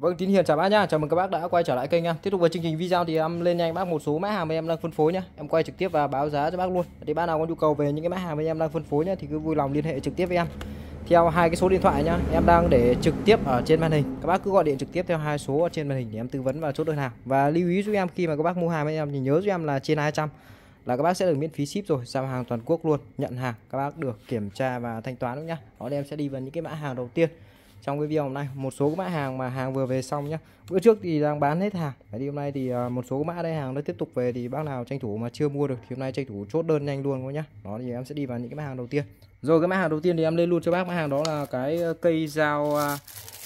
Vâng, Tín Hiền chào bác nhá. Chào mừng các bác đã quay trở lại kênh nha. Tiếp tục với chương trình video thì em lên nhanh bác một số mã hàng mà em đang phân phối nhá. Em quay trực tiếp và báo giá cho bác luôn. Thì bác nào có nhu cầu về những cái mã hàng mà em đang phân phối nhá thì cứ vui lòng liên hệ trực tiếp với em. Theo hai cái số điện thoại nhá, em đang để trực tiếp ở trên màn hình. Các bác cứ gọi điện trực tiếp theo hai số ở trên màn hình để em tư vấn và chốt đơn hàng. Và lưu ý giúp em khi mà các bác mua hàng với em thì nhớ giúp em là trên 200 là các bác sẽ được miễn phí ship rồi, giao hàng toàn quốc luôn, nhận hàng các bác được kiểm tra và thanh toán luôn nhá. Đó thì em sẽ đi vào những cái mã hàng đầu tiên trong cái video hôm nay. Một số mã hàng mà hàng vừa về xong nhá. Bữa trước thì đang bán hết hàng. Đấy, hôm nay thì à, một số mã đây hàng nó tiếp tục về thì bác nào tranh thủ mà chưa mua được thì hôm nay tranh thủ chốt đơn nhanh luôn nhá. Đó thì em sẽ đi vào những cái mã hàng đầu tiên. Rồi cái mã hàng đầu tiên thì em lên luôn cho bác. Mã hàng đó là cái ờ, cây dao à,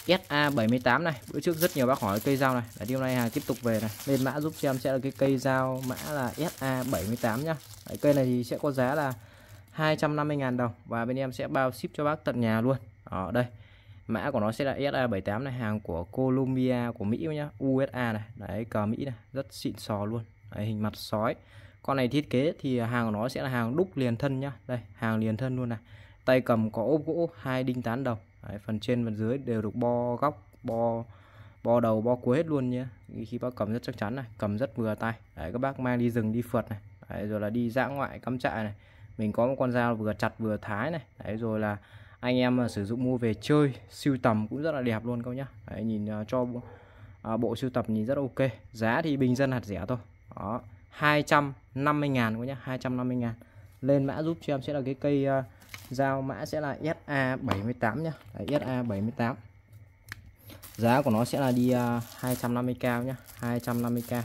SA78 này. Bữa trước rất nhiều bác hỏi cây dao này. Đấy, hôm nay hàng tiếp tục về này. Lên mã giúp cho em sẽ là cái cây dao mã là SA78 nhá. Đấy, cây này thì sẽ có giá là 250.000 đồng. Và bên em sẽ bao ship cho bác tận nhà luôn. Ở đây mã của nó sẽ là SA78 này hàng của Colombia của Mỹ nhá USA này. Đấy cờ Mỹ này rất xịn sò luôn. Đấy, hình mặt sói. Con này thiết kế thì hàng của nó sẽ là hàng đúc liền thân nhá. Đây hàng liền thân luôn này. Tay cầm có ốp gỗ hai đinh tán đầu đấy, phần trên phần dưới đều được bo góc bo bo đầu bo cuối hết luôn nhé khi bác cầm rất chắc chắn này cầm rất vừa tay. Đấy, các bác mang đi rừng đi phượt này. Đấy, rồi là đi dã ngoại cắm trại này. Mình có một con dao vừa chặt vừa thái này. Đấy rồi là anh em mà sử dụng mua về chơi siêu tầm cũng rất là đẹp luôn các nhá. Đấy, nhìn à, cho à, bộ siêu tập nhìn rất ok. Giá thì bình dân hạt rẻ thôi. Đó 250 ngàn các nhá 250 ngàn. Lên mã giúp cho em sẽ là cái cây uh, dao mã sẽ là SA78 nhá. Đấy, SA78 giá của nó sẽ là đi à, uh, 250k nhá 250k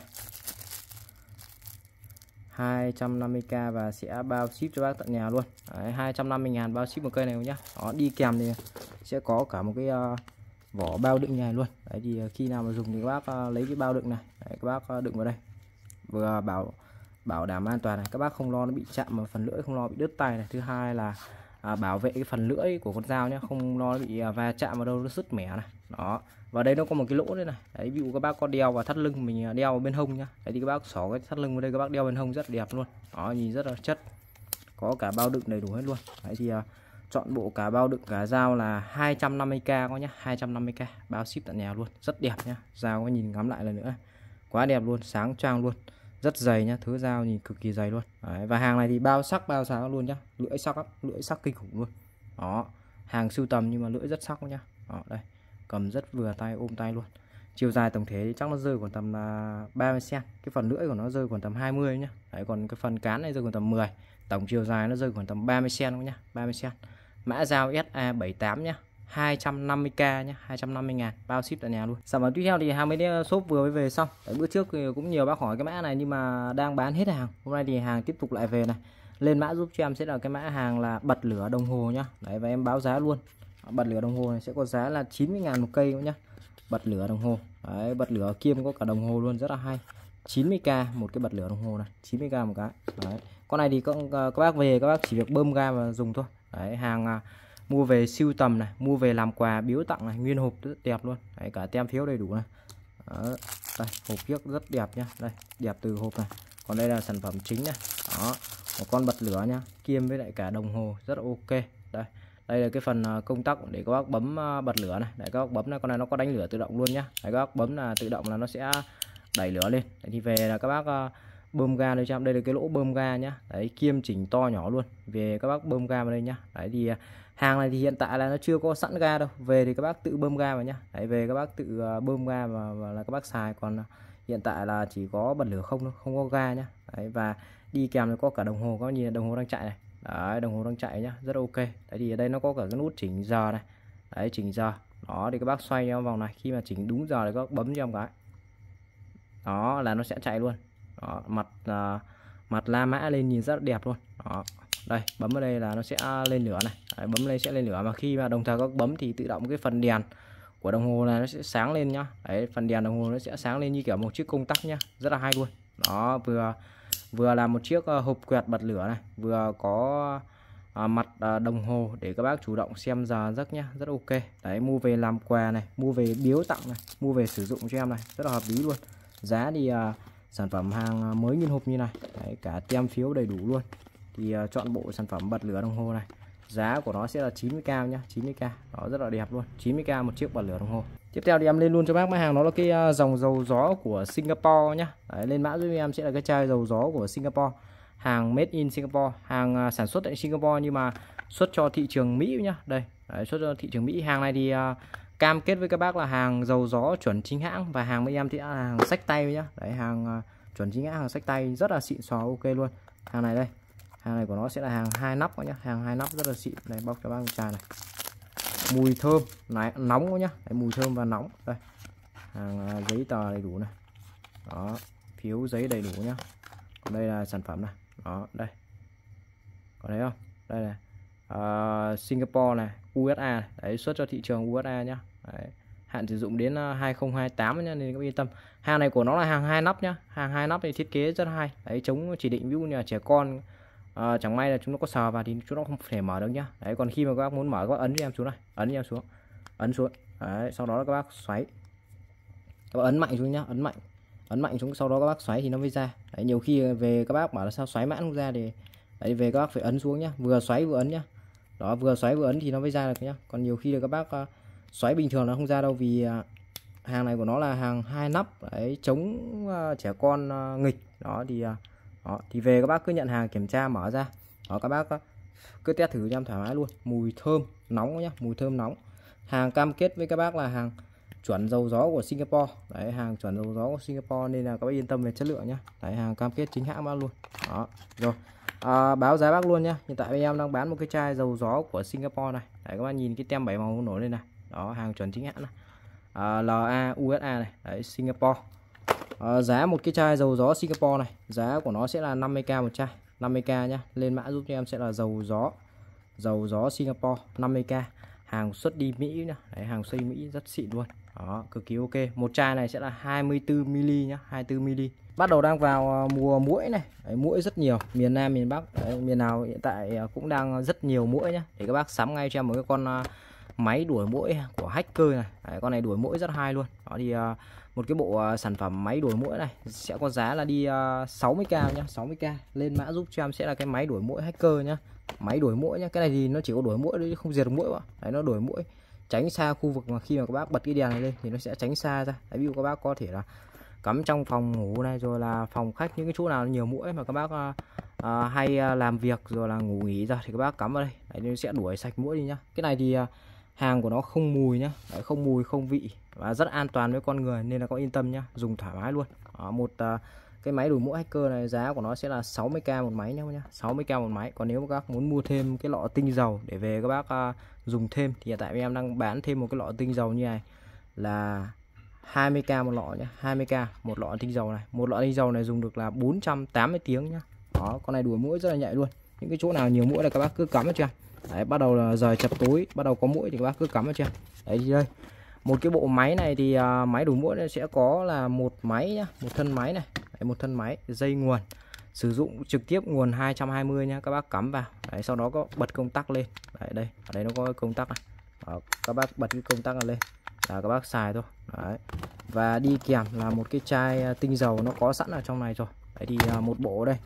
250k và sẽ bao ship cho bác tận nhà luôn. Đấy, 250 ngàn bao ship một cây này nhá. Đó đi kèm thì sẽ có cả một cái uh, vỏ bao đựng này luôn. Đấy thì ờ, khi nào mà dùng thì các bác uh, lấy cái bao đựng này. Đấy, các bác uh, đựng vào đây. Vừa bảo bảo đảm an toàn này. Các bác không lo nó bị chạm vào phần lưỡi không lo bị đứt tay này. Thứ hai là à, bảo vệ cái phần lưỡi của con dao nhé không lo nó bị à, va chạm vào đâu nó sứt mẻ này. Đó và đây nó có một cái lỗ đây này. Đấy ví dụ các bác có đeo vào thắt lưng mình đeo vào bên hông nhá. Đấy thì các bác xỏ cái thắt lưng vào đây các bác đeo bên hông rất đẹp luôn. Đó nhìn rất là chất. Có cả bao đựng đầy đủ hết luôn. Đấy thì uh, chọn bộ cả bao đựng cả dao là 250k có nhá 250k bao ship tận nhà luôn. Rất đẹp nhá. Dao có nhìn ngắm lại lần nữa. Quá đẹp luôn sáng trang luôn. Rất dày nhá thứ dao nhìn cực kỳ dày luôn. Đấy, và hàng này thì bao sắc bao sáng luôn nhá. Lưỡi sắc lắm lưỡi sắc kinh khủng luôn. Đó hàng sưu tầm nhưng mà lưỡi rất sắc nhá. Đó, đây cầm rất vừa tay ôm tay luôn. Chiều dài tổng thể thì chắc nó rơi khoảng tầm là 30 cm cái phần lưỡi của nó rơi khoảng tầm 20 nhá. Đấy, còn cái phần cán này rơi khoảng tầm 10 tổng chiều dài nó rơi khoảng tầm 30 cm nhá 30 cm mã dao SA78 nhá 250k nhá 250 ngàn. Bao ship tại nhà luôn. Sản phẩm tiếp theo thì hàng mới shop vừa mới về xong. Đấy, bữa trước thì cũng nhiều bác hỏi cái mã này nhưng mà đang bán hết hàng. Hôm nay thì hàng tiếp tục lại về này. Lên mã giúp cho em sẽ là cái mã hàng là bật lửa đồng hồ nhá. Đấy và em báo giá luôn bật lửa đồng hồ này sẽ có giá là 90 ngàn một cây nhá. Bật lửa đồng hồ. Đấy, bật lửa kiêm có cả đồng hồ luôn rất là hay. 90k một cái bật lửa đồng hồ này 90k một cái. Đấy. con này thì các, các bác về các bác chỉ việc bơm ga và dùng thôi. Đấy, hàng à, mua về siêu tầm này mua về làm quà biếu tặng này nguyên hộp rất đẹp luôn. Đấy, cả tem phiếu đầy đủ này. Đó, đây hộp viết rất đẹp nhá. Đây đẹp từ hộp này. Còn đây là sản phẩm chính này. Đó một con bật lửa nhá kiêm với lại cả đồng hồ rất là ok. Đây đây là cái phần à, công tắc để các bác bấm à, bật lửa này. Để các bác bấm này con này nó có đánh lửa tự động luôn nhá. Để các bác bấm là tự động là nó sẽ đẩy lửa lên. Đấy, thì về là các bác à, bơm ga đây cho đây là cái lỗ bơm ga nhá. Đấy kiêm chỉnh to nhỏ luôn. Về các bác bơm ga vào đây nhá. Đấy thì hàng này thì hiện tại là nó chưa có sẵn ga đâu. Về thì các bác tự bơm ga vào nhá. Đấy về các bác tự bơm ga và, và là các bác xài. Còn hiện tại là chỉ có bật lửa không thôi không có ga nhá. Đấy và đi kèm có cả đồng hồ. Có nhìn đồng hồ đang chạy này đấy đồng hồ đang chạy nhá rất ok. Đấy thì ở đây nó có cả cái nút chỉnh giờ này. Đấy chỉnh giờ. Đó thì các bác xoay cho vòng này. Khi mà chỉnh đúng giờ thì các bác bấm cho em cái. Đó là nó sẽ chạy luôn. Đó, mặt uh, mặt la mã lên nhìn rất đẹp luôn. Đó đây bấm vào đây là nó sẽ lên lửa này. Đấy, bấm lên sẽ lên lửa. Mà khi mà đồng thời các bấm thì tự động cái phần đèn của đồng hồ này nó sẽ sáng lên nhá. Đấy phần đèn đồng hồ nó sẽ sáng lên như kiểu một chiếc công tắc nhá. Rất là hay luôn. Đó vừa vừa là một chiếc ờ, hộp quẹt bật lửa này vừa có à, mặt à, đồng hồ để các bác chủ động xem giờ giấc nhá rất ok. Đấy mua về làm quà này mua về biếu tặng này mua về sử dụng cho em này rất là hợp lý luôn. Giá thì à, sản phẩm hàng mới nguyên hộp như này đấy, cả tem phiếu đầy đủ luôn. Thì uh, chọn bộ sản phẩm bật lửa đồng hồ này giá của nó sẽ là 90k nhá 90k nó rất là đẹp luôn. 90k một chiếc bật lửa đồng hồ tiếp theo thì em lên luôn cho bác. Mã hàng nó là cái à, dòng dầu gió của Singapore nhá. Đấy, lên mã giúp em sẽ là cái chai dầu gió của Singapore. Hàng made in Singapore. Hàng à, sản xuất tại Singapore nhưng mà xuất cho thị trường Mỹ nhá. Đây Đấy, xuất cho thị trường Mỹ. Hàng này thì uh, cam kết với các bác là hàng dầu gió chuẩn chính hãng và hàng với em thì là hàng sách tay nhá. Đấy hàng uh, chuẩn chính hãng hàng sách tay rất là xịn xò ok luôn. Hàng này đây hàng này của nó sẽ là hàng hai nắp nhá. Hàng hai nắp rất là xịn. Này bóc cho bác một chai này mùi thơm. Này nóng nhá. Đấy, mùi thơm và nóng. Đây. Hàng à, giấy tờ đầy đủ này. Đó phiếu giấy đầy đủ nhá. Còn đây là sản phẩm này. Đó đây. Có thấy không? Đây là uh, Singapore này USA này. đấy xuất cho thị trường USA nhá. Đấy. hạn sử dụng đến à, 2028 nhá nên các yên tâm. Hàng này của nó là hàng hai nắp nhá. Hàng hai nắp thì thiết kế rất hay. Đấy chống chỉ định ví dụ như là trẻ con à, chẳng may là chúng nó có sờ vào thì chúng nó không thể mở được nhá. Đấy còn khi mà các bác muốn mở các bác ấn cho em xuống này. Ấn cho em xuống. Ấn xuống. Đấy sau đó các bác xoáy. Các bác ấn mạnh xuống nhá ấn mạnh. Ấn mạnh xuống sau đó các bác xoáy thì nó mới ra. Đấy, nhiều khi về các bác bảo là sao xoáy mãn không ra thì đấy về các bác phải ấn xuống nhá. Vừa xoáy vừa ấn nhá. Đó vừa xoáy vừa ấn thì nó mới ra được nhá. Còn nhiều khi là các bác uh, xoáy bình thường nó không ra đâu vì uh, hàng này của nó là hàng hai nắp. Đấy chống uh, trẻ con uh, nghịch. Đó thì uh, đó thì về các bác cứ nhận hàng kiểm tra mở ra. Đó các bác cứ test thử cho em thoải mái luôn. Mùi thơm nóng nhá mùi thơm nóng. Hàng cam kết với các bác là hàng chuẩn dầu gió của Singapore. Đấy hàng chuẩn dầu gió của Singapore nên là các bác yên tâm về chất lượng nhá. Đấy hàng cam kết chính hãng bác luôn. Đó rồi. À, báo giá bác luôn nhá. Hiện tại bên em đang bán một cái chai dầu gió của Singapore này. Đấy các bác nhìn cái tem bảy màu nổi lên này. Đó hàng chuẩn chính hãng này. À, LA USA này. Đấy Singapore à, giá một cái chai dầu gió Singapore này giá của nó sẽ là 50k một chai 50k nhá. Lên mã giúp cho em sẽ là dầu gió dầu gió Singapore 50k hàng xuất đi Mỹ nhá. Đấy, hàng xây Mỹ rất xịn luôn. Đó cực kỳ ok. Một chai này sẽ là 24 ml nhá 24 ml bắt đầu đang vào ờ, mùa muỗi này. Đấy, muỗi rất nhiều. Miền Nam miền Bắc. Đấy, miền nào hiện tại ờ, cũng đang rất nhiều muỗi nhá. Để các bác sắm ngay cho em một cái con máy đuổi muỗi của hacker này. Đấy, con này đuổi muỗi rất hay luôn. Đó thì một cái bộ à, sản phẩm máy đuổi muỗi này sẽ có giá là đi à, 60k nhá 60k lên mã giúp cho em sẽ là cái máy đuổi muỗi hacker nhá. Máy đuổi muỗi nhá cái này thì nó chỉ có đuổi muỗi chứ không diệt được muỗi đấy nó đuổi muỗi tránh xa khu vực mà khi mà các bác bật cái đèn này lên thì nó sẽ tránh xa ra. Đấy, ví dụ các bác có thể là cắm trong phòng ngủ này rồi là phòng khách những cái chỗ nào nhiều mũi mà các bác à, à, hay à, làm việc rồi là ngủ nghỉ ra thì các bác cắm vào đây. Đấy, nó sẽ đuổi sạch mũi đi nhá. Cái này thì à, hàng của nó không mùi nhá. Đấy, không mùi không vị và rất an toàn với con người nên là có yên tâm nhá dùng thoải mái luôn. À, một à, cái máy đuổi mũi hacker này giá của nó sẽ là 60k một máy nhá 60k một máy. Còn nếu các bác muốn mua thêm cái lọ tinh dầu để về các bác à, dùng thêm thì hiện tại em đang bán thêm một cái lọ tinh dầu như này là 20k một lọ nhé 20k một lọ tinh dầu này. Một lọ tinh dầu này dùng được là 480 tiếng nhá. Đó con này đuổi mũi rất là nhạy luôn. Những cái chỗ nào nhiều mũi là các bác cứ cắm vào cho đấy bắt đầu là giờ chập tối bắt đầu có mũi thì các bác cứ cắm vào cho đấy đây một cái bộ máy này thì uh, máy đủ mũi sẽ có là một máy nhá một thân máy này. Đấy, một thân máy dây nguồn sử dụng trực tiếp nguồn 220 nhá các bác cắm vào. Đấy, sau đó có bật công tắc lên. Đấy đây ở đây nó có công tắc này. Đó, các bác bật cái công tắc này lên. Là các bác xài thôi. Đấy và đi kèm là một cái chai à, tinh dầu nó có sẵn ở trong này rồi. Đấy thì uh, một bộ đây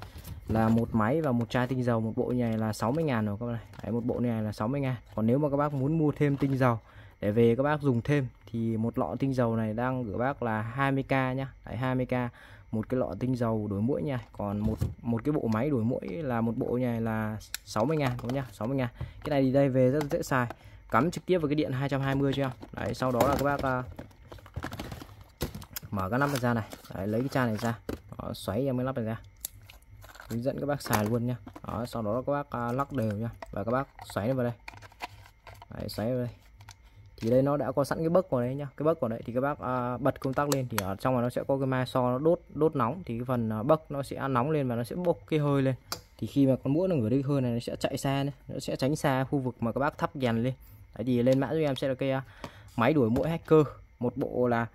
là một máy và một chai tinh dầu. Một bộ này là 60 ngàn rồi các bạn này. Đấy, một bộ này là 60 ngàn. Còn nếu mà các bác muốn mua thêm tinh dầu để về các bác dùng thêm. Thì một lọ tinh dầu này đang gửi bác là 20k nhá. Đấy 20k một cái lọ tinh dầu đuổi mũi nha. Còn một một cái bộ máy đuổi mũi là một bộ này là 60 ngàn đúng nhá 60 ngàn. Cái này thì đây về rất dễ xài. Cắm trực tiếp vào cái điện 220 cho em đấy sau đó là các bác uh, mở cái nắp ra này. Đấy, lấy cái chai này ra. Đó, xoáy em cái nắp này ra. Hướng dẫn các bác xài luôn nha đó, sau đó các bác uh, lắc đều nha và các bác xoáy nó vào đây. Đấy, xoáy vào đây thì đây nó đã có sẵn cái bấc của đấy nhá. Cái bấc của đấy thì các bác à, bật công tắc lên thì ở trong mà nó sẽ có cái mai so nó đốt đốt nóng. Thì cái phần à, bấc nó sẽ nóng lên và nó sẽ bốc cái hơi lên. Thì khi mà con muỗi nó ngửi đi hơi này nó sẽ chạy xa này. nó sẽ tránh xa khu vực mà các bác thắp đèn lên. Đấy thì lên mã cho em sẽ là cái à, máy đuổi muỗi hacker. Một bộ là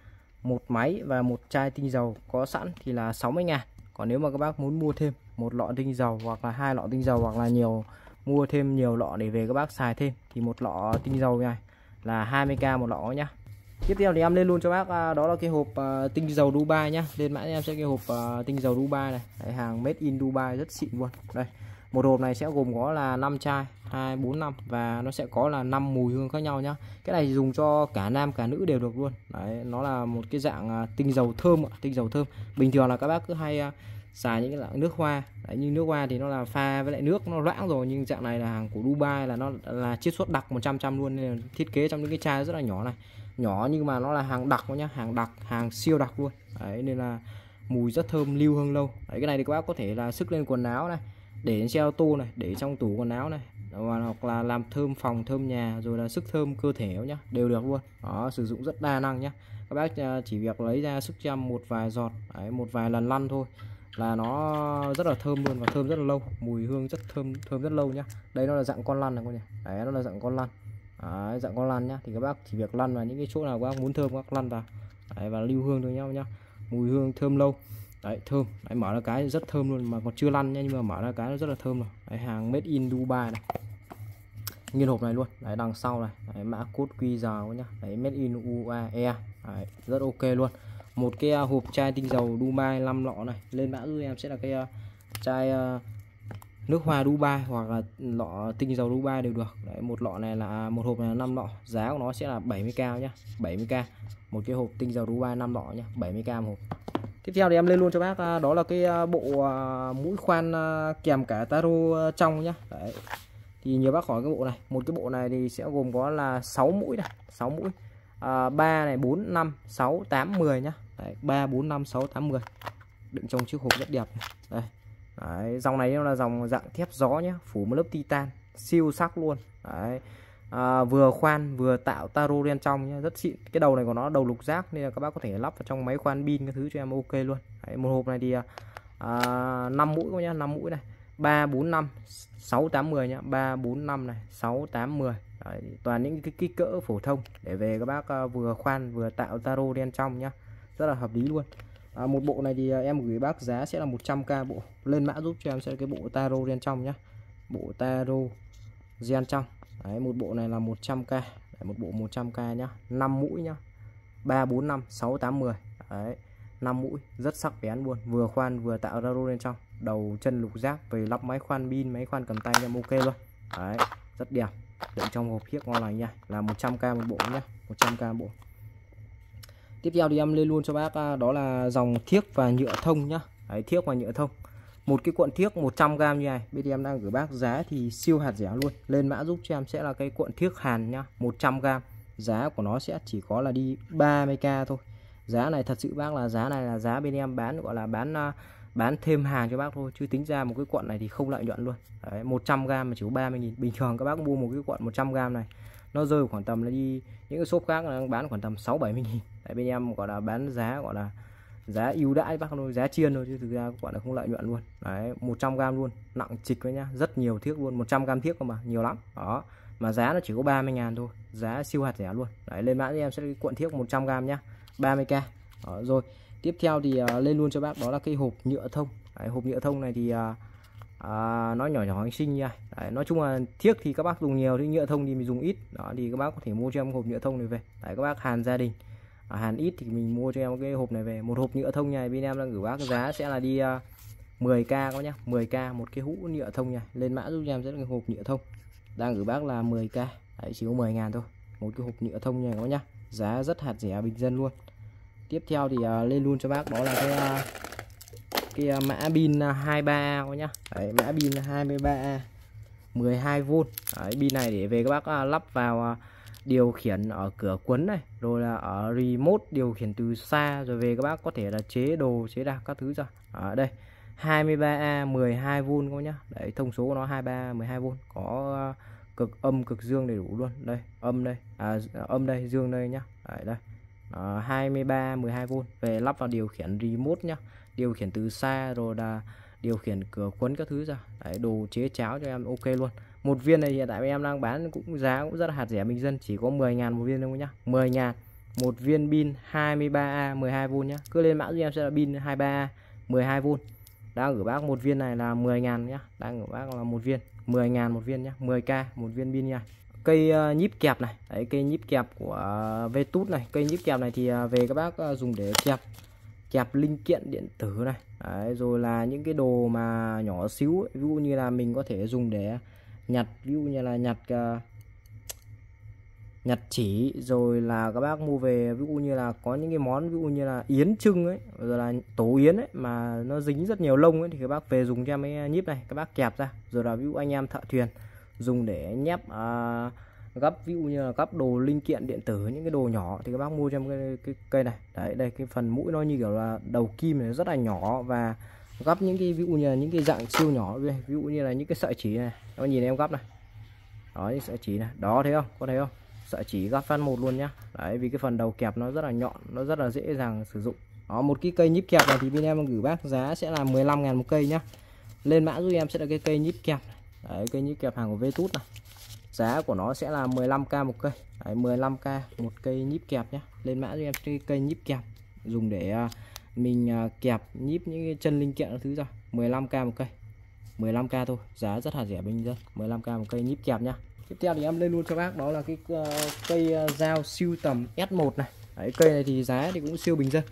một máy và một chai tinh dầu có sẵn thì là 60 ngàn. Còn nếu mà các bác muốn mua thêm một lọ tinh dầu hoặc là hai lọ tinh dầu hoặc là nhiều mua thêm nhiều lọ để về các bác xài thêm thì một lọ tinh dầu này là 20k một lọ nhá. Tiếp theo thì em lên luôn cho bác à, đó là cái hộp uh, tinh dầu Dubai nhá. Lên mã em sẽ cái hộp uh, tinh dầu Dubai này. Đấy, hàng made in Dubai rất xịn luôn. Đây một hộp này sẽ gồm có là 5 chai 2 4 5 và nó sẽ có là 5 mùi hương khác nhau nhá. Cái này dùng cho cả nam cả nữ đều được luôn. Đấy nó là một cái dạng uh, tinh dầu thơm tinh dầu thơm. Bình thường là các bác cứ hay uh, xài những cái loại nước hoa. Đấy, như nước hoa thì nó là pha với lại nước nó loãng rồi nhưng dạng này là hàng của Dubai là nó là chiết xuất đặc 100 trăm luôn nên là thiết kế trong những cái chai rất là nhỏ này. Nhỏ nhưng mà nó là hàng đặc nhá hàng đặc hàng siêu đặc luôn. Đấy nên là mùi rất thơm lưu hương lâu. Đấy cái này thì các bác có thể là sức lên quần áo này để trên xe ô tô này để trong tủ quần áo này hoặc là làm thơm phòng thơm nhà rồi là sức thơm cơ thể nhá đều được luôn. Đó sử dụng rất đa năng nhá. Các bác à, chỉ việc lấy ra sức chăm một vài giọt đấy, một vài lần lăn thôi là nó rất là thơm luôn và thơm rất là lâu. Mùi hương rất thơm thơm rất lâu nhá. Đây nó là dạng con lăn này con nhỉ? Đấy nó là dạng con lăn. Đấy, dạng con lăn nhá. Thì các bác chỉ việc lăn vào những cái chỗ nào các bác muốn thơm các bác lăn vào. Đấy, và lưu hương thôi nhau nhá. Mùi hương thơm lâu. Đấy thơm. Đấy mở ra cái rất thơm luôn mà còn chưa lăn nhá nhưng mà mở ra cái nó rất là thơm rồi. Đấy, hàng made in Dubai này. Nguyên hộp này luôn. Đấy đằng sau này. Đấy, mã code QR nhá. Đấy made in UAE đấy, rất ok luôn một cái à, hộp chai tinh dầu Dubai 5 lọ này. Lên mã giúp em sẽ là cái à, chai à, nước hoa Dubai hoặc là lọ tinh dầu Dubai đều được. Đấy một lọ này là một hộp này là 5 lọ. Giá của nó sẽ là 70k nhá 70k một cái hộp tinh dầu Dubai 5 lọ nhá 70k một hộp. Tiếp theo thì em lên luôn cho bác đó là cái bộ mũi khoan kèm cả taro trong nhá. Đấy. Thì nhiều bác hỏi cái bộ này. Một cái bộ này thì sẽ gồm có là 6 mũi này 6 mũi. À, 3 này 4 5 6 8 10 nhá đấy, 3 4 5 6 8 10 đựng trong chiếc hộp rất đẹp đây. Đấy, dòng này là dòng dạng thép gió nhé phủ một lớp titan siêu sắc luôn. Đấy. À, vừa khoan vừa tạo taro đen trong nhé rất xịn. Cái đầu này của nó đầu lục giác nên là các bác có thể lắp vào trong máy khoan pin cái thứ cho em ok luôn. Đấy, một hộp này thì à, 5 mũi nhá 5 mũi này. 3 4 5 6 8 10 nhá. 3 4 5 này 6 8 10 Đấy, toàn những cái kích cỡ phổ thông để về các bác à, vừa khoan vừa tạo taro đen trong nhá rất là hợp lý luôn. À, một bộ này thì à, em gửi bác giá sẽ là 100k bộ. Lên mã giúp cho em sẽ cái bộ taro đen trong nhá. Bộ taro gen trong. Đấy, một bộ này là 100k Đấy, một bộ 100k nhá. 5 mũi nhá. 3 4 5 6 8 10 Đấy 5 mũi. Rất sắc bén luôn. Vừa khoan vừa tạo ra rô lên trong. Đầu chân lục giác về lắp máy khoan pin máy khoan cầm tay em ok luôn. Đấy rất đẹp. Đựng trong hộp khiếc ngon lành nha. Là 100k một bộ nhá. 100k một bộ tiếp theo thì em lên luôn cho bác à, đó là dòng thiếc và nhựa thông nhá. Đấy, thiếc và nhựa thông. Một cái cuộn thiếc 100g như này. Bên em đang gửi bác giá thì siêu hạt rẻ luôn. Lên mã giúp cho em sẽ là cái cuộn thiếc hàn nhá 100g giá của nó sẽ chỉ có là đi 30k thôi. Giá này thật sự bác là giá này là giá bên em bán gọi là bán à, bán thêm hàng cho bác thôi. Chứ tính ra một cái cuộn này thì không lợi nhuận luôn. Đấy, 100g mà chỉ có 30 nghìn. Bình thường các bác mua một cái cuộn 100g này nó rơi khoảng tầm là đi những cái shop khác là bán khoảng tầm 6 70 nghìn. Đấy, bên em gọi là bán giá gọi là giá ưu đãi bác thôi giá chiên thôi chứ thực ra gọi là không lợi nhuận luôn. Đấy 100g luôn nặng trịch với nhá rất nhiều thiếc luôn 100g thiếc cơ mà nhiều lắm. Đó mà giá nó chỉ có 30 ngàn thôi giá siêu hạt rẻ luôn. Đấy lên mã thì em sẽ cuộn thiếc 100g nhá 30k đó, rồi tiếp theo thì uh, lên luôn cho bác đó là cái hộp nhựa thông. Đấy, hộp nhựa thông này thì uh, uh, nó nhỏ nhỏ anh sinh nha. Đấy, nói chung là thiếc thì các bác dùng nhiều thì nhựa thông thì mình dùng ít. Đó thì các bác có thể mua cho em hộp nhựa thông này về. Đấy, các bác hàn gia đình ở hàn ít thì mình mua cho em cái hộp này về. Một hộp nhựa thông này bên em đang gửi bác giá sẽ là đi à, 10k các nhá 10k một cái hũ nhựa thông nha. Lên mã giúp em sẽ là cái hộp nhựa thông. Đang gửi bác là 10k Đấy, chỉ có 10 ngàn thôi. Một cái hộp nhựa thông nha các nhá. Giá rất hạt rẻ bình dân luôn. Tiếp theo thì uh, lên luôn cho bác đó là cái uh, cái uh, mã pin 23 các nhá. Đấy, mã pin 23 12V Đấy, pin này để về các bác uh, lắp vào uh, điều khiển ở cửa cuốn này rồi là ở remote điều khiển từ xa rồi về các bác có thể là chế đồ chế đạc các thứ ra ở đây 23A 12V các nhá. Đấy thông số của nó 23 12V có ờ, cực âm cực dương đầy đủ luôn. Đây âm đây à, âm đây dương đây nhá. Đấy, đây. À, 23 12V về lắp vào điều khiển remote nhá. Điều khiển từ xa rồi là điều khiển cửa cuốn các thứ ra. Đấy, đồ chế cháo cho em ok luôn một viên này hiện tại em đang bán cũng giá cũng rất là hạt rẻ bình dân chỉ có 10.000 một viên thôi nhá. 10.000 một viên pin 23A 12V nhá. Cứ lên mã giúp em sẽ là pin 23A 12V đang gửi bác một viên này là 10.000 nhá. Đang gửi bác là một viên 10.000 một viên nhá. 10k một viên pin nha. Cây uh, nhíp kẹp này. Đấy cây nhíp kẹp của ờ, uh, Vetus này. Cây nhíp kẹp này thì uh, về các bác uh, dùng để kẹp kẹp linh kiện điện tử này. Đấy, rồi là những cái đồ mà nhỏ xíu ấy. ví dụ như là mình có thể dùng để nhặt ví dụ như là nhặt uh, nhặt chỉ rồi là các bác mua về ví dụ như là có những cái món ví dụ như là yến trưng ấy rồi là tổ yến ấy mà nó dính rất nhiều lông ấy thì các bác về dùng cho em cái nhíp này các bác kẹp ra. Rồi là ví dụ anh em thợ thuyền dùng để nhép ờ, uh, gấp ví dụ như là gấp đồ linh kiện điện tử những cái đồ nhỏ thì các bác mua cho em cái, cái cây này. Đấy đây cái phần mũi nó như kiểu là đầu kim này rất là nhỏ và gấp những cái ví dụ như là những cái dạng siêu nhỏ ví dụ như là những cái sợi chỉ này. Các bạn nhìn em gấp này. Đó những sợi chỉ này. Đó thấy không? Có thấy không? Sợi chỉ gấp phát một luôn nhá. Đấy vì cái phần đầu kẹp nó rất là nhọn nó rất là dễ dàng sử dụng. Đó một cái cây nhíp kẹp này thì bên em gửi bác giá sẽ là 15 ngàn một cây nhá. Lên mã giúp em sẽ là cái cây nhíp kẹp này. đấy cây nhíp kẹp hàng của Vtut này. Giá của nó sẽ là 15k một cây. Đấy, 15k một cây nhíp kẹp nhá. Lên mã giúp em cái cây nhíp kẹp. Dùng để uh, mình à, kẹp nhíp những cái chân linh kiện thứ ra. 15k một cây. 15k thôi. Giá rất là rẻ bình dân. 15k một cây nhíp kẹp nhá. Tiếp theo thì em lên luôn cho bác. Đó là cái uh, cây uh, dao siêu tầm S1 này. Đấy, cây này thì giá thì cũng siêu bình dân.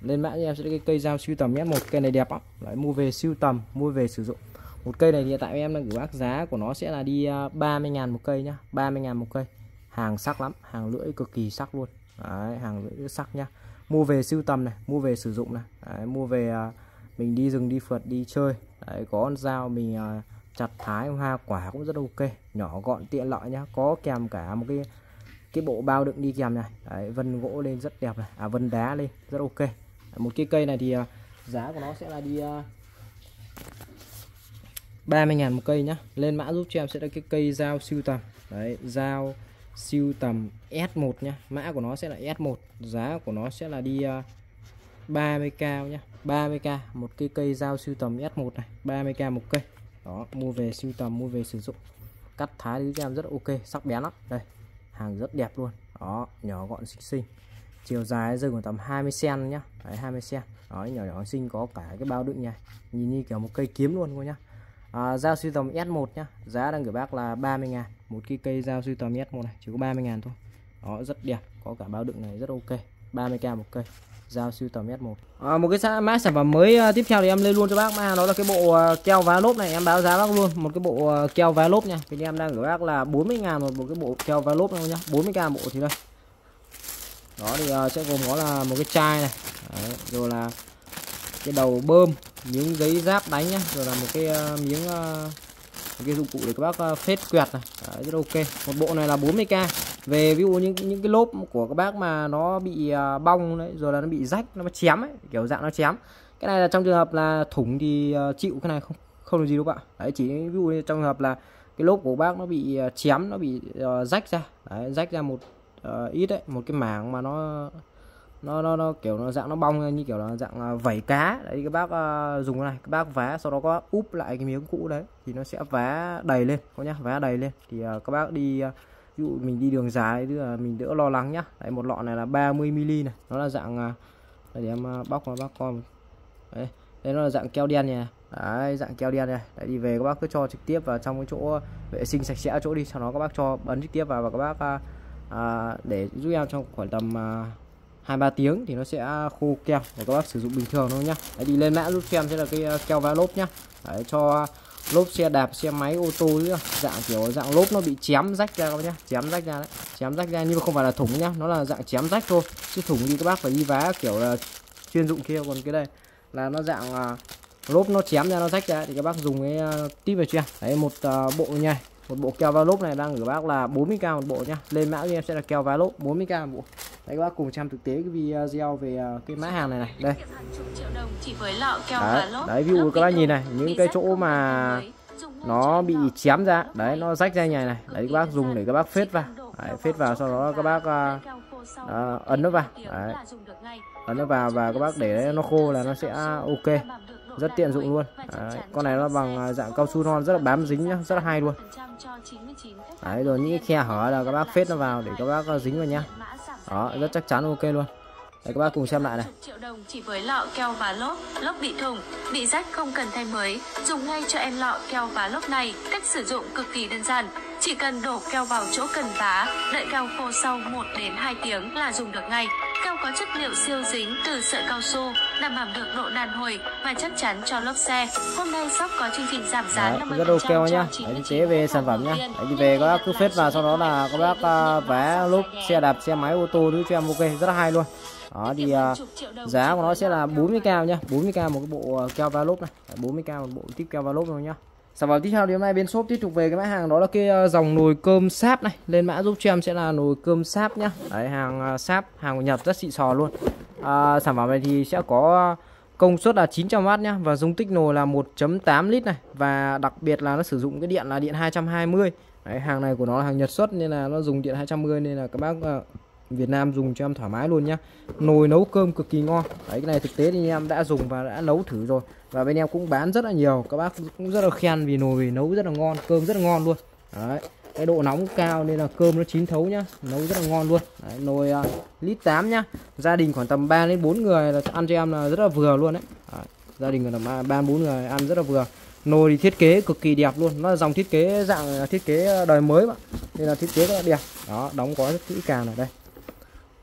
Lên mã cho em sẽ cái cây dao siêu tầm S1 cây này đẹp lắm. Lại mua về siêu tầm mua về sử dụng. Một cây này hiện tại em đang gửi bác giá của nó sẽ là đi ờ, 30 à, ngàn một cây nhá. 30 ngàn một cây. Hàng sắc lắm. Hàng lưỡi cực kỳ sắc luôn. Đấy, hàng lưỡi sắc nhá mua về sưu tầm này mua về sử dụng này. Đấy, mua về à, mình đi rừng đi phượt đi chơi. Đấy, có con dao mình à, chặt thái hoa quả cũng rất ok. Nhỏ gọn tiện lợi nhá. Có kèm cả một cái cái bộ bao đựng đi kèm này. Đấy, vân gỗ lên rất đẹp này. À vân đá lên rất ok. Một cái cây này thì à, giá của nó sẽ là đi à, 30 ngàn một cây nhá. Lên mã giúp cho em sẽ là cái cây dao siêu tầm. Đấy dao siêu tầm S1 nhá mã của nó sẽ là S1 giá của nó sẽ là đi à, 30k nhá. 30k một cái cây dao siêu tầm S1 này 30k một cây. Đó, mua về siêu tầm, mua về sử dụng. Cắt thái đi cho em rất ok, sắc bén lắm. Đây, hàng rất đẹp luôn. Đó, nhỏ gọn xinh xinh. Chiều dài rơi khoảng tầm 20 cm nhá. Đấy 20 cm đó, nhỏ nhỏ xinh có cả cái bao đựng này nhìn như kiểu một cây kiếm luôn cô nhá à, dao siêu tầm S1 nhá. Giá đang gửi bác là 30 ngàn. Một cái cây dao siêu tầm S1 này chỉ có 30 ngàn thôi. Đó rất đẹp. Có cả bao đựng này rất ok. 30k một cây dao siêu tầm S1 à, một cái mã sản phẩm mới uh, tiếp theo thì em lên luôn cho bác. Mà đó là cái bộ uh, keo vá lốp này em báo giá bác luôn. Một cái bộ uh, keo vá lốp nha. Thì em đang gửi bác là 40 ngàn một một cái bộ keo vá lốp này nhá. 40k bộ thì đây. Đó thì uh, sẽ gồm có là một cái chai này. Đấy, rồi là cái đầu bơm miếng giấy giáp đánh nhá rồi là một cái uh, miếng uh, một cái dụng cụ để các bác uh, phết quẹt này. Đấy, rất ok. Một bộ này là 40k về ví dụ những những cái lốp của các bác mà nó bị uh, bong đấy rồi là nó bị rách nó chém ấy kiểu dạng nó chém. Cái này là trong trường hợp là thủng thì uh, chịu cái này không không được gì đâu bạn. Đấy chỉ ví dụ trong trường hợp là cái lốp của bác nó bị uh, chém nó bị uh, rách ra. Đấy, rách ra một uh, ít đấy một cái mảng mà nó nó nó nó kiểu nó dạng nó bong như kiểu là dạng vẩy cá. Đấy các bác uh, dùng cái này. Các bác vá sau đó có úp lại cái miếng cũ đấy thì nó sẽ vá đầy lên có nhá vá đầy lên. Thì uh, các bác đi uh, ví dụ mình đi đường dài tức là mình đỡ lo lắng nhá. Đấy một lọ này là 30 ml này. Nó là dạng uh, để em uh, bóc vào bác con đấy đây nó là dạng keo đen này. Đấy dạng keo đen này. Đấy đi về các bác cứ cho trực tiếp vào trong cái chỗ vệ sinh sạch sẽ chỗ đi. Sau đó các bác cho bấn trực tiếp vào và các bác uh, uh, để giúp em trong khoảng tầm uh, hai ba tiếng thì nó sẽ khô keo để các bác sử dụng bình thường thôi nhá. Đấy, đi lên mã giúp xem sẽ là cái ờ, keo vá lốp nhá. Đấy, cho lốp xe đạp xe máy ô tô nữa. Dạng kiểu dạng lốp nó bị chém rách ra các bác nhá. Chém rách ra đấy. Chém rách ra nhưng mà không phải là thủng nhá. Nó là dạng chém rách thôi. Chứ thủng thì các bác phải đi vá kiểu là chuyên dụng kia. Còn cái đây là nó dạng ờ, lốp nó chém ra nó rách ra. Thì các bác dùng cái uh, tip về chưa? Đấy một uh, bộ nha một bộ keo vá lốp này đang gửi bác là 40k một bộ nhá. Lên mã cho em sẽ là keo vá lốp 40k một bộ. Đấy các bác cùng xem thực tế cái video về à, cái mã hàng này này. Đây. Đấy, đấy ví dụ các bác nhìn này những cái chỗ mà nó bị chém ra. đấy nó rách ra nhảy này đấy các bác dùng để các bác phết vào. đấy, phết vào sau đó các bác uh, uh, ấn nó vào. đấy. ấn nó vào và các bác để nó khô là nó sẽ ok rất tiện dụng luôn. Đấy, con này nó bằng à, dạng cao su non rất là bám dính nhá rất là hay luôn. đấy rồi những cái khe hở là các bác phết nó vào để các bác à, dính vào nhá. Đó rất chắc chắn ok luôn. Đấy các bác cùng xem lại này. triệu đồng chỉ với lọ keo và lốp, lốp bị thủng, bị rách không cần thay mới, dùng ngay cho em lọ keo và lốp này. Cách sử dụng cực kỳ đơn giản, chỉ cần đổ keo vào chỗ cần vá, đợi keo khô sau 1 đến 2 tiếng là dùng được ngay. Có chất liệu siêu dính từ sợi cao su, đảm bảo được độ đàn hồi và chắc chắn cho lốp xe. Hôm nay shop có chương trình giảm giá 50% rất ok nhá. Đấy, tế về sản phẩm nhá. Đấy, thì về các bác cứ phết vào sau đó là các bác uh, vé lốp xe đạp, xe máy, ô tô thứ cho em ok, rất là hay luôn. Đó thì uh, giá của nó sẽ là 40k nhá, 40k một cái bộ uh, keo va lốp này, 40k một bộ tiếp keo va lốp rồi nhá. Sản phẩm tiếp theo thì hôm nay bên shop tiếp tục về cái mã hàng đó là cái ờ, dòng nồi cơm sáp này. Lên mã giúp cho em sẽ là nồi cơm sáp nhá. Đấy hàng ờ, sáp, hàng của Nhật rất xịn sò luôn. À, sản phẩm này thì sẽ có công suất là 900W nhá và dung tích nồi là 1.8 lít này và đặc biệt là nó sử dụng cái điện là điện 220. Đấy, hàng này của nó là hàng Nhật xuất nên là nó dùng điện 220 nên là các bác ờ, Việt Nam dùng cho em thoải mái luôn nhá. Nồi nấu cơm cực kỳ ngon. Đấy cái này thực tế thì em đã dùng và đã nấu thử rồi. Và bên em cũng bán rất là nhiều. Các bác cũng rất là khen vì nồi nấu rất là ngon cơm rất là ngon luôn. Đấy cái độ nóng cao nên là cơm nó chín thấu nhá. Nấu rất là ngon luôn. Đấy, nồi uh, lít 8 nhá. Gia đình khoảng tầm 3 đến 4 người là ăn cho em là rất là vừa luôn đấy, đấy gia đình khoảng tầm ba bốn người ăn rất là vừa. Nồi thì thiết kế cực kỳ đẹp luôn. Nó là dòng thiết kế dạng à, thiết kế à, đời mới mà. Nên là thiết kế rất là đẹp. Đó đóng gói rất kỹ càng ở đây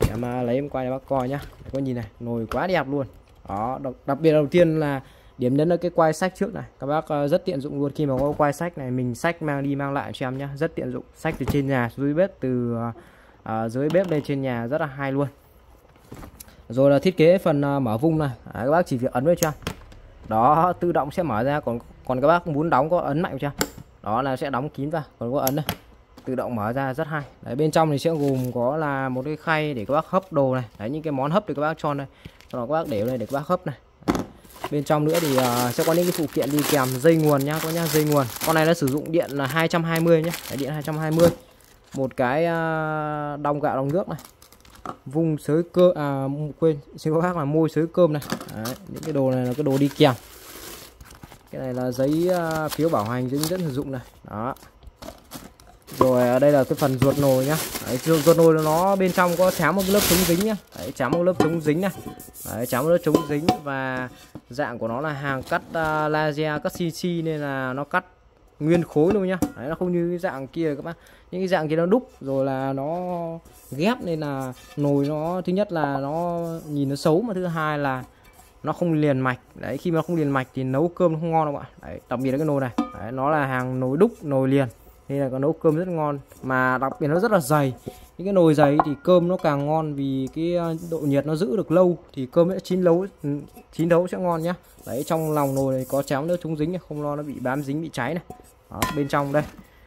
em mà lấy em quay cho bác coi nhá. Các có nhìn này nồi quá đẹp luôn. Đó đặc, đặc biệt đầu tiên là điểm nhấn là cái quay sách trước này. Các bác à, rất tiện dụng luôn. Khi mà có quay sách này mình sách mang đi mang lại cho em nhá. Rất tiện dụng. Sách từ trên nhà dưới bếp từ uh, dưới bếp lên trên nhà rất là hay luôn. Rồi là thiết kế phần uh, mở vung này. À, các bác chỉ việc ấn với cho đó tự động sẽ mở ra. Còn còn các bác muốn đóng có ấn mạnh chưa? Đó là sẽ đóng kín vào. Còn có ấn đây tự động mở ra rất hay. Đấy bên trong thì sẽ gồm có là một cái khay để các bác hấp đồ này. Đấy những cái món hấp thì các bác cho đây còn các bác để đây để các bác hấp này. Bên trong nữa thì uh, sẽ có những cái phụ kiện đi kèm dây nguồn nhá có nhá dây nguồn. Con này nó sử dụng điện là 220 nhá. Đấy, điện 220 một cái ờ, uh, đong gạo đong nước này. Vung sới cơ à quên xin các bác là môi sới cơm này. Đấy, những cái đồ này là cái đồ đi kèm. Cái này là giấy uh, phiếu bảo hành hướng dẫn sử dụng này. Đó rồi ở đây là cái phần ruột nồi nhá. Đấy, ruột nồi nó bên trong có chám một lớp chống dính nhá. Đấy, chám một lớp chống dính này. Đấy, chám một lớp chống dính và dạng của nó là hàng cắt uh, laser cắt CC nên là nó cắt nguyên khối luôn nhá. Đấy, nó không như cái dạng kia các bác. Những cái dạng kia nó đúc rồi là nó ghép nên là nồi nó thứ nhất là nó nhìn nó xấu mà thứ hai là nó không liền mạch. Đấy khi mà không liền mạch thì nấu cơm nó không ngon đâu ạ đấy, đặc biệt là cái nồi này. Đấy, nó là hàng nồi đúc nồi liền nên là có nấu cơm rất ngon mà đặc biệt nó rất là dày. Những cái nồi dày thì cơm nó càng ngon vì cái ờ, độ nhiệt nó giữ được lâu thì cơm sẽ chín lâu ừ, chín đấu sẽ ngon nhá. Đấy trong lòng nồi này có chéo nữa chống dính không lo nó bị bám dính bị cháy này. Đó, bên trong đây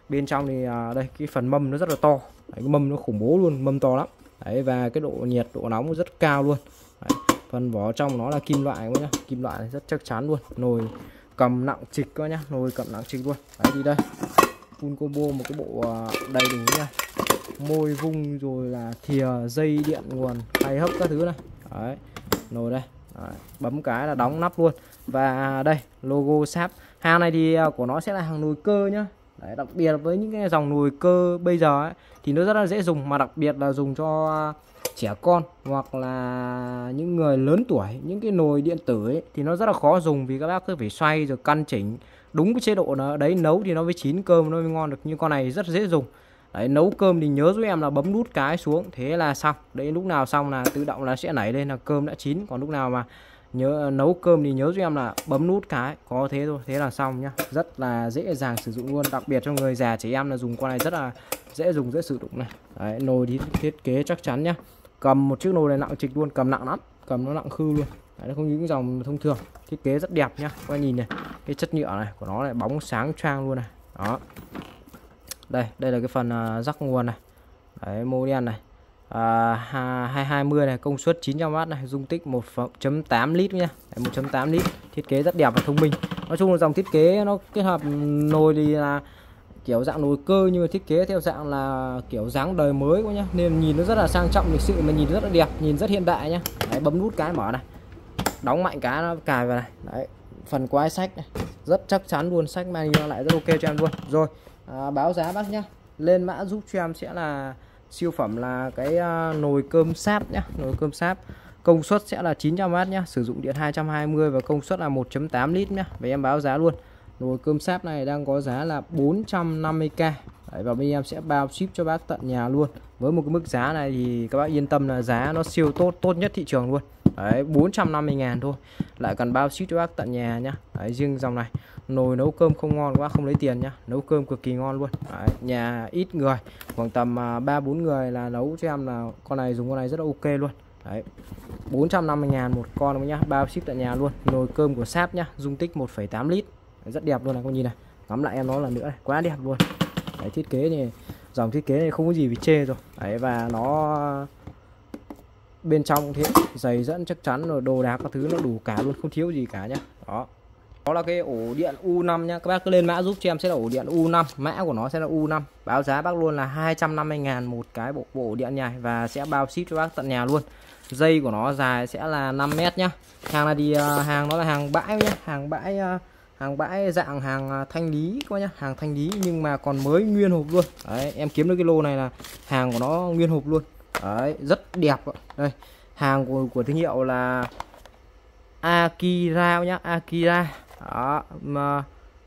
bên trong thì à, đây cái phần mâm nó rất là to. Đấy, cái mâm nó khủng bố luôn mâm to lắm. Đấy và cái độ nhiệt độ nóng rất cao luôn. Đấy, phần vỏ trong nó là kim loại nhá kim loại rất chắc chắn luôn. Nồi cầm nặng trịch coi nhá nồi cầm nặng trịch luôn. Đấy đi đây full combo một cái bộ à, đầy đủ nha. Môi vung rồi là thìa dây điện nguồn hay hấp các thứ này. Đấy nồi đây. Đấy. bấm cái là đóng nắp luôn. Và đây logo sáp. Hàng này thì à, của nó sẽ là hàng nồi cơ nhá. Đấy, đặc biệt với những cái dòng nồi cơ bây giờ ấy, thì nó rất là dễ dùng. Mà đặc biệt là dùng cho trẻ con hoặc là những người lớn tuổi những cái nồi điện tử ấy thì nó rất là khó dùng vì các bác cứ phải xoay rồi căn chỉnh đúng cái chế độ nó đấy nấu thì nó mới chín cơm nó mới ngon được như con này rất dễ dùng. Đấy nấu cơm thì nhớ giúp em là bấm nút cái xuống thế là xong. Đấy lúc nào xong là tự động là sẽ nảy lên là cơm đã chín. Còn lúc nào mà nhớ nấu cơm thì nhớ giúp em là bấm nút cái có thế thôi thế là xong nhá. Rất là dễ dàng sử dụng luôn đặc biệt cho người già trẻ em là dùng con này rất là dễ dùng dễ sử dụng này. Đấy, nồi thì thiết kế chắc chắn nhá. Cầm một chiếc nồi này nặng trịch luôn cầm nặng lắm cầm nó nặng khư luôn đấy, nó không những dòng thông thường thiết kế rất đẹp nhá. Các nhìn này cái chất nhựa này của nó lại bóng sáng trang luôn này. Đó. Đây đây là cái phần uh, rắc nguồn này. Đấy model này. À, uh, 220 này công suất 900W này dung tích 1.8 lít nhá. 1.8 lít thiết kế rất đẹp và thông minh. Nói chung là dòng thiết kế nó kết hợp nồi thì là kiểu dạng nồi cơ nhưng mà thiết kế theo dạng là kiểu dáng đời mới quá nhá. Nên nhìn nó rất là sang trọng lịch sự mà nhìn rất là đẹp nhìn rất hiện đại nhá. Đấy, bấm nút cái mở này đóng mạnh cá nó cài vào này. Đấy phần quái sách này. Rất chắc chắn luôn sách mang lại rất ok cho em luôn. Rồi à, báo giá bác nhá. Lên mã giúp cho em sẽ là siêu phẩm là cái uh, nồi cơm sáp nhá. Nồi cơm sáp. Công suất sẽ là 900W nhá. Sử dụng điện 220 và công suất là 1.8 lít nhá. Và em báo giá luôn. Nồi cơm sáp này đang có giá là 450k Đấy, và bên em sẽ bao ship cho bác tận nhà luôn. Với một cái mức giá này thì các bác yên tâm là giá nó siêu tốt tốt nhất thị trường luôn. Đấy 450 ngàn thôi. Lại cần bao ship cho bác tận nhà nhá. Đấy, riêng dòng này nồi nấu cơm không ngon quá không lấy tiền nhá. Nấu cơm cực kỳ ngon luôn. Đấy, nhà ít người khoảng tầm à, ba bốn người là nấu cho em là con này dùng con này rất là ok luôn. Đấy 450 ngàn một con nhá. Bao ship tận nhà luôn. Nồi cơm của sáp nhá dung tích 1,8 lít. Rất đẹp luôn này con nhìn này. Ngắm lại em nó lần nữa này quá đẹp luôn. Đấy, thiết kế này dòng thiết kế này không có gì bị chê rồi. Đấy, và nó bên trong thì giày dẫn chắc chắn rồi đồ đạc các thứ nó đủ cả luôn không thiếu gì cả nhá. Đó. Đó là cái ổ điện U5 nhá. Các bác cứ lên mã giúp cho em sẽ là ổ điện U5 mã của nó sẽ là U5 báo giá bác luôn là 250 ngàn một cái bộ bộ điện nhài và sẽ bao ship cho bác tận nhà luôn. Dây của nó dài sẽ là 5 mét nhá. Hàng là đi hàng nó là hàng bãi nhá. Hàng bãi uh, hàng bãi dạng hàng à, thanh lý các nhá hàng thanh lý nhưng mà còn mới nguyên hộp luôn. Đấy em kiếm được cái lô này là hàng của nó nguyên hộp luôn. Đấy rất đẹp đây hàng của, của thương hiệu là Akira nhá Akira. Đó mà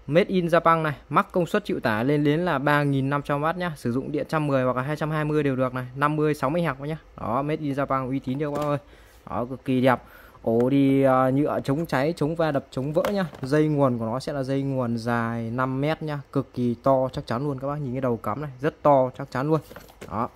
Made in Japan này mắc công suất chịu tải lên đến là 3.500W nhá sử dụng điện 110 hoặc là 220 đều được này 50 60 hạt nhá. Đó Made in Japan uy tín chưa các bác ơi. Đó cực kỳ đẹp ổ đi à, uh, nhựa chống cháy chống va đập chống vỡ nhá. Dây nguồn của nó sẽ là dây nguồn dài 5 mét nhá. Cực kỳ to chắc chắn luôn các bác. Nhìn cái đầu cắm này rất to chắc chắn luôn. Đó.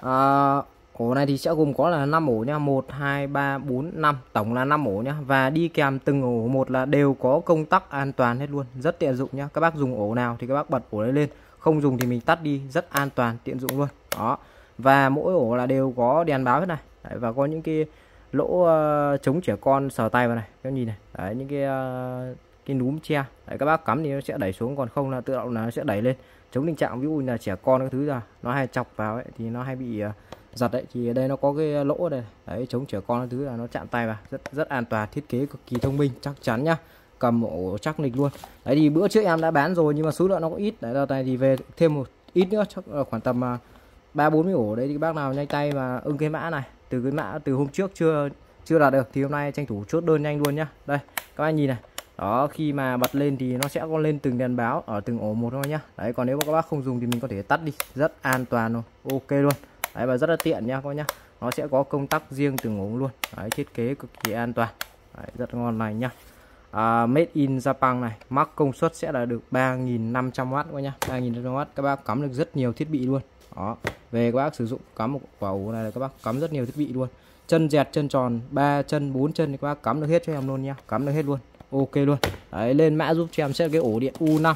À, ổ này thì sẽ gồm có là 5 ổ nhá. 1 2 3 4 5 tổng là 5 ổ nhá. Và đi kèm từng ổ một là đều có công tắc an toàn hết luôn. Rất tiện dụng nhá. Các bác dùng ổ nào thì các bác bật ổ đấy lên. Không dùng thì mình tắt đi. Rất an toàn tiện dụng luôn. Đó. Và mỗi ổ là đều có đèn báo hết này. Đấy, và có những cái lỗ uh, chống trẻ con sờ tay vào này các nhìn này. Đấy những cái uh, cái núm che. Đấy, các bác cắm thì nó sẽ đẩy xuống còn không là tự động là nó sẽ đẩy lên. Chống tình trạng ví dụ là trẻ con các thứ là nó hay chọc vào ấy, thì nó hay bị uh, giật đấy thì đây nó có cái lỗ đây. Đấy chống trẻ con các thứ là nó chạm tay vào. Rất rất an toàn thiết kế cực kỳ thông minh chắc chắn nhá. Cầm ổ chắc nịch luôn. Đấy thì bữa trước em đã bán rồi nhưng mà số lượng nó có ít. Đấy đợt này thì về thêm một ít nữa chắc là khoảng tầm ba bốn mươi ổ đấy thì bác nào nhanh tay và ưng cái mã này từ cái mã từ hôm trước chưa chưa đạt được thì hôm nay tranh thủ chốt đơn nhanh luôn nhá. Đây các anh nhìn này. Đó khi mà bật lên thì nó sẽ có lên từng đèn báo ở từng ổ một thôi nhá. Đấy còn nếu mà các bác không dùng thì mình có thể tắt đi. Rất an toàn luôn ok luôn. Đấy và rất là tiện nhá các bác nhá. Nó sẽ có công tắc riêng từng ổ luôn. Đấy thiết kế cực kỳ an toàn. Đấy, rất ngon này nhá. À, made in Japan này mắc công suất sẽ là được 3.500W các nhá. 3.500W các bác cắm được rất nhiều thiết bị luôn đó. Về các bác sử dụng cắm một quả ổ này là các bác cắm rất nhiều thiết bị luôn. Chân dẹt chân tròn ba chân bốn chân thì các bác cắm được hết cho em luôn nha. Cắm được hết luôn. Ok luôn. Đấy lên mã giúp cho em sẽ cái ổ điện U5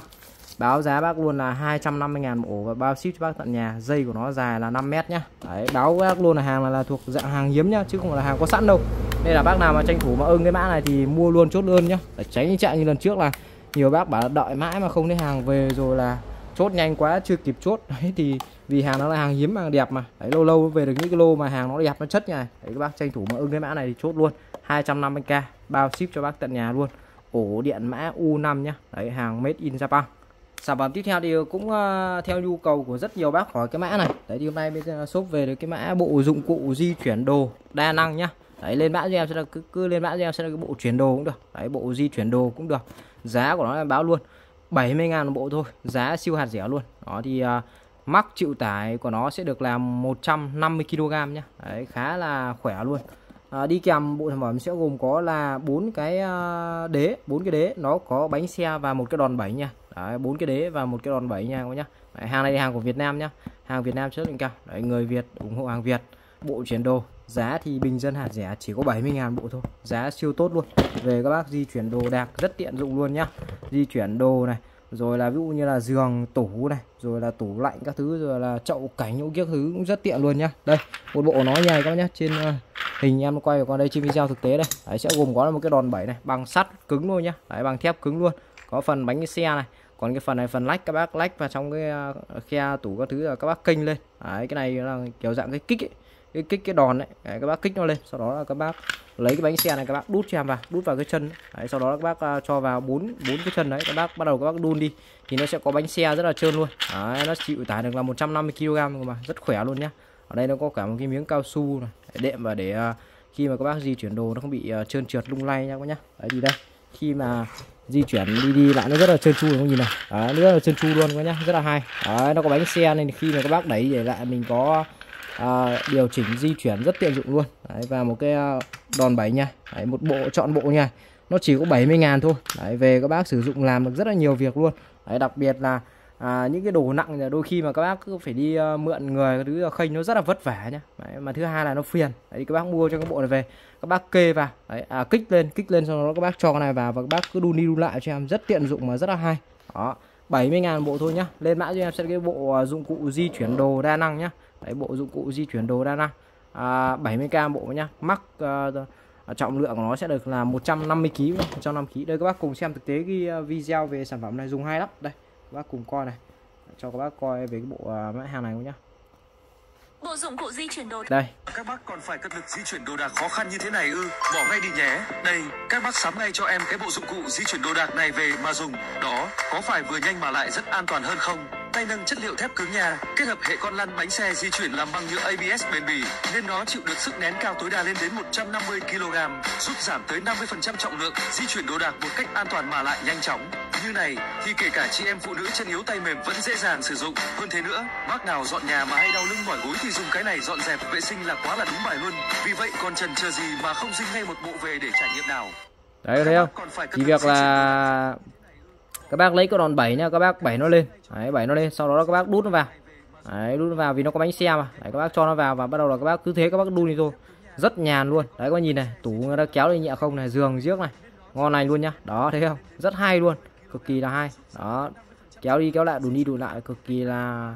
báo giá bác luôn là 250 ngàn một ổ và bao ship cho bác tận nhà. Dây của nó dài là 5 mét nhá. Đấy báo bác luôn là hàng là, là thuộc dạng hàng hiếm nhá chứ không phải là hàng có sẵn đâu. Nên là bác nào mà tranh thủ mà ưng cái mã này thì mua luôn chốt đơn nhá. Để tránh những trạng như lần trước là nhiều bác bảo đợi mãi mà không thấy hàng về rồi là chốt nhanh quá chưa kịp chốt. Đấy thì vì hàng nó là hàng hiếm hàng đẹp mà. Đấy lâu lâu về được những cái lô mà hàng nó đẹp nó chất như này. Đấy các bác tranh thủ mà ưng cái mã này thì chốt luôn. 250k bao ship cho bác tận nhà luôn. Ổ điện mã U5 nhá. Đấy hàng made in Japan. Sản phẩm tiếp theo thì cũng ờ, theo nhu cầu của rất nhiều bác hỏi cái mã này. Đấy thì hôm nay bên shop về được cái mã bộ dụng cụ di chuyển đồ đa năng nhá. Đấy lên mã cho em sẽ là cứ, cứ lên mã cho em sẽ là cái bộ chuyển đồ cũng được. Đấy bộ di chuyển đồ cũng được. Giá của nó là báo luôn. 70 ngàn một bộ thôi. Giá siêu hạt rẻ luôn. Đó thì ờ, móc mắc chịu tải của nó sẽ được làm 150 kg nhá. Đấy khá là khỏe luôn. À, đi kèm bộ sản phẩm sẽ gồm có là bốn cái à, đế bốn cái đế. Nó có bánh xe và một cái đòn bẩy nha. Bốn cái đế và một cái đòn bẩy nha các nhá. Đấy, hàng này là hàng của Việt Nam nhá. Hàng Việt Nam chất lượng cao. Đấy, người Việt ủng hộ hàng Việt. Bộ chuyển đồ giá thì bình dân hạt rẻ chỉ có 70.000 bộ thôi. Giá siêu tốt luôn. Về các bác di chuyển đồ đạc rất tiện dụng luôn nhá. Di chuyển đồ này rồi là ví dụ như là giường tủ này rồi là tủ lạnh các thứ rồi là chậu cảnh những các thứ cũng rất tiện luôn nhá. Đây một bộ nó nhầy các bác nhá. Trên à, hình em quay qua đây trên video thực tế đây. Đấy, sẽ gồm có một cái đòn bẩy này bằng sắt cứng luôn nhá. Đấy bằng thép cứng luôn. Có phần bánh xe này còn cái phần này phần lách các bác lách vào trong cái à, khe tủ các thứ là các bác kênh lên. Đấy, cái này là kiểu dạng cái kích ấy cái kích cái đòn đấy. đấy các bác kích nó lên sau đó là các bác lấy cái bánh xe này các bác đút cho em vào đút vào cái chân đấy, sau đó các bác à, cho vào bốn bốn cái chân đấy. Các bác bắt đầu các bác đun đi thì nó sẽ có bánh xe rất là trơn luôn. Đấy, nó chịu tải được là 150 kg mà rất khỏe luôn nhá. Ở đây nó có cả một cái miếng cao su này. Đệm và để à, khi mà các bác di chuyển đồ nó không bị à, trơn trượt lung lay nha các bác nhá. Đấy thì đây khi mà di chuyển đi đi lại nó rất là trơn tru không nhìn này đấy, rất là trơn tru luôn các nhá rất là hay. Đấy, nó có bánh xe nên khi mà các bác đẩy để lại mình có à, điều chỉnh di chuyển rất tiện dụng luôn. Đấy, và một cái à, đòn bẩy nha. Đấy, một bộ chọn bộ nha. Nó chỉ có 70 ngàn thôi. Đấy, về các bác sử dụng làm được rất là nhiều việc luôn. Đấy, đặc biệt là à, những cái đồ nặng là đôi khi mà các bác cứ phải đi uh, mượn người thứ à, khênh nó rất là vất vả nhá. Đấy, mà thứ hai là nó phiền. Đấy các bác mua cho cái bộ này về các bác kê vào. Đấy, à, kích lên kích lên sau đó các bác cho cái này vào và các bác cứ đun đi đun lại cho em. Rất tiện dụng mà rất là hay. Đó 70 ngàn bộ thôi nhá. Lên mã cho em sẽ cái bộ dụng cụ di chuyển đồ đa năng nhá đấy bộ dụng cụ di chuyển đồ đa năng à, 70k bộ nhá. Mắc uh, trọng lượng của nó sẽ được là 150 kg 150 kg đây các bác cùng xem thực tế cái video về sản phẩm này dùng hay lắm. Đây các bác cùng coi này. Cho các bác coi về cái bộ mã hàng này nhá. Bộ dụng cụ di chuyển đồ. Đây. Các bác còn phải cật lực di chuyển đồ đạc khó khăn như thế này ư? Bỏ ngay đi nhé. Đây các bác sắm ngay cho em cái bộ dụng cụ di chuyển đồ đạc này về mà dùng. Đó có phải vừa nhanh mà lại rất an toàn hơn không tay nâng chất liệu thép cứng nhà kết hợp hệ con lăn bánh xe di chuyển làm bằng nhựa ABS bền bỉ nên nó chịu được sức nén cao tối đa lên đến 150 kg, giúp giảm tới 50% trọng lượng, di chuyển đồ đạc một cách an toàn mà lại nhanh chóng. Như này thì kể cả chị em phụ nữ chân yếu tay mềm vẫn dễ dàng sử dụng. Hơn thế nữa, bác nào dọn nhà mà hay đau lưng mỏi gối thì dùng cái này dọn dẹp vệ sinh là quá là đúng bài luôn. Vì vậy còn chần chờ gì mà không dinh ngay một bộ về để trải nghiệm nào. Đấy thấy không? Chỉ việc là các bác lấy cái đòn 7 nha các bác 7 nó lên. Đấy, 7 nó lên sau đó các bác đút nó vào. Đấy, đút nó vào vì nó có bánh xe mà. Đấy, các bác cho nó vào và bắt đầu là các bác cứ thế các bác đun đi thôi. Rất nhàn luôn. Đấy có nhìn này tủ người ta kéo lên nhẹ không này giường giếc này. Ngon này luôn nhá. Đó thấy không? Rất hay luôn. Cực kỳ là hay. Đó kéo đi kéo lại đủ đi đủ lại cực kỳ là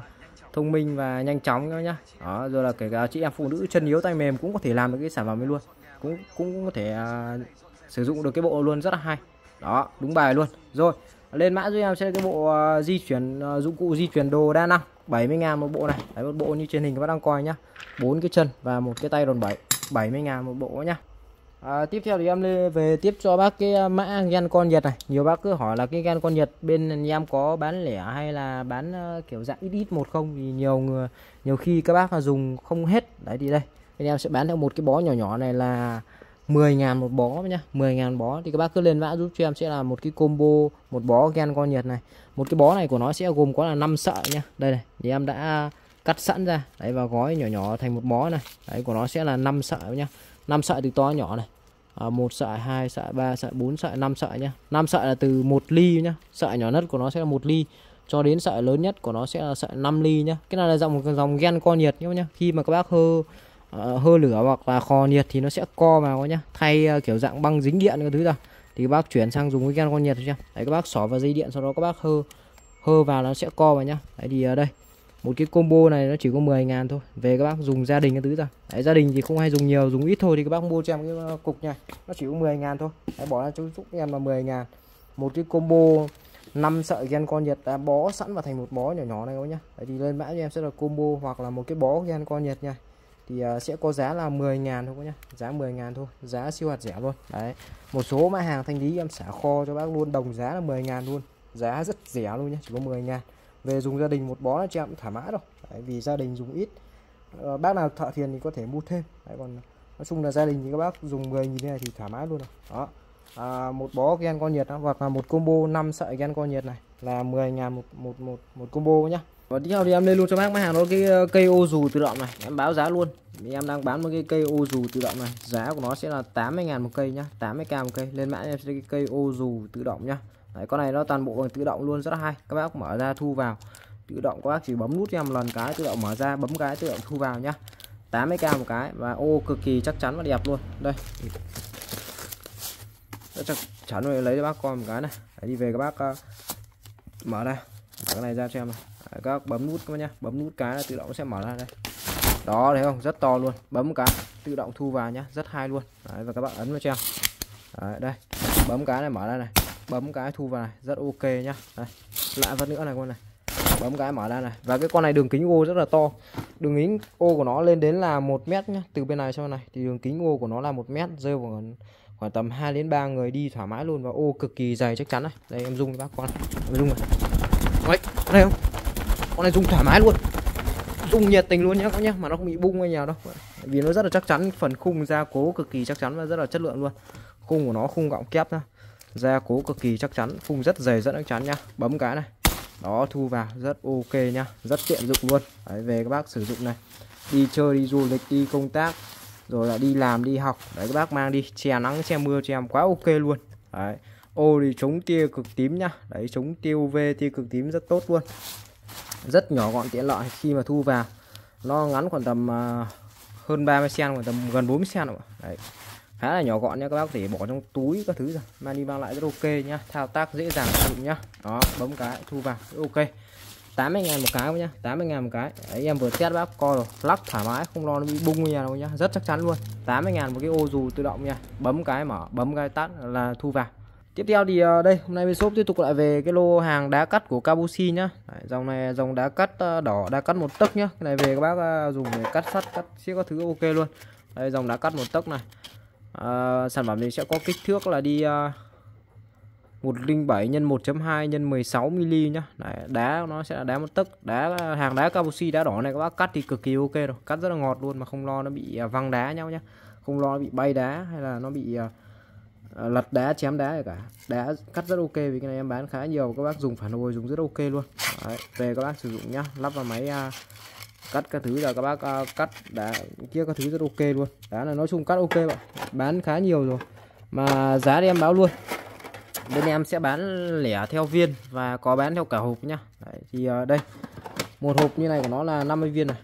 thông minh và nhanh chóng nhá. Đó rồi là kể cả chị em phụ nữ chân yếu tay mềm cũng có thể làm được cái sản phẩm này luôn. Cũng cũng có thể uh, sử dụng được cái bộ luôn rất là hay. Đó đúng bài luôn. Rồi lên mã giúp em sẽ cái bộ uh, di chuyển uh, dụng cụ di chuyển đồ đa năng. 70 ngàn một bộ này. Đấy một bộ như truyền hình các bác đang coi nhá. Bốn cái chân và một cái tay đòn bẩy 70 ngàn một bộ nhá. À, tiếp theo thì em lên về tiếp cho bác cái ờ, mã gan con nhật này. Nhiều bác cứ hỏi là cái gan con nhật bên nhà em có bán lẻ hay là bán uh, kiểu dạng ít ít một không? Thì nhiều người nhiều khi các bác là dùng không hết. Đấy thì đây. Bên em sẽ bán theo một cái bó nhỏ nhỏ này là 10.000 một bó nhá 10 ngàn bó. Thì các bác cứ lên mã giúp cho em sẽ là một cái combo một bó gen con nhiệt này. Một cái bó này của nó sẽ gồm có là 5 sợi nhá. Đây này thì em đã cắt sẵn ra. Đấy và gói nhỏ nhỏ thành một bó này. Đấy của nó sẽ là 5 sợi nhá. 5 sợi từ to nhỏ này. À, 1 sợi 2 sợi 3 sợi 4 sợi 5 sợi nhá. 5 sợi là từ 1 ly nhá. Sợi nhỏ nhất của nó sẽ là 1 ly. Cho đến sợi lớn nhất của nó sẽ là sợi 5 ly nhá. Cái này là dòng dòng gen co nhiệt nhá. Khi mà các bác hơ uh, hơ lửa hoặc là kho nhiệt thì nó sẽ co vào nhá. Thay uh, kiểu dạng băng dính điện cái thứ ra. Thì các bác chuyển sang dùng cái gan con nhiệt chưa đấy các bác xỏ vào dây điện sau đó các bác hơ hơ vào nó sẽ co vào nhá. Đấy thì ở đây. Một cái combo này nó chỉ có 10 ngàn thôi. Về các bác dùng gia đình cái thứ ra. Đấy, gia đình thì không hay dùng nhiều dùng ít thôi thì các bác mua cho em cái cục này nó chỉ có 10 ngàn thôi. Đấy, bỏ ra giúp em là 10 ngàn. Một cái combo 5 sợi gen con nhiệt đã bó sẵn vào thành một bó nhỏ nhỏ này các nhá. Đấy, thì lên mã cho em sẽ là combo hoặc là một cái bó gen con nhiệt nha thì uh, sẽ có giá là 10.000 thôi nhá. Giá 10.000 thôi giá siêu hạt rẻ luôn đấy một số mã hàng thanh lý em xả kho cho bác luôn đồng giá là 10.000 luôn. Giá rất rẻ luôn nhá chỉ có 10.000 về dùng gia đình một bó là cho em thoải mái đâu. Đấy, vì gia đình dùng ít. Uh, bác nào thợ thiền thì có thể mua thêm. Đấy, còn nói chung là gia đình thì các bác dùng 10 nghìn này thì thoải mái luôn rồi. đó. À, một bó gen con nhiệt đó, hoặc là một combo 5 sợi gen con nhiệt này là 10 ngàn một một một một combo nhá và tiếp theo thì em lên luôn cho bác. Mấy hàng đó cái ờ, cây ô dù tự động này. Em báo giá luôn. Thì em đang bán một cái cây ô dù tự động này. Giá của nó sẽ là 80 ngàn một cây nhá. 80k một cây. Lên mã em sẽ cái cây ô dù tự động nhá. Đấy, con này nó toàn bộ bằng tự động luôn. Rất là hay. Các bác mở ra thu vào. Tự động các bác chỉ bấm nút cho em lần cái tự động mở ra bấm cái tự động thu vào nhá. 80k một cái. Và ô cực kỳ chắc chắn và đẹp luôn. Đây. Rất chắc chắn. Rồi lấy cho bác coi một cái này. Đấy, đi về các bác uh, mở ra. Mở cái này ra cho em này. Đấy, các bấm nút các bạn nhá. Bấm nút cái là tự động sẽ mở ra đây. Đó thấy không? Rất to luôn. Bấm cái tự động thu vào nhá. Rất hay luôn. Đấy, và các bạn ấn vào treo. Đấy, đây. Bấm cái này mở ra này. Bấm cái thu vào này. Rất ok nhá. Đây. Lại vật nữa này con này. Bấm cái mở ra này. Và cái con này đường kính ô rất là to. Đường kính ô của nó lên đến là một mét nhá. Từ bên này sang này. Thì đường kính ô của nó là một mét rơi vào khoảng tầm 2 đến 3 người đi thoải mái luôn. Và ô cực kỳ dày chắc chắn này. Đây em dùng cho bác con. Em dùng này. Đấy đây không? Con này dùng thoải mái luôn. Dùng nhiệt tình luôn nhá các nhá mà nó không bị bung hay nhào đâu. Vì nó rất là chắc chắn phần khung gia cố cực kỳ chắc chắn và rất là chất lượng luôn. Khung của nó khung gọng kép nhá. Gia cố cực kỳ chắc chắn khung rất dày rất chắc chắn nhá. Bấm cái này đó thu vào rất ok nhá rất tiện dụng luôn. Đấy, về các bác sử dụng này. Đi chơi đi du lịch đi công tác rồi là đi làm đi học. Đấy các bác mang đi che nắng che mưa cho em quá ok luôn. Đấy ô thì chống tia cực tím nhá. Đấy chống tia UV tia cực tím rất tốt luôn rất nhỏ gọn tiện lợi khi mà thu vào. Nó ngắn khoảng tầm uh, hơn 30 cm khoảng tầm gần 40 cm đấy khá là nhỏ gọn nha các bác để bỏ trong túi các thứ rồi. Mang đi mang lại rất ok nhá thao tác dễ dàng sử dụng nhá. Đó bấm cái thu vào ok. 80 ngàn một cái nhá 80 ngàn một cái. Đấy, em vừa test bác coi rồi lắc thoải mái không lo nó bị bung nhà đâu nhá rất chắc chắn luôn. 80 ngàn một cái ô dù tự động nha bấm cái mở bấm cái tắt là thu vào tiếp theo thì ờ, đây hôm nay bên shop tiếp tục lại về cái lô hàng đá cắt của Kabushi nhá. Đấy, dòng này dòng đá cắt ờ, đỏ đá cắt một tấc nhá. Cái này về các bác ờ, dùng để cắt sắt cắt xiếc các thứ ok luôn. Đây dòng đá cắt một tấc này. À, sản phẩm này sẽ có kích thước là đi uh, 107 x 1.2 x 16 mm nhá. Đấy, đá nó sẽ là đá một tấc, đá hàng đá Kabushi đá đỏ này các bác cắt thì cực kỳ ok rồi, cắt rất là ngọt luôn mà không lo nó bị văng đá nhau nhá. Không lo nó bị bay đá hay là nó bị Ờ, lật đá chém đá gì cả. Đá cắt rất ok vì cái này em bán khá nhiều. Các bác dùng phản hồi dùng rất ok luôn. Đấy, về các bác sử dụng nhá. Lắp vào máy uh, cắt các thứ là các bác uh, cắt đá kia các thứ rất ok luôn. Đá là nói chung cắt ok bạn. Bán khá nhiều rồi. Mà giá thì em báo luôn. Bên em sẽ bán lẻ theo viên và có bán theo cả hộp nhá. Đấy, thì uh, đây. Một hộp như này của nó là 50 viên này.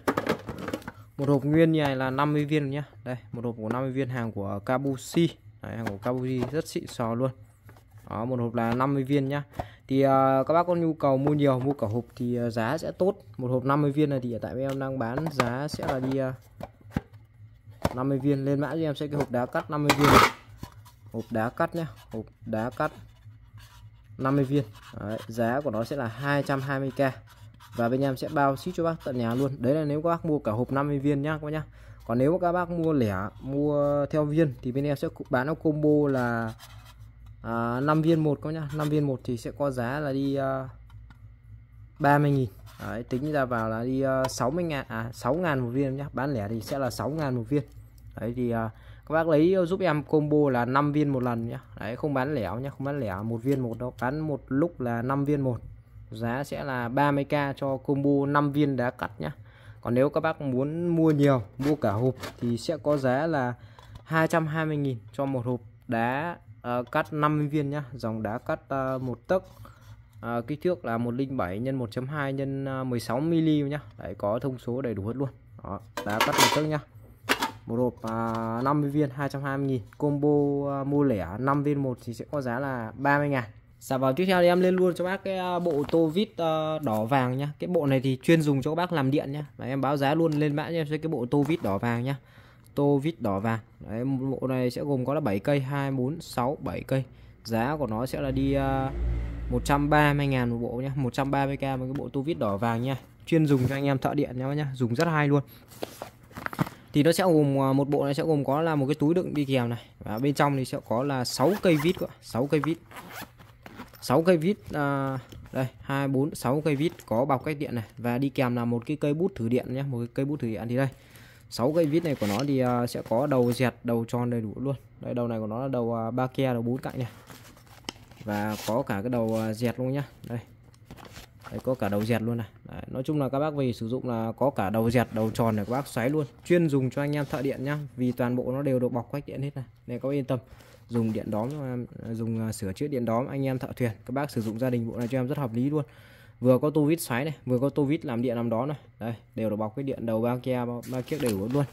Một hộp nguyên như này là 50 viên nhá. Đây một hộp của 50 viên hàng của Kabushi. Đấy, hàng của Kabuki rất xịn sò luôn. Đó một hộp là 50 viên nhá. Thì uh, các bác có nhu cầu mua nhiều mua cả hộp thì uh, giá sẽ tốt. Một hộp 50 viên này thì ở tại em đang bán giá sẽ là đi à, uh, 50 viên. Lên mã cho em sẽ cái hộp đá cắt 50 viên này. hộp đá cắt nhá hộp đá cắt 50 viên. Đấy, giá của nó sẽ là 220k và bên em sẽ bao ship cho bác tận nhà luôn. Đấy là nếu các bác mua cả hộp 50 viên nhá các bác nhá còn nếu mà các bác mua lẻ mua theo viên thì bên em sẽ bán nó combo là à, 5 viên một các nhá. 5 viên một thì sẽ có giá là đi à, 30 nghìn. Đấy, tính ra vào là đi à, uh, 60 ngàn à 6 ngàn một viên nhá. Bán lẻ thì sẽ là 6 ngàn một viên. Đấy thì uh, các bác lấy à, giúp em combo là 5 viên một lần nhá. Đấy không bán lẻ nhá không bán lẻ một viên một đâu. Bán một lúc là 5 viên một. Giá sẽ là 30k cho combo 5 viên đá cắt nhá còn nếu các bác muốn mua nhiều mua cả hộp thì sẽ có giá là 220.000 cho một hộp đá uh, cắt 50 viên nhá. Dòng đá cắt uh, một tấc uh, kích thước là 107 x 1.2 x 16 mm nhá. Đấy có thông số đầy đủ hết luôn. Đó đá cắt một tấc nhá. Một hộp uh, 50 viên 220.000 combo uh, mua lẻ 5 viên một thì sẽ có giá là 30 ngàn. Dạ vào tiếp theo thì em lên luôn cho bác cái à, bộ tô vít ờ, đỏ vàng nhá. Cái bộ này thì chuyên dùng cho các bác làm điện nhá. Và em báo giá luôn lên mã cho em cái bộ tô vít đỏ vàng nhá. Tô vít đỏ vàng. Đấy bộ này sẽ gồm có là 7 cây, 2 4 6 7 cây. Giá của nó sẽ là đi uh, 130 000 một bộ nhá, 130k một cái bộ tô vít đỏ vàng nha. Chuyên dùng cho anh em thợ điện nhá nhá, dùng rất hay luôn. Thì nó sẽ gồm à, một bộ này sẽ gồm có là một cái túi đựng đi kèm này và bên trong thì sẽ có là 6 cây vít cơ, 6 cây vít 6 cây vít à, đây 2 4 6 cây vít có bọc cách điện này. Và đi kèm là một cái cây bút thử điện nhé một cái cây bút thử điện thì đây. 6 cây vít này của nó thì à, sẽ có đầu dẹt đầu tròn đầy đủ luôn. Đây đầu này của nó là đầu à, ba ke đầu bốn cạnh này. Và có cả cái đầu à, dẹt luôn nhá. Đây. Đấy, có cả đầu dẹt luôn này. Đấy, nói chung là các bác về sử dụng là có cả đầu dẹt đầu tròn này các bác xoáy luôn. Chuyên dùng cho anh em thợ điện nhá vì toàn bộ nó đều được bọc cách điện hết này. Nên có yên tâm dùng điện đóm à, dùng à, sửa chữa điện đóm anh em thợ thuyền các bác sử dụng gia đình bộ này cho em rất hợp lý luôn. Vừa có tô vít xoáy này vừa có tô vít làm điện làm đó này. Đây đều được bọc cái điện đầu ba kia ba chiếc đều luôn.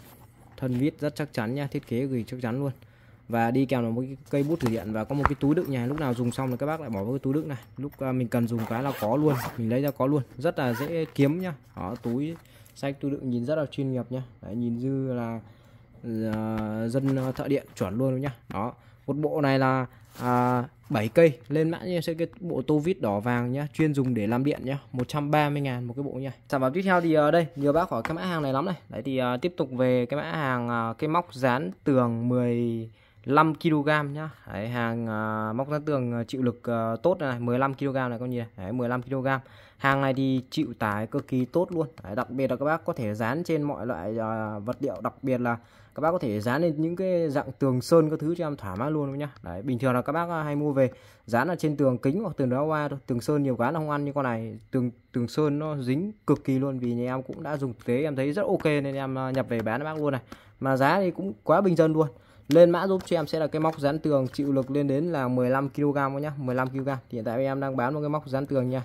Thân vít rất chắc chắn nha thiết kế gửi chắc chắn luôn. Và đi kèm là một cái cây bút thử điện và có một cái túi đựng nhà lúc nào dùng xong thì các bác lại bỏ vào cái túi đựng này. Lúc à, mình cần dùng cái là có luôn mình lấy ra có luôn. Rất là dễ kiếm nhá đó túi sách túi đựng nhìn rất là chuyên nghiệp nhá Đấy, nhìn dư là uh, dân thợ điện chuẩn luôn nhá đó một bộ này là à, 7 cây. Lên mã như sẽ cái bộ tô vít đỏ vàng nhá chuyên dùng để làm điện nhá. 130 ngàn một cái bộ nha sản phẩm tiếp theo thì ở đây nhiều bác hỏi cái mã hàng này lắm này. Đấy thì uh, tiếp tục về cái mã hàng uh, cái móc dán tường 15 kg nhá. Đấy, hàng uh, móc dán tường chịu lực uh, tốt này 15 kg này con nhìn đấy 15 kg hàng này thì chịu tải cực kỳ tốt luôn. Đấy, đặc biệt là các bác có thể dán trên mọi loại uh, vật liệu đặc biệt là các bác có thể dán lên những cái dạng tường sơn các thứ cho em thoải mái luôn nhá. Đấy, bình thường là các bác à, hay mua về, dán ở trên tường kính hoặc tường đá hoa thôi. Tường sơn nhiều cái là không ăn như con này. Tường tường sơn nó dính cực kỳ luôn vì nhà em cũng đã dùng thực tế, em thấy rất ok nên em à, nhập về bán cho bác luôn này. Mà giá thì cũng quá bình dân luôn. Lên mã giúp cho em sẽ là cái móc dán tường chịu lực lên đến là 15 kg nhá 15 kg hiện tại em đang bán một cái móc dán tường nha.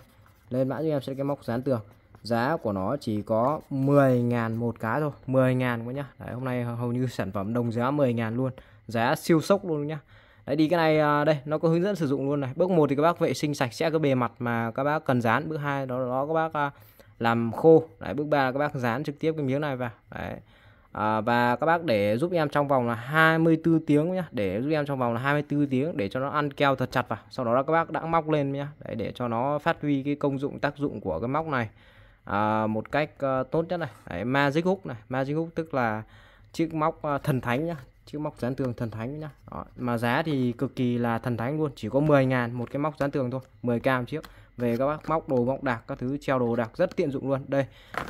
Lên mã giúp em sẽ cái móc dán tường giá của nó chỉ có 10.000 một cái thôi 10.000 quá nhá. Đấy, hôm nay hầu như sản phẩm đồng giá 10.000 luôn giá siêu sốc luôn nhá. Đấy đi cái này à, đây nó có hướng dẫn sử dụng luôn này. Bước một thì các bác vệ sinh sạch sẽ cái bề mặt mà các bác cần dán bước hai đó đó các bác à, làm khô. Đấy, bước ba là các bác dán trực tiếp cái miếng này vào. Đấy. À, và các bác để giúp em trong vòng là 24 tiếng nhá. Để giúp em trong vòng là 24 tiếng để cho nó ăn keo thật chặt vào. Sau đó là các bác đã móc lên nhá. Đấy, để cho nó phát huy cái công dụng tác dụng của cái móc này à, một cách uh, tốt nhất này. Đấy, magic hook này. Magic hook tức là chiếc móc uh, thần thánh nhá. Chiếc móc dán tường thần thánh nhá. Đó. mà giá thì cực kỳ là thần thánh luôn. Chỉ có 10 ngàn một cái móc dán tường thôi. 10 cam chiếc về các bác móc đồ, móc đạc, các thứ, treo đồ đạc rất tiện dụng luôn. Đây,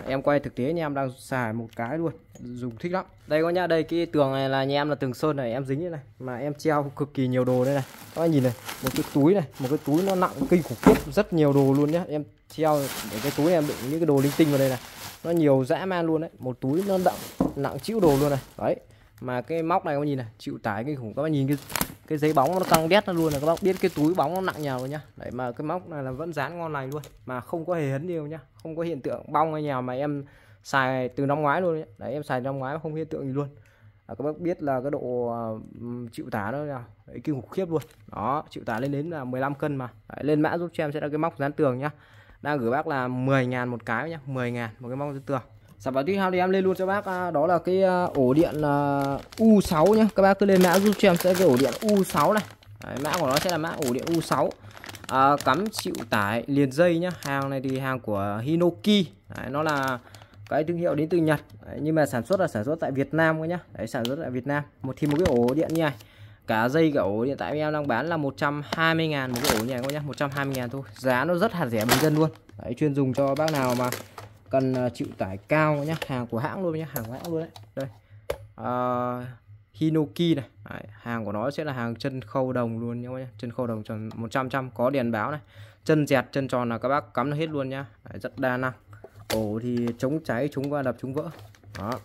em quay thực tế anh em đang xài một cái luôn, dùng thích lắm. Đây có nhá, đây cái tường này là nhà em là tường sơn này, em dính như này, mà em treo cực kỳ nhiều đồ đây này. Các bác nhìn này, một cái túi này, một cái túi nó nặng kinh khủng khiếp, rất nhiều đồ luôn nhá. Em treo để cái túi em đựng những cái đồ linh tinh vào đây này. Nó nhiều dã man luôn đấy, một túi nó nặng nặng chịu đồ luôn này. Đấy mà cái móc này các bạn nhìn này chịu tải kinh khủng. Các bạn nhìn cái cái giấy bóng nó căng đét nó luôn là các bác biết cái túi bóng nó nặng nhào nhá. Đấy mà cái móc này là vẫn dán ngon lành luôn mà không có hề hấn nhiều nhá. Không có hiện tượng bong hay nhào mà em xài từ năm ngoái luôn đấy, đấy em xài năm ngoái không hiện tượng gì luôn. À, các bác biết là cái độ uh, chịu tả nó nào đấy, kinh khủng khiếp luôn. Đó chịu tả lên đến là 15 cân mà. Đấy, lên mã giúp cho em sẽ là cái móc dán tường nhá. Đang gửi bác là 10 ngàn một cái nhá 10 ngàn một cái móc dán tường sản phẩm tiếp theo thì em lên luôn cho bác à, đó là cái à, ổ điện à, U6 nhé, các bác cứ lên mã giúp cho em sẽ cái ổ điện U6 này. Đấy, mã của nó sẽ là mã ổ điện U6 à, cắm chịu tải liền dây nhá. Hàng này thì hàng của Hinoki. Đấy, nó là cái thương hiệu đến từ Nhật. Đấy, nhưng mà sản xuất là sản xuất tại Việt Nam nhá. Đấy, sản xuất tại Việt Nam. Một thì một cái ổ điện như này. Cả dây cả ổ điện tại em đang bán là 120 ngàn một cái ổ như này các nhá. 120 ngàn thôi. Giá nó rất hạt rẻ bình dân luôn. Đấy, chuyên dùng cho bác nào mà cần ờ, chịu tải cao nhé, hàng của hãng luôn nhé, hàng của hãng luôn đấy. Đây. Uh, Hinoki này. Đấy, hàng của nó sẽ là hàng chân khâu đồng luôn nhé, chân khâu đồng tròn 100 trăm có đèn báo này. Chân dẹt chân tròn là các bác cắm nó hết luôn nhá. Đấy, rất đa năng. Ổ thì chống cháy chống va đập chống vỡ. Đó.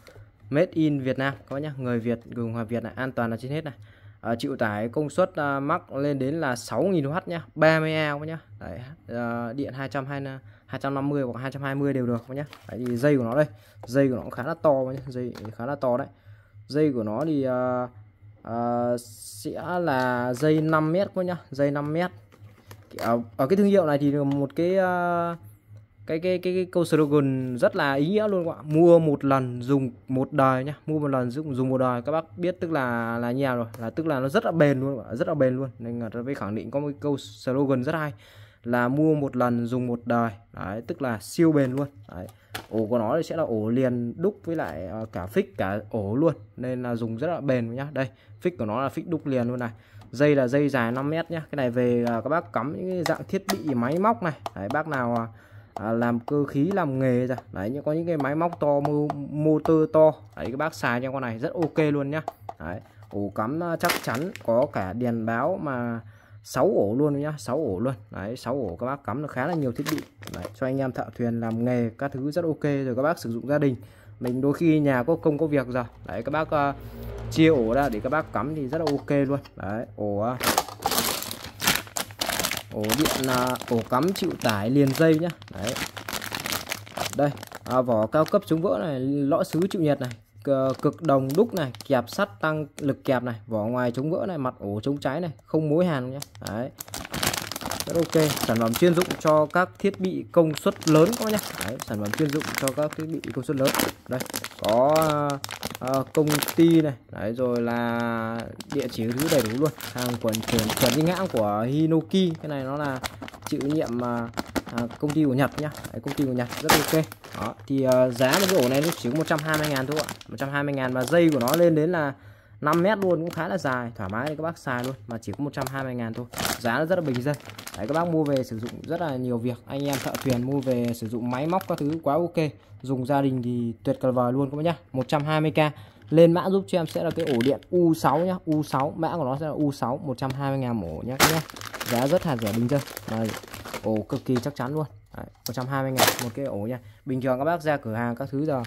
Made in Việt Nam có nhá. Người Việt người Hòa Việt này an toàn là trên hết này. À, chịu tải công suất uh, mắc lên đến là 6.000W nhá. 30A nhá. Đấy, uh, điện 220 250 hoặc 220 đều được nhé Đấy thì dây của nó đây dây của nó cũng khá là to nhé dây khá là to đấy. Dây của nó thì uh, uh, sẽ là dây 5 mét quá nhá dây 5 mét. Ở, à, ở cái thương hiệu này thì một cái uh, cái cái cái, cái câu slogan rất là ý nghĩa luôn các bạn. Mua một lần dùng một đời nhá mua một lần dùng dùng một đời. Các bác biết tức là là nhà rồi? Là tức là nó rất là bền luôn rất là bền luôn. Nên là tôi khẳng định có một câu slogan rất hay là mua một lần dùng một đời. Đấy tức là siêu bền luôn. Đấy. ổ của nó thì sẽ là ổ liền đúc với lại ờ, cả phích cả ổ luôn. Nên là dùng rất là bền nhá. Đây phích của nó là phích đúc liền luôn này. Dây là dây dài 5 mét nhá. Cái này về ờ, các bác cắm những dạng thiết bị máy móc này. Đấy, bác nào ờ, à, làm cơ khí làm nghề ra. Đấy nhưng có những cái máy móc to motor to. Đấy các bác xài cho con này rất ok luôn nhá. Đấy ổ cắm chắc chắn có cả đèn báo mà 6 ổ luôn nhá 6 ổ luôn. Đấy 6 ổ các bác cắm được khá là nhiều thiết bị. Đấy, cho anh em thợ thuyền làm nghề các thứ rất ok rồi các bác sử dụng gia đình. Mình đôi khi nhà có công có việc rồi. Đấy các bác uh, chia ổ ra để các bác cắm thì rất là ok luôn. Đấy ổ uh, ổ điện uh, ổ cắm chịu tải liền dây nhá. Đấy. Đây à, vỏ cao cấp chống vỡ này lõ sứ chịu nhiệt này. Ờ, cực đồng đúc này, kẹp sắt tăng lực kẹp này, vỏ ngoài chống vỡ này, mặt ổ chống cháy này, không mối hàn nhé đấy rất ok. Sản phẩm chuyên dụng cho các thiết bị công suất lớn các nhé đấy, sản phẩm chuyên dụng cho các thiết bị công suất lớn. Đây có uh, công ty này. Đấy rồi là địa chỉ thứ đầy đủ luôn. Hàng quần chuẩn chuẩn đi ngã của Hinoki. Cái này nó là chịu nhiệm uh, à, công ty của Nhật nhá. Đấy, công ty của Nhật rất ok. Đó thì uh, giá một cái ổ này nó chỉ có 120 ngàn thôi ạ. 120 ngàn mà dây của nó lên đến là 5 mét luôn cũng khá là dài thoải mái để các bác xài luôn mà chỉ có 120 ngàn thôi. Giá nó rất là bình dân. Đấy, các bác mua về sử dụng rất là nhiều việc. Anh em thợ thuyền mua về sử dụng máy móc các thứ quá ok. Dùng gia đình thì tuyệt vời luôn các bác nhá. 120k lên mã giúp cho em sẽ là cái ổ điện U6 nhá. U6 mã của nó sẽ là U6 120 ngàn một ổ nhá các nhá. Giá rất là rẻ bình dân. Đây, ổ cực kỳ chắc chắn luôn. Đấy, 120 ngàn một cái ổ nha bình thường các bác ra cửa hàng các thứ giờ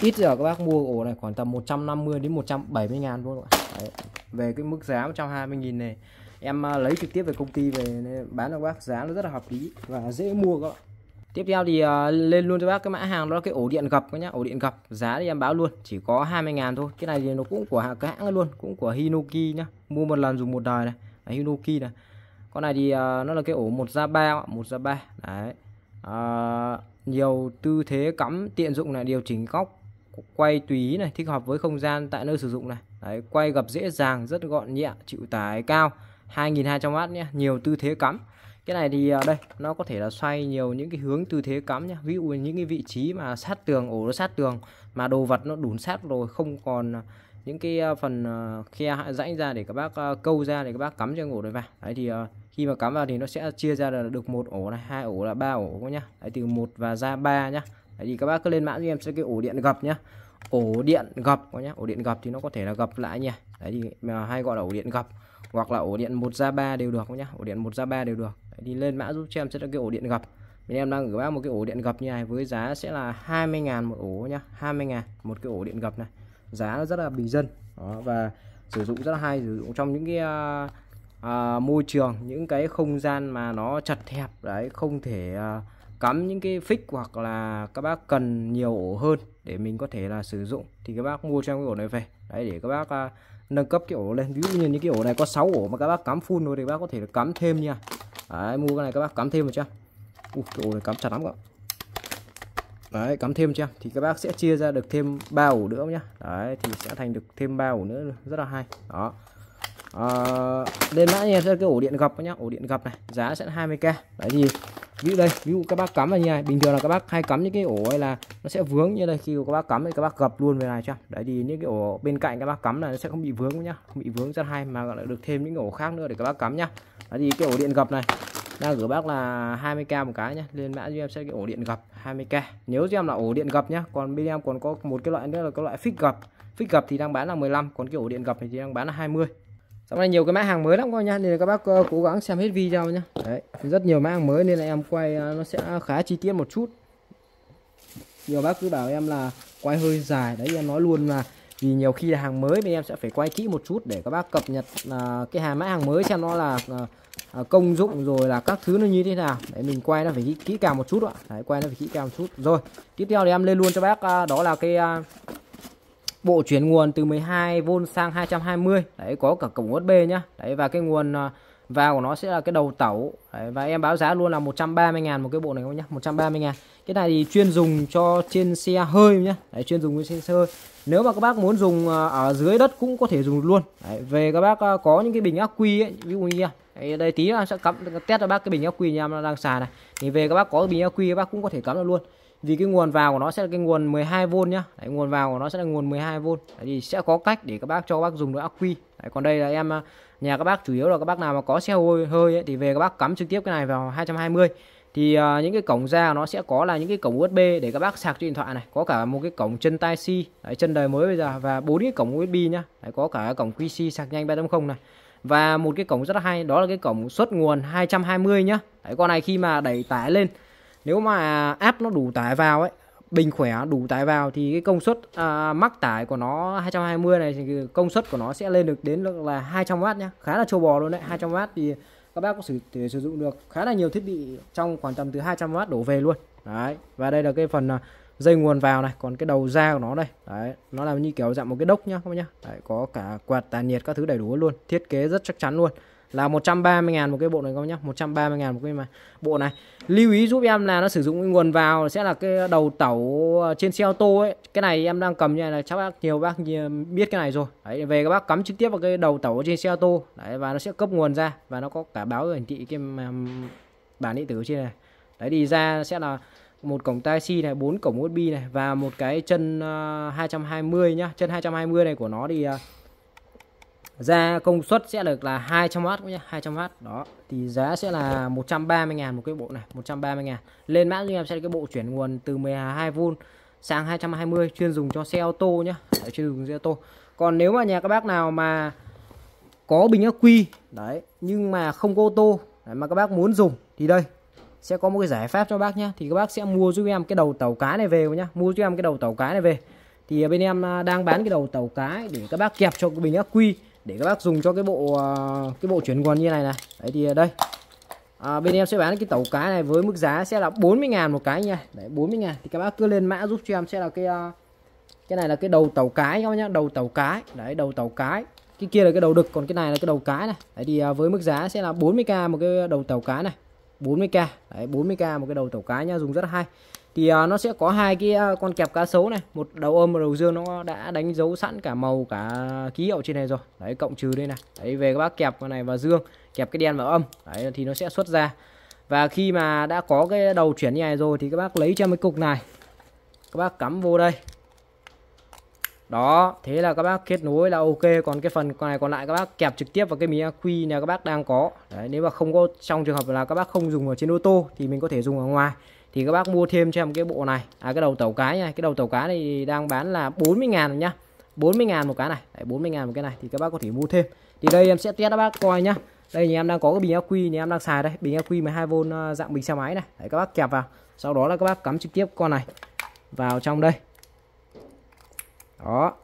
ít giờ các bác mua ổ này khoảng tầm 150 đến 170 ngàn luôn Đấy, về cái mức giá 120 nghìn này em à, lấy trực tiếp về công ty về bán cho các bác giá nó rất là hợp lý và dễ mua các bạn. Tiếp theo thì uh, lên luôn cho bác cái mã hàng đó là cái ổ điện gập các nhá ổ điện gập giá thì em báo luôn chỉ có 20 ngàn thôi. Cái này thì nó cũng của cái hãng luôn cũng của Hinoki nhá. Mua một lần dùng một đời này. Là Hinoki này. Con này thì uh, nó là cái ổ một ra ba một ra ba. Đấy uh, nhiều tư thế cắm tiện dụng này điều chỉnh góc quay tùy ý này thích hợp với không gian tại nơi sử dụng này. Đấy, quay gập dễ dàng rất gọn nhẹ chịu tải cao. 2200W nhé nhiều tư thế cắm. Cái này thì à, đây nó có thể là xoay nhiều những cái hướng tư thế cắm nhé, ví dụ những cái vị trí mà sát tường ổ nó sát tường mà đồ vật nó đủ sát rồi không còn à, những cái à, phần khe rãnh ra để các bác câu ra để các bác cắm cho ổ đấy vào. Đấy thì khi mà cắm vào thì nó sẽ chia ra được một ổ này hai ổ là ba ổ nhá. Đấy từ một và ra ba nhá đấy thì các bác cứ lên mã cho em sẽ cái ổ điện gập nhá. Ổ điện gập nhá ổ điện gập thì nó có thể là gập lại nha. Đấy thì mà hay gọi là ổ điện gập hoặc là ổ điện 1 ra 3 đều được nhá. Ổ điện 1 ra 3 đều được. Đấy, thì lên mã giúp cho em sẽ là cái ổ điện gập. Bên em đang gửi bác một cái ổ điện gập như này với giá sẽ là 20.000 một ổ nhá 20.000 một cái ổ điện gập này. Giá nó rất là bình dân. Đó, và sử dụng rất là hay sử dụng trong những cái uh, uh, môi trường những cái không gian mà nó chật hẹp đấy không thể uh, cắm những cái fix hoặc là các bác cần nhiều ổ hơn để mình có thể là sử dụng thì các bác mua cho em cái ổ này về. Đấy để các bác à, nâng cấp cái ổ lên. Ví dụ như những cái ổ này có 6 ổ mà các bác cắm full rồi thì các bác có thể cắm thêm nha. Đấy, mua cái này các bác cắm thêm một chưa? Ui, cái ổ này cắm chặt lắm các đấy cắm thêm chưa? Thì các bác sẽ chia ra được thêm ba ổ nữa nhá. Đấy thì sẽ thành được thêm ba ổ nữa rất là hay. Đó. À, lên mã nha cái ổ điện gập nhá. Ổ điện gập này giá sẽ 20k đấy thì ví dụ đây, ví dụ các bác cắm vào như này. Bình thường là các bác hay cắm những cái ổ hay là nó sẽ vướng như đây khi các bác cắm thì các bác gập luôn về này cho. Đấy, thì những cái ổ bên cạnh các bác cắm là nó sẽ không bị vướng nhá. Không bị vướng rất hay mà lại được thêm những ổ khác nữa để các bác cắm nhá. Đấy, thì cái ổ điện gập này, đang gửi bác là 20k một cái nhá. Lên mã cho em sẽ cái ổ điện gập 20k nếu cho em là ổ điện gập nhá, còn bên em còn có một cái loại nữa là cái loại phích gập. Phích gập thì đang bán là 15 còn cái ổ điện gập thì đang bán là 20 sau này nhiều cái mã hàng mới lắm các nhá nên là các bác ờ, cố gắng xem hết video nhá. Đấy, rất nhiều mã hàng mới nên là em quay ờ, nó sẽ khá chi tiết một chút. Nhiều bác cứ bảo em là quay hơi dài đấy em nói luôn là vì nhiều khi là hàng mới thì em sẽ phải quay kỹ một chút để các bác cập nhật là cái hàng mã hàng mới xem nó là công dụng rồi là các thứ nó như thế nào để mình quay nó phải kỹ, kỹ càng một chút ạ đấy, quay nó phải kỹ càng một chút rồi tiếp theo thì em lên luôn cho bác đó là cái bộ chuyển nguồn từ 12V sang 220 đấy có cả cổng USB nhá. Đấy và cái nguồn à, vào của nó sẽ là cái đầu tẩu. Đấy, và em báo giá luôn là 130 ngàn một cái bộ này không nhá 130 ngàn. Cái này thì chuyên dùng cho trên xe hơi nhá. Đấy, chuyên dùng trên xe hơi. Nếu mà các bác muốn dùng à, ở dưới đất cũng có thể dùng luôn. Đấy, về các bác à, có những cái bình ắc quy ấy ví dụ như đây, đây tí sẽ cắm test cho bác cái bình ắc quy nhà em đang xài này. Thì về các bác có bình ắc quy các bác cũng có thể cắm được luôn vì cái nguồn vào của nó sẽ là cái nguồn 12V nhá. Đấy, nguồn vào của nó sẽ là nguồn 12V đấy, thì sẽ có cách để các bác cho các bác dùng được ắc quy. Đấy, còn đây là em à, nhà các bác chủ yếu là các bác nào mà có xe hơi, hơi ấy, thì về các bác cắm trực tiếp cái này vào 220 thì uh, những cái cổng ra nó sẽ có là những cái cổng USB để các bác sạc cho điện thoại này. Có cả một cái cổng chân tai C đấy, chân đời mới bây giờ. Và bốn cái cổng USB nhá. Đấy, có cả cổng QC sạc nhanh 3.0 này. Và một cái cổng rất là hay đó là cái cổng xuất nguồn 220 nhá. Đấy, con này khi mà đẩy tải lên nếu mà áp nó đủ tải vào ấy bình khỏe đủ tải vào thì cái công suất à, mắc tải của nó 220 này thì công suất của nó sẽ lên được đến là 200W nhá. Khá là trâu bò luôn đấy 200W thì các bác có sử, thể sử dụng được khá là nhiều thiết bị trong khoảng tầm từ 200W đổ về luôn. Đấy và đây là cái phần à, dây nguồn vào này còn cái đầu ra của nó đây. Đấy nó làm như kiểu dạng một cái đốc nhá các bác nhá. Đấy, có cả quạt tản nhiệt các thứ đầy đủ luôn thiết kế rất chắc chắn luôn là 130 ngàn một cái bộ này các bác nhá 130 ngàn một cái mà bộ này. Lưu ý giúp em là nó sử dụng nguồn vào sẽ là cái đầu tẩu ờ, trên xe ô tô ấy. Cái này em đang cầm như này là chắc bác nhiều bác biết cái này rồi. Đấy về các bác cắm trực tiếp vào cái đầu tẩu trên xe ô tô. Đấy và nó sẽ cấp nguồn ra và nó có cả báo hiển thị cái bản điện tử trên này. Đấy đi ra sẽ là một cổng tai si này bốn cổng USB này và một cái chân ờ, uh, 220 nhá. Chân 220 này của nó thì uh, ra công suất sẽ được là 200W nhé 200W đó thì giá sẽ là 130 ngàn một cái bộ này 130 ngàn. Lên mã em sẽ là cái bộ chuyển nguồn từ 12V sang 220 chuyên dùng cho xe ô tô nhé. Đấy, chuyên dùng xe ô tô. Còn nếu mà nhà các bác nào mà có bình ắc quy đấy nhưng mà không có ô tô đấy, mà các bác muốn dùng thì đây sẽ có một cái giải pháp cho bác nhá thì các bác sẽ mua giúp em cái đầu tàu cá này về nhá mua giúp em cái đầu tàu cá này về. Thì bên em à, đang bán cái đầu tàu cá để các bác kẹp cho bình ắc quy để các bác dùng cho cái bộ à, cái bộ chuyển nguồn như này này. Đấy thì đây. À, bên em sẽ bán cái tàu cá này với mức giá sẽ là 40 ngàn một cái nha. Đấy 40 ngàn. Thì các bác cứ lên mã giúp cho em sẽ là cái à, cái này là cái đầu tàu cái các bác nhá. Đầu tàu cái. Đấy đầu tàu cái. Cái kia là cái đầu đực còn cái này là cái đầu cái này. Đấy thì à, với mức giá sẽ là 40k một cái đầu tàu cá này. 40k đấy 40k một cái đầu tàu cá nha dùng rất hay thì uh, nó sẽ có hai cái uh, con kẹp cá sấu này. Một đầu âm và đầu dương. Nó đã đánh dấu sẵn cả màu cả ký hiệu trên này rồi. Đấy cộng trừ đây này. Đấy về các bác kẹp cái này vào dương kẹp cái đen vào âm. Đấy thì nó sẽ xuất ra. Và khi mà đã có cái đầu chuyển như này rồi thì các bác lấy cho cái cục này. Các bác cắm vô đây. Đó thế là các bác kết nối là ok. Còn cái phần này còn lại các bác kẹp trực tiếp vào cái mía quy này các bác đang có. Đấy, nếu mà không có trong trường hợp là các bác không dùng ở trên ô tô thì mình có thể dùng ở ngoài thì các bác mua thêm cho em cái bộ này. À cái đầu tàu cá nha. Cái đầu tàu cá này đang bán là 40 ngàn nhá. 40 ngàn một cái này. Đấy, 40 ngàn một cái này thì các bác có thể mua thêm. Thì đây em sẽ test các bác coi nhá. Đây thì em đang có cái bình ắc quy thì em đang xài đây. Bình ắc quy 12V dạng bình xe máy này. Đấy, các bác kẹp vào. Sau đó là các bác cắm trực tiếp con này vào trong đây. Đó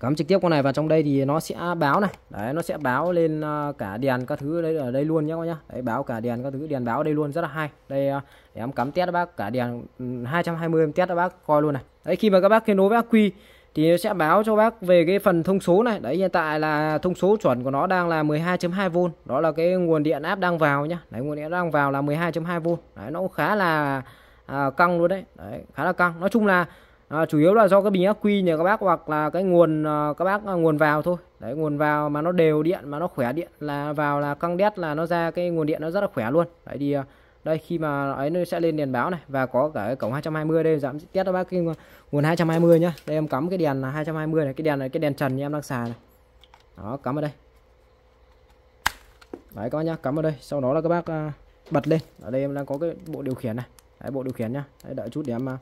cắm trực tiếp con này vào trong đây thì nó sẽ báo này. Đấy nó sẽ báo lên à, cả đèn các thứ đây ở đây luôn nhé các nhá. Đấy báo cả đèn các thứ đèn báo đây luôn rất là hay. Đây à, để em cắm test bác cả đèn ừ, 220 em test các bác coi luôn này. Đấy khi mà các bác kết nối với ác quy thì nó sẽ báo cho bác về cái phần thông số này. Đấy hiện tại là thông số chuẩn của nó đang là 12.2V đó là cái nguồn điện áp đang vào nhá. Đấy nguồn điện đang vào là 12.2V đấy nó cũng khá là à, căng luôn đấy. Đấy khá là căng. Nói chung là à, chủ yếu là do cái bình ắc quy nhà các bác hoặc là cái nguồn à, các bác à, nguồn vào thôi. Đấy nguồn vào mà nó đều điện mà nó khỏe điện là vào là căng đét là nó ra cái nguồn điện nó rất là khỏe luôn. Đấy thì à, đây khi mà ấy nó sẽ lên đèn báo này và có cả cái cổng 220 đây dạ, giảm test cho bác cái nguồn 220 nhá. Đây em cắm cái đèn là 220 này cái đèn này cái đèn trần như em đang xài này. Đó cắm ở đây. Đấy các bác nhá cắm ở đây. Sau đó là các bác uh, bật lên. Ở đây em đang có cái bộ điều khiển này. Đấy, bộ điều khiển nhá. Đấy, đợi chút để em uh,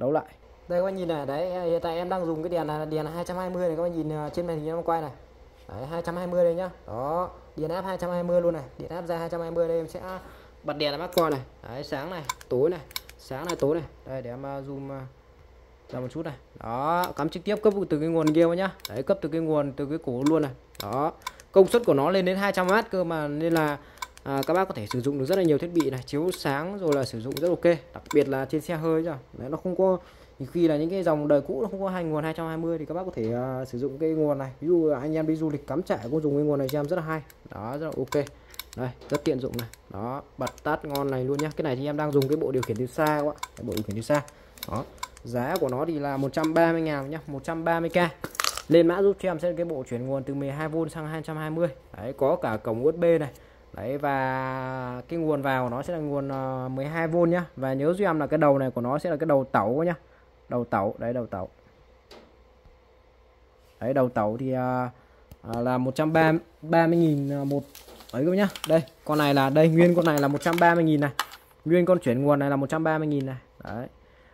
đấu lại. Đây, các bạn nhìn này, đấy, hiện tại em đang dùng cái đèn là đèn 220 này, các bạn nhìn ờ, trên màn hình em quay này. Đấy 220 đây nhá. Đó điện áp 220 luôn này, điện áp ra 220 đây, em sẽ bật đèn là bác coi này. Đấy, sáng này, tối này, sáng này, tối này. Đây, để em ờ, zoom ờ, ra một chút này. Đó, cắm trực tiếp cấp từ cái nguồn kia nhá. Đấy, cấp từ cái nguồn, từ cái cổ luôn này. Đó, công suất của nó lên đến 200W cơ mà, nên là à, các bác có thể sử dụng được rất là nhiều thiết bị này chiếu sáng rồi là sử dụng rất ok đặc biệt là trên xe hơi rồi đấy nó không có thì khi là những cái dòng đời cũ nó không có hai nguồn 220 thì các bác có thể uh, sử dụng cái nguồn này. Ví dụ anh em đi du lịch cắm trại cũng dùng cái nguồn này cho em rất là hay. Đó rất là ok. Đây rất tiện dụng này. Đó bật tắt ngon này luôn nhá. Cái này thì em đang dùng cái bộ điều khiển từ xa các bạn. Bộ điều khiển từ xa. Đó giá của nó thì là 130 ngàn nhá 130k lên mã giúp cho em sẽ cái bộ chuyển nguồn từ 12V sang 220 đấy có cả cổng USB này đấy và cái nguồn vào nó sẽ là nguồn ờ, 12V nhá. Và nhớ duy em là cái đầu này của nó sẽ là cái đầu tẩu nhá. Đầu tẩu đấy đầu tẩu. Đấy đầu tẩu thì à, à, là 130.000 một ấy các nhá. Đây con này là đây nguyên con này là 130.000 này. Nguyên con chuyển nguồn này là 130.000 này. Đấy.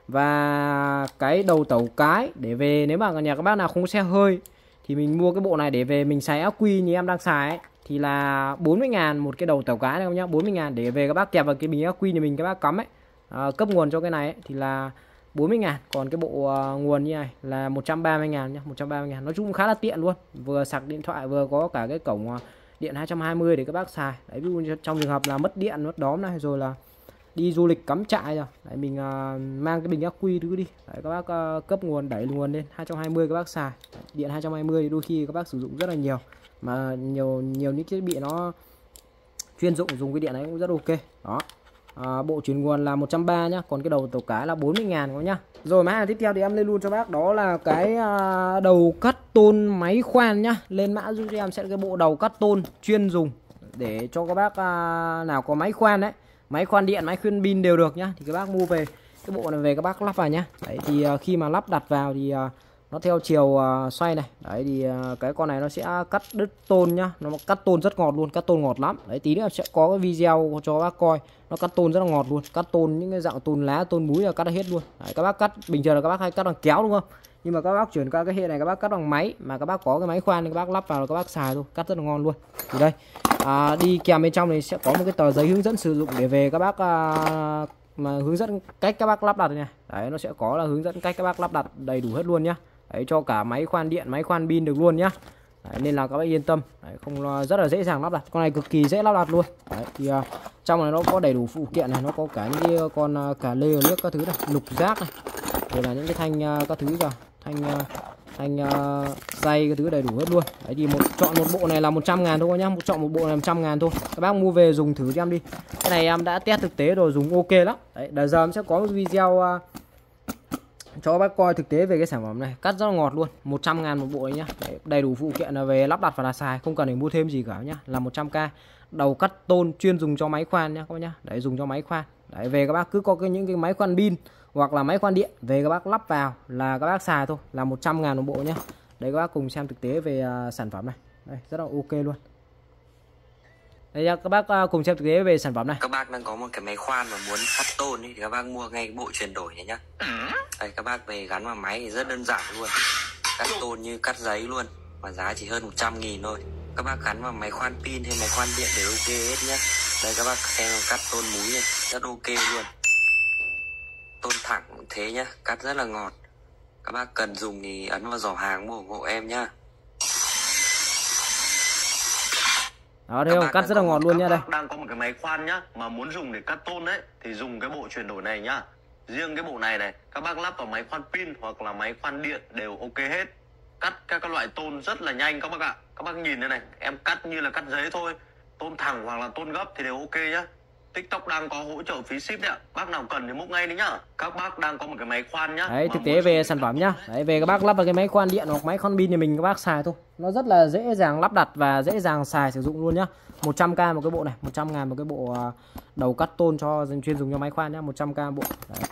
Và cái đầu tẩu cái để về nếu mà nhà các bác nào không có xe hơi thì mình mua cái bộ này để về mình xài ác quy như em đang xài ấy, thì là 40 ngàn một cái đầu tàu cá này không nhá 40 ngàn để về các bác kẹp vào cái bình ác quy nhà mình các bác cắm ấy. À, cấp nguồn cho cái này ấy, thì là 40 ngàn. Còn cái bộ uh, nguồn như này là 130 ngàn nhá 130 ngàn. Nói chung khá là tiện luôn. Vừa sạc điện thoại vừa có cả cái cổng uh, điện 220 để các bác xài. Đấy ví dụ trong trường hợp là mất điện mất đóm này rồi là đi du lịch cắm trại rồi. Đấy, mình uh, mang cái bình ắc quy thứ đi. Đấy, các bác uh, cấp nguồn đẩy nguồn lên 220 các bác xài. Đấy, điện 220 thì đôi khi các bác sử dụng rất là nhiều mà nhiều nhiều những thiết bị nó chuyên dụng dùng cái điện này cũng rất ok. Đó. À, bộ chuyển nguồn là 130 nhá còn cái đầu tàu cá là 40 ngàn có nhá. Rồi mã hàng tiếp theo thì em lên luôn cho bác đó là cái à, đầu cắt tôn máy khoan nhá. Lên mã giúp cho em sẽ cái bộ đầu cắt tôn chuyên dùng để cho các bác à, nào có máy khoan đấy máy khoan điện máy khuyên pin đều được nhá. Thì các bác mua về cái bộ này về các bác lắp vào nhá. Đấy thì à, khi mà lắp đặt vào thì à, nó theo chiều uh, xoay này. Đấy thì uh, cái con này nó sẽ cắt đứt tôn nhá. Nó cắt tôn rất ngọt luôn cắt tôn ngọt lắm. Đấy tí nữa sẽ có cái video cho bác coi. Nó cắt tôn rất là ngọt luôn cắt tôn những cái dạng tôn lá tôn múi là cắt hết luôn. Đấy, các bác cắt bình thường là các bác hay cắt bằng kéo đúng không? Nhưng mà các bác chuyển qua cái hệ này các bác cắt bằng máy. Mà các bác có cái máy khoan thì các bác lắp vào là các bác xài thôi cắt rất là ngon luôn. Thì đây à, đi kèm bên trong này sẽ có một cái tờ giấy hướng dẫn sử dụng để về các bác à, mà hướng dẫn cách các bác lắp đặt này. Đấy nó sẽ có là hướng dẫn cách các bác lắp đặt đầy đủ hết luôn nhá đấy cho cả máy khoan điện máy khoan pin được luôn nhá. Đấy, nên là các bạn yên tâm. Đấy, không rất là dễ dàng lắp đặt. Con này cực kỳ dễ lắp đặt luôn. Đấy, thì uh, trong này nó có đầy đủ phụ kiện này nó có cả những cái con uh, cả lê nước các thứ này lục giác này. Rồi là những cái thanh uh, các thứ rồi, thanh uh, thanh uh, dây cái thứ đầy đủ hết luôn. Đấy thì một chọn một bộ này là 100 ngàn thôi nhá. Một chọn một bộ này 100 ngàn thôi. Các bác mua về dùng thử cho em đi. Cái này em đã test thực tế rồi dùng ok lắm. Đấy bây giờ em sẽ có một video uh, cho các bác coi thực tế về cái sản phẩm này. Cắt rất là ngọt luôn. 100 ngàn một bộ nhá. Đấy, đầy đủ phụ kiện là về lắp đặt và là xài. Không cần phải mua thêm gì cả nhá. Là 100k đầu cắt tôn chuyên dùng cho máy khoan nhá các bác nhá. Để dùng cho máy khoan. Đấy về các bác cứ có cái những cái máy khoan pin hoặc là máy khoan điện về các bác lắp vào là các bác xài thôi. Là 100 ngàn một bộ nhá. Đấy các bác cùng xem thực tế về uh, sản phẩm này. Đây rất là ok luôn đây các bác uh, cùng xem thực tế về sản phẩm này. Các bác đang có một cái máy khoan mà muốn cắt tôn ấy, thì các bác mua ngay bộ chuyển đổi này nhá. Đây các bác về gắn vào máy thì rất đơn giản luôn. Cắt tôn như cắt giấy luôn mà giá chỉ hơn 100 nghìn thôi. Các bác gắn vào máy khoan pin hay máy khoan điện đều ok hết nhá. Đây các bác xem cắt tôn múi này rất ok luôn. Tôn thẳng thế nhá cắt rất là ngọt. Các bác cần dùng thì ấn vào giỏ hàng mua ủng hộ em nhá đó thấy không? cắt rất là ngọt luôn nha đây. đang có một cái máy khoan nhá mà muốn dùng để cắt tôn đấy thì dùng cái bộ chuyển đổi này nhá. Riêng cái bộ này này các bác lắp vào máy khoan pin hoặc là máy khoan điện đều ok hết. Cắt các loại tôn rất là nhanh các bác ạ. Các bác nhìn đây này em cắt như là cắt giấy thôi. Tôn thẳng hoặc là tôn gấp thì đều ok nhá TikTok đang có hỗ trợ phí ship đấy ạ. Bác nào cần thì múc ngay đấy nhá. Các bác đang có một cái máy khoan nhá. Đấy, thực tế về sản phẩm nhá. Đấy, về các bác lắp vào cái máy khoan điện hoặc máy khoan pin thì mình các bác xài thôi. Nó rất là dễ dàng lắp đặt và dễ dàng xài sử dụng luôn nhá. 100k một cái bộ này, 100 ngàn một cái bộ à, đầu cắt tôn cho chuyên dùng cho máy khoan nhá, 100k bộ. Đấy.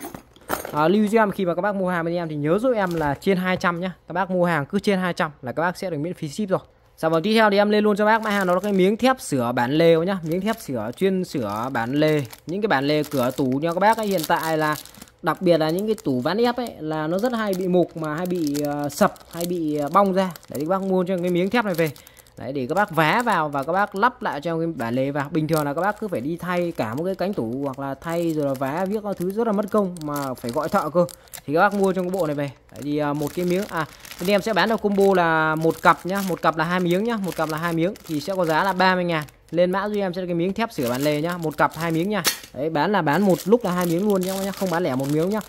À, lưu cho em khi mà các bác mua hàng bên em thì nhớ giúp em là trên 200 nhá. Các bác mua hàng cứ trên 200 là các bác sẽ được miễn phí ship rồi. Sản phẩm tiếp theo thì em lên luôn cho bác mã hàng đó là cái miếng thép sửa bản lề nhá, miếng thép sửa chuyên sửa bản lề. Những cái bản lề cửa tủ nha các bác ấy hiện tại là đặc biệt là những cái tủ ván ép ấy là nó rất hay bị mục mà hay bị uh, sập hay bị uh, bong ra. Để các bác mua cho cái miếng thép này về. Đấy để các bác vá vào và các bác lắp lại cho cái bản lề vào. Bình thường là các bác cứ phải đi thay cả một cái cánh tủ hoặc là thay rồi là vá viết các thứ rất là mất công mà phải gọi thợ cơ. Thì các bác mua trong cái bộ này về. Đấy thì à, một cái miếng à anh em sẽ bán được combo là một cặp nhá, một cặp là hai miếng nhá, một cặp là hai miếng thì sẽ có giá là 30 ngàn lên mã duy em sẽ là cái miếng thép sửa bản lề nhá, một cặp hai miếng nha. Đấy bán là bán một lúc là hai miếng luôn nhá, không bán lẻ một miếng nhá.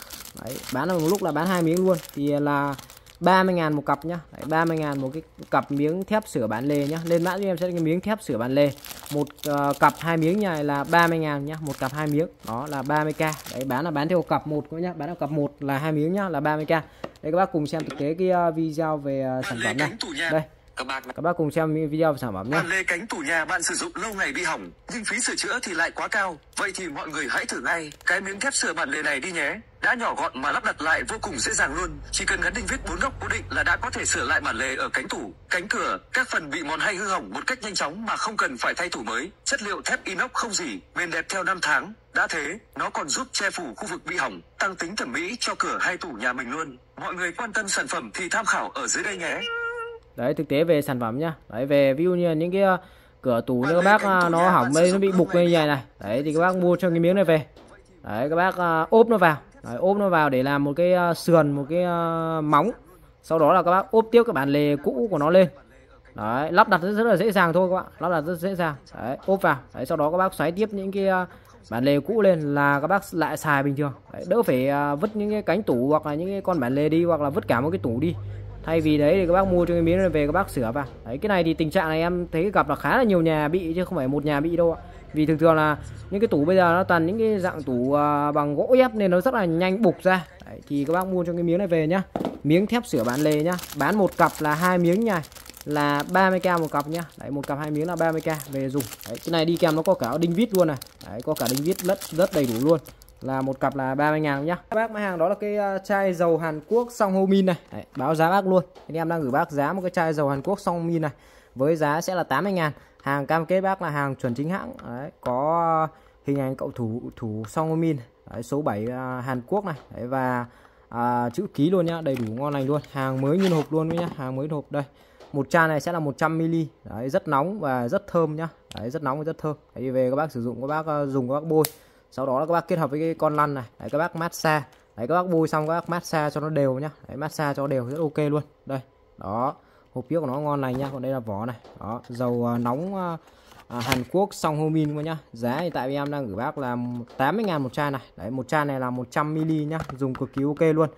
Đấy, bán là một lúc là bán hai miếng luôn thì là 30.000 một cặp nhá. Đấy, 30.000 một cái cặp miếng thép sửa bán lề nhá. Lên mã cho em sẽ cái miếng thép sửa bán lề. Một uh, cặp hai miếng này là 30.000 nhá. Một cặp hai miếng. Đó là 30k đấy bán là bán theo cặp một nhá. Bán theo cặp một là hai miếng nhá là 30k đây các bác cùng xem thực tế cái uh, video về uh, sản phẩm này. Đây các bác các bác cùng xem video về sản phẩm nhé Bản lề cánh tủ nhà bạn sử dụng lâu ngày bị hỏng, nhưng phí sửa chữa thì lại quá cao. Vậy thì mọi người hãy thử ngay cái miếng thép sửa bản lề này đi nhé. Đã nhỏ gọn mà lắp đặt lại vô cùng dễ dàng luôn. Chỉ cần gắn đinh vít bốn góc cố định là đã có thể sửa lại bản lề ở cánh tủ, cánh cửa, các phần bị mòn hay hư hỏng một cách nhanh chóng mà không cần phải thay tủ mới. Chất liệu thép inox không gì, bền đẹp theo năm tháng. Đã thế, nó còn giúp che phủ khu vực bị hỏng, tăng tính thẩm mỹ cho cửa hay tủ nhà mình luôn. Mọi người quan tâm sản phẩm thì tham khảo ở dưới đây nhé. Đấy thực tế về sản phẩm nhá. Đấy về ví dụ như những cái uh, cửa tủ như các bác uh, nó hỏng đây nó bị bục như này này đấy thì các bác mua cho cái miếng này về. Đấy các bác uh, ốp nó vào. Đấy, ốp nó vào để làm một cái sườn một cái móng. Sau đó là các bác ốp tiếp cái bản lề cũ của nó lên. Đấy lắp đặt rất, rất là dễ dàng thôi các bạn. Lắp đặt rất dễ dàng. Đấy ốp vào. Đấy sau đó các bác xoáy tiếp những cái bản lề cũ lên là các bác lại xài bình thường. Đấy, đỡ phải vứt những cái cánh tủ hoặc là những cái con bản lề đi hoặc là vứt cả một cái tủ đi thay vì đấy thì các bác mua cho cái miếng này về các bác sửa vào. Đấy cái này thì tình trạng này em thấy gặp là khá là nhiều nhà bị chứ không phải một nhà bị đâu ạ. Vì thường thường là những cái tủ bây giờ nó toàn những cái dạng tủ uh, bằng gỗ ép nên nó rất là nhanh bục ra. Đấy, thì các bác mua cho cái miếng này về nhá. Miếng thép sửa bán lề nhá. Bán một cặp là hai miếng nha. Là 30k một cặp nhá. Đấy một cặp hai miếng là 30k về dùng. Đấy, cái này đi kèm nó có cả đinh vít luôn này. Đấy, có cả đinh vít rất rất đầy đủ luôn là một cặp là 30 ngàn nhá. Các bác máy hàng đó là cái ờ, chai dầu Hàn Quốc song hô min này. Đấy, báo giá bác luôn. Anh em đang gửi bác giá một cái chai dầu Hàn Quốc song min này. Với giá sẽ là 80 ngàn. Hàng cam kết bác là hàng chuẩn chính hãng. Đấy, có hình ảnh cậu thủ thủ song hô min. Đấy, số 7 uh, ờ, Hàn Quốc này. Đấy, và à, chữ ký luôn nhá. Đầy đủ ngon lành luôn. Hàng mới nguyên hộp luôn nhá. Hàng mới hộp đây. Một chai này sẽ là 100 ml đấy rất nóng và rất thơm nhá. Đấy rất nóng và rất thơm. Đấy về các bác sử dụng các bác uh, dùng các bác bôi sau đó là các bác kết hợp với cái con lăn này. Đấy các bác massage. Đấy các bác bôi xong các bác massage cho nó đều nhá. Đấy massage cho đều rất ok luôn. Đây đó. Hộp trước của nó ngon lành nhá. Còn đây là vỏ này. Đó dầu uh, nóng uh, à, Hàn Quốc song homin nhá. Giá thì tại vì em đang gửi bác là 80 ngàn một chai này. Đấy một chai này là 100 ml nhá. Dùng cực kỳ ok luôn.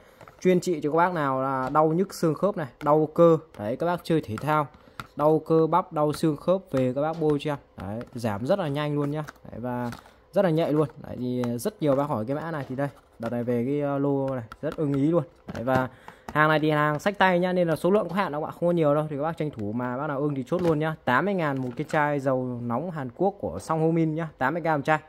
Chuyên trị cho các bác nào là đau nhức xương khớp này đau cơ. Đấy các bác chơi thể thao. Đau cơ bắp đau xương khớp về các bác bôi cho em. Đấy, giảm rất là nhanh luôn nhá. Đấy, và rất là nhạy luôn. Đấy, thì rất nhiều bác hỏi cái mã này thì đây đợt này về cái ờ, lô này rất ưng ý luôn. Đấy, và hàng này thì hàng sách tay nhá nên là số lượng có hạn đâu ạ không có nhiều đâu. Thì các bác tranh thủ mà bác nào ưng thì chốt luôn nhá. 80 ngàn một cái chai dầu nóng Hàn Quốc của Song Homin nhá 80k một chai.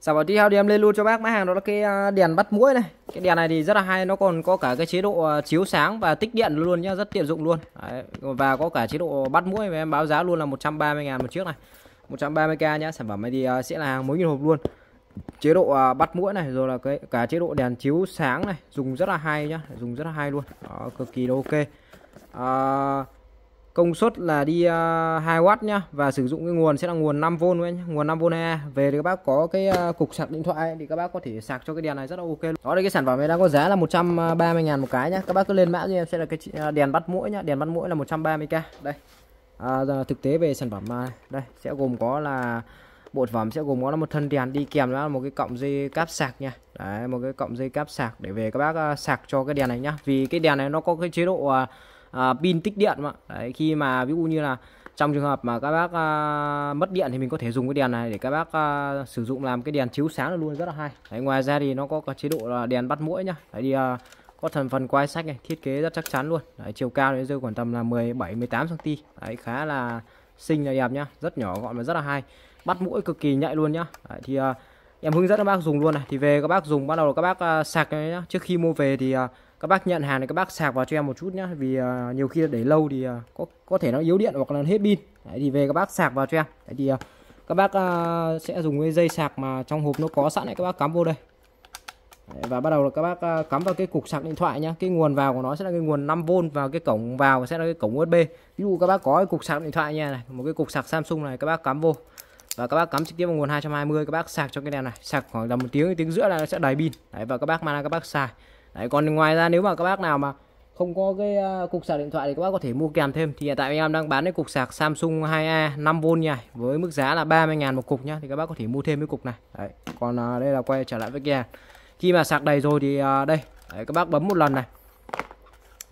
Sản phẩm tiếp theo thì em lên luôn cho bác mã hàng đó là cái ờ, đèn bắt mũi này. Cái đèn này thì rất là hay Nó còn có cả cái chế độ ờ, chiếu sáng và tích điện luôn nhá Rất tiện dụng luôn. Đấy. Và có cả chế độ bắt mũi Và em báo giá luôn là 130 ngàn một chiếc này. 130k nhá Sản phẩm này thì à, sẽ là hàng mới nguyên hộp luôn. Chế độ à, bắt mũi này rồi là cái cả chế độ đèn chiếu sáng này dùng rất là hay nhá dùng rất là hay luôn. Đó, cực kỳ ok. À, công suất là đi à, uh, 2W nhá và sử dụng cái nguồn sẽ là nguồn 5V nhé nguồn 5V này về thì các bác có cái uh, cục sạc điện thoại thì các bác có thể sạc cho cái đèn này rất là ok đó đây cái sản phẩm này đang có giá là 130 ngàn một cái nhá. Các bác cứ lên mã cho em sẽ là cái đèn bắt mũi nhá đèn bắt mũi là 130k đây à, thực tế về sản phẩm uh, đây sẽ gồm có là bộ phẩm sẽ gồm có là một thân đèn đi kèm là một cái cọng dây cáp sạc nha. Đấy một cái cọng dây cáp sạc để về các bác à, sạc cho cái đèn này nhá. Vì cái đèn này nó có cái chế độ à, à, pin tích điện mà. Đấy khi mà ví dụ như là trong trường hợp mà các bác à, mất điện thì mình có thể dùng cái đèn này để các bác à, sử dụng làm cái đèn chiếu sáng luôn rất là hay. Đấy, ngoài ra thì nó có cái chế độ là đèn bắt mũi nhá. Đấy thì à, có thành phần quai sách này thiết kế rất chắc chắn luôn. Đấy, chiều cao đến rơi khoảng tầm là 17 18 cm đấy khá là xinh là đẹp nhá. Rất nhỏ gọn và rất là hay. Bắt mũi cực kỳ nhạy luôn nhá. Đấy, thì uh, em hướng dẫn các bác dùng luôn này. Thì về các bác dùng bắt đầu các bác uh, sạc nhá. Trước khi mua về thì uh, các bác nhận hàng thì các bác sạc vào cho em một chút nhá. Vì uh, nhiều khi để lâu thì uh, có có thể nó yếu điện hoặc là hết pin. Đấy, thì về các bác sạc vào cho em. Đấy, thì uh, các bác uh, sẽ dùng cái dây sạc mà trong hộp nó có sẵn này các bác cắm vô đây đấy, và bắt đầu là các bác à, cắm vào cái cục sạc điện thoại nhá. Cái nguồn vào của nó sẽ là cái nguồn 5V vào cái cổng vào sẽ là cái cổng USB ví dụ các bác có cái cục sạc điện thoại nha này một cái cục sạc Samsung này các bác cắm vô. Và các bác cắm trực tiếp vào nguồn 220 các bác sạc cho cái đèn này. Sạc khoảng tầm một tiếng tiếng rưỡi là nó sẽ đầy pin. Đấy và các bác mang ra các bác xài. Đấy, còn ngoài ra nếu mà các bác nào mà không có cái uh, cục sạc điện thoại thì các bác có thể mua kèm thêm. Thì hiện tại em đang bán cái cục sạc Samsung 2A 5V nha với mức giá là 30.000 một cục nhá thì các bác có thể mua thêm cái cục này. Đấy còn uh, đây là quay trở lại với kia khi mà sạc đầy rồi thì à, đây đấy, các bác bấm một lần này.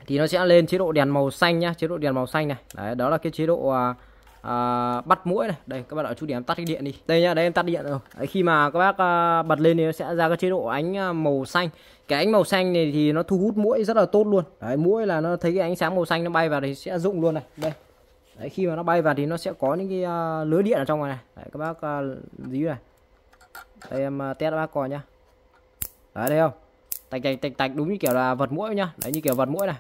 Thì nó sẽ lên chế độ đèn màu xanh nhá chế độ đèn màu xanh này. Đấy đó là cái chế độ à, à, bắt mũi này. Đây các bạn ở chú điểm tắt cái điện đi. Đây nhá đây em tắt điện rồi. Đấy, khi mà các bác à, bật lên thì nó sẽ ra cái chế độ ánh à, màu xanh. Cái ánh màu xanh này thì nó thu hút mũi rất là tốt luôn. Đấy mũi là nó thấy cái ánh sáng màu xanh nó bay vào thì sẽ dụng luôn này. Đây. Đấy khi mà nó bay vào thì nó sẽ có những cái uh, lưới điện ở trong này, này. Đấy, các bác à, uh, dí này. Đây em uh, test bác coi nhá đấy thấy không? Tạch tạch tạch tạch đúng như kiểu là vật mũi nhá. Đấy như kiểu vật mũi này.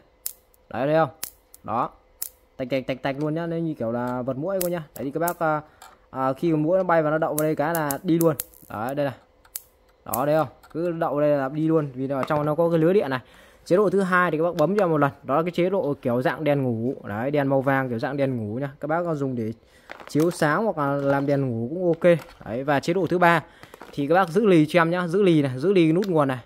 Đấy thấy không? Đó. Tạch tạch tạch tạch luôn nhá. Nên như kiểu là vật mũi cô nhá. Đấy thì các bác à, à, khi mũi nó bay và nó đậu vào đây cái là đi luôn. Đấy đây này. Đó đấy không? Cứ đậu đây là đi luôn. Vì ở trong nó có cái lưới điện này. Chế độ thứ hai thì các bác bấm cho một lần. Đó là cái chế độ kiểu dạng đèn ngủ. Đấy đèn màu vàng kiểu dạng đèn ngủ nhá. Các bác có dùng để chiếu sáng hoặc là làm đèn ngủ cũng ok. Đấy và chế độ thứ ba thì các bác giữ lì cho em nhá giữ lì này giữ lì nút nguồn này.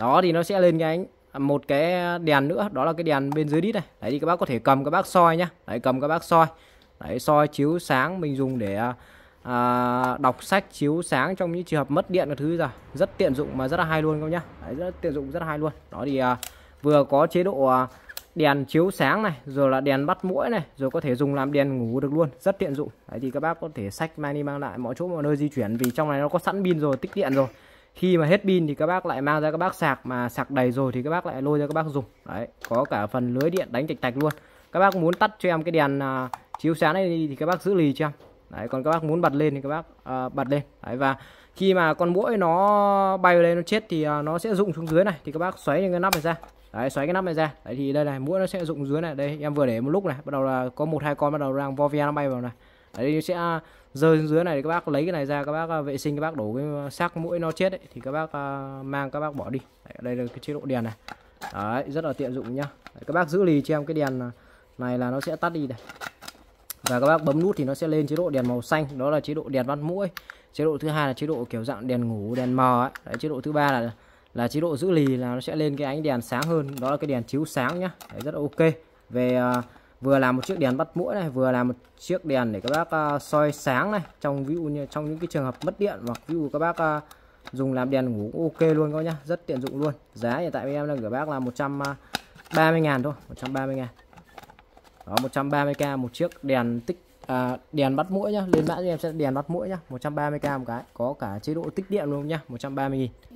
Đó thì nó sẽ lên cái ánh à, một cái đèn nữa đó là cái đèn bên dưới đít này. Đấy thì các bác có thể cầm các bác soi nhá. Đấy cầm các bác soi. Đấy soi chiếu sáng mình dùng để à, à đọc sách chiếu sáng trong những trường hợp mất điện cái thứ giờ. Rất tiện dụng mà rất là hay luôn các nhá. Đấy, rất tiện dụng rất là hay luôn. Đó thì à, vừa có chế độ à, đèn chiếu sáng này rồi là đèn bắt mũi này rồi có thể dùng làm đèn ngủ được luôn. Rất tiện dụng. Đấy thì các bác có thể sách mang đi mang lại mọi chỗ mọi nơi di chuyển vì trong này nó có sẵn pin rồi tích điện rồi. Khi mà hết pin thì các bác lại mang ra các bác sạc mà sạc đầy rồi thì các bác lại lôi ra các bác dùng. Đấy có cả phần lưới điện đánh tạch tạch luôn. Các bác muốn tắt cho em cái đèn uh, chiếu sáng này thì các bác giữ lì cho em. Đấy còn các bác muốn bật lên thì các bác uh, bật lên. Đấy và khi mà con mũi nó bay lên nó chết thì uh, nó sẽ rụng xuống dưới này thì các bác xoáy cái nắp này ra đấy xoáy cái nắp này ra. Đấy thì đây này mũi nó sẽ dụng dưới này. Đây em vừa để một lúc này bắt đầu là có một hai con bắt đầu đang vo ve nó bay vào này. Đấy sẽ rơi dưới này thì các bác lấy cái này ra các bác à, vệ sinh các bác đổ cái xác mũi nó chết ấy, thì các bác à, mang các bác bỏ đi. Đấy, đây là cái chế độ đèn này. Đấy rất là tiện dụng nhá. Đấy, các bác giữ lì cho em cái đèn này là nó sẽ tắt đi này. Và các bác bấm nút thì nó sẽ lên chế độ đèn màu xanh. Đó là chế độ đèn bắt mũi. Chế độ thứ hai là chế độ kiểu dạng đèn ngủ đèn mờ ấy. Đấy, chế độ thứ ba là là chế độ giữ lì là nó sẽ lên cái ánh đèn sáng hơn đó là cái đèn chiếu sáng nhá. Đấy, rất ok. Về à, vừa làm một chiếc đèn bắt mũi này vừa làm một chiếc đèn để các bác à, soi sáng này trong ví dụ như trong những cái trường hợp mất điện hoặc ví dụ các bác à, dùng làm đèn ngủ ok luôn các nhá rất tiện dụng luôn. Giá hiện tại em đang gửi bác là 130 à, ngàn thôi 130 ngàn. Đó 130k một chiếc đèn tích à, đèn bắt mũi nhá. Lên mã cho em sẽ đèn bắt mũi nhá 130k một cái có cả chế độ tích điện luôn nhá 130 000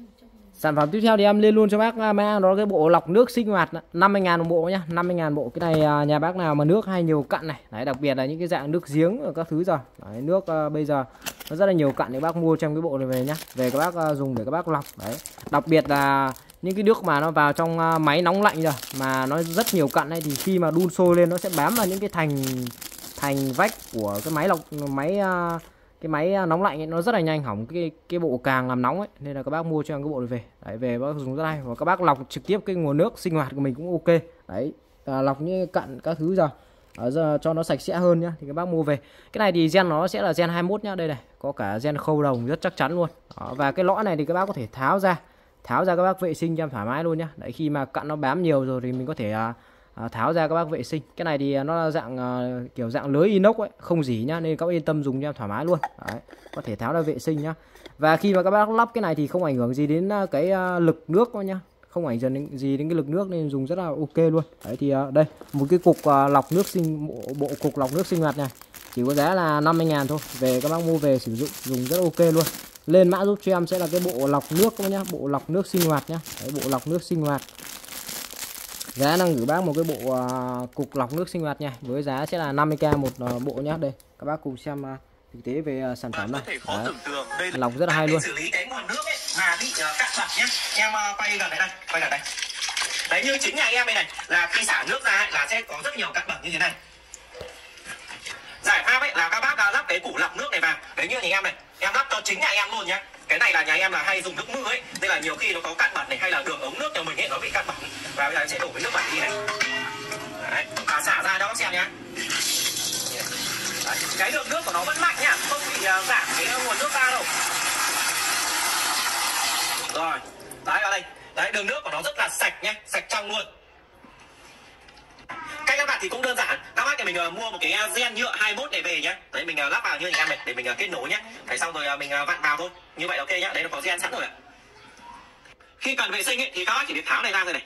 sản phẩm tiếp theo thì em lên luôn cho bác à, mang đó là cái bộ lọc nước sinh hoạt 50 ngàn một bộ nhá 50 ngàn bộ. Cái này à, nhà bác nào mà nước hay nhiều cặn này. Đấy đặc biệt là những cái dạng nước giếng ở các thứ rồi. Đấy, nước uh, bây giờ nó rất là nhiều cặn thì bác mua trong cái bộ này về nhá. Về các bác uh, dùng để các bác lọc. Đấy. Đặc biệt là những cái nước mà nó vào trong uh, máy nóng lạnh rồi mà nó rất nhiều cặn này thì khi mà đun sôi lên nó sẽ bám vào những cái thành thành vách của cái máy lọc máy uh, cái máy à, nóng lạnh ấy, nó rất là nhanh hỏng cái cái bộ càng làm nóng ấy nên là các bác mua cho em cái bộ này về. Đấy về bác dùng rất hay. Và các bác lọc trực tiếp cái nguồn nước sinh hoạt của mình cũng ok. Đấy à, lọc như cặn các thứ giờ ở giờ cho nó sạch sẽ hơn nhá thì các bác mua về. Cái này thì gen nó sẽ là gen 21 nhá đây này. Có cả gen khâu đồng rất chắc chắn luôn. Đó, và cái lõ này thì các bác có thể tháo ra. Tháo ra các bác vệ sinh cho em thoải mái luôn nhá. Đấy khi mà cặn nó bám nhiều rồi thì mình có thể à, à, tháo ra các bác vệ sinh. Cái này thì ờ, nó là dạng à, kiểu dạng lưới inox ấy không dỉ nhá nên các bác yên tâm dùng cho thoải mái luôn. Đấy, có thể tháo ra vệ sinh nhá. Và khi mà các bác lắp cái này thì không ảnh hưởng gì đến cái à, lực nước nhá. Không ảnh hưởng gì đến cái lực nước nên dùng rất là ok luôn. Đấy thì à, đây một cái cục à, lọc nước sinh bộ, bộ cục lọc nước sinh hoạt này. Chỉ có giá là 50 ngàn thôi về các bác mua về sử dụng dùng rất ok luôn. Lên mã giúp cho em sẽ là cái bộ lọc nước các nhá bộ lọc nước sinh hoạt nhá. Đấy, bộ lọc nước sinh hoạt giá đang gửi bác một cái bộ uh, cục lọc nước sinh hoạt nha. Với giá sẽ là 50k một uh, bộ nhá. Đây các bác cùng xem uh, thực tế về uh, sản phẩm này. Đấy. lọc rất là hay luôn. xử lý cái nguồn nước ấy mà bị uh, cắt bật nhá. Em uh, quay gần đây đây quay gần đây. Đấy như chính nhà em đây này là khi xả nước ra ấy, là sẽ có rất nhiều cặn bẩn như thế này. Giải pháp ấy là các bác lắp cái củ lọc nước này vào. Đấy như nhà em này em lắp cho chính nhà em luôn nhá cái này là nhà em là hay dùng nước mưa ấy nên là nhiều khi nó có cặn bẩn này hay là đường ống nước nhà mình ấy nó bị cặn bẩn. Và bây giờ em sẽ đổ cái nước bẩn đi này. Đấy, và xả ra cho các xem nhá. Đấy, cái lượng nước của nó vẫn mạnh nhá không bị uh, giảm cái nguồn nước ra đâu. Rồi đấy ở đây. Đấy đường nước của nó rất là sạch nhé sạch trong luôn cách lắp đặt thì cũng đơn giản. Các bác thì mình uh, mua một cái uh, gen nhựa 21 để về nhá. Đấy mình uh, lắp vào như anh em này để mình uh, kết nối nhá. Thấy xong rồi uh, mình uh, vặn vào thôi. Như vậy ok nhá. Đấy nó có gen sẵn rồi ạ. Khi cần vệ sinh ấy, thì các bác chỉ việc tháo này ra rồi này.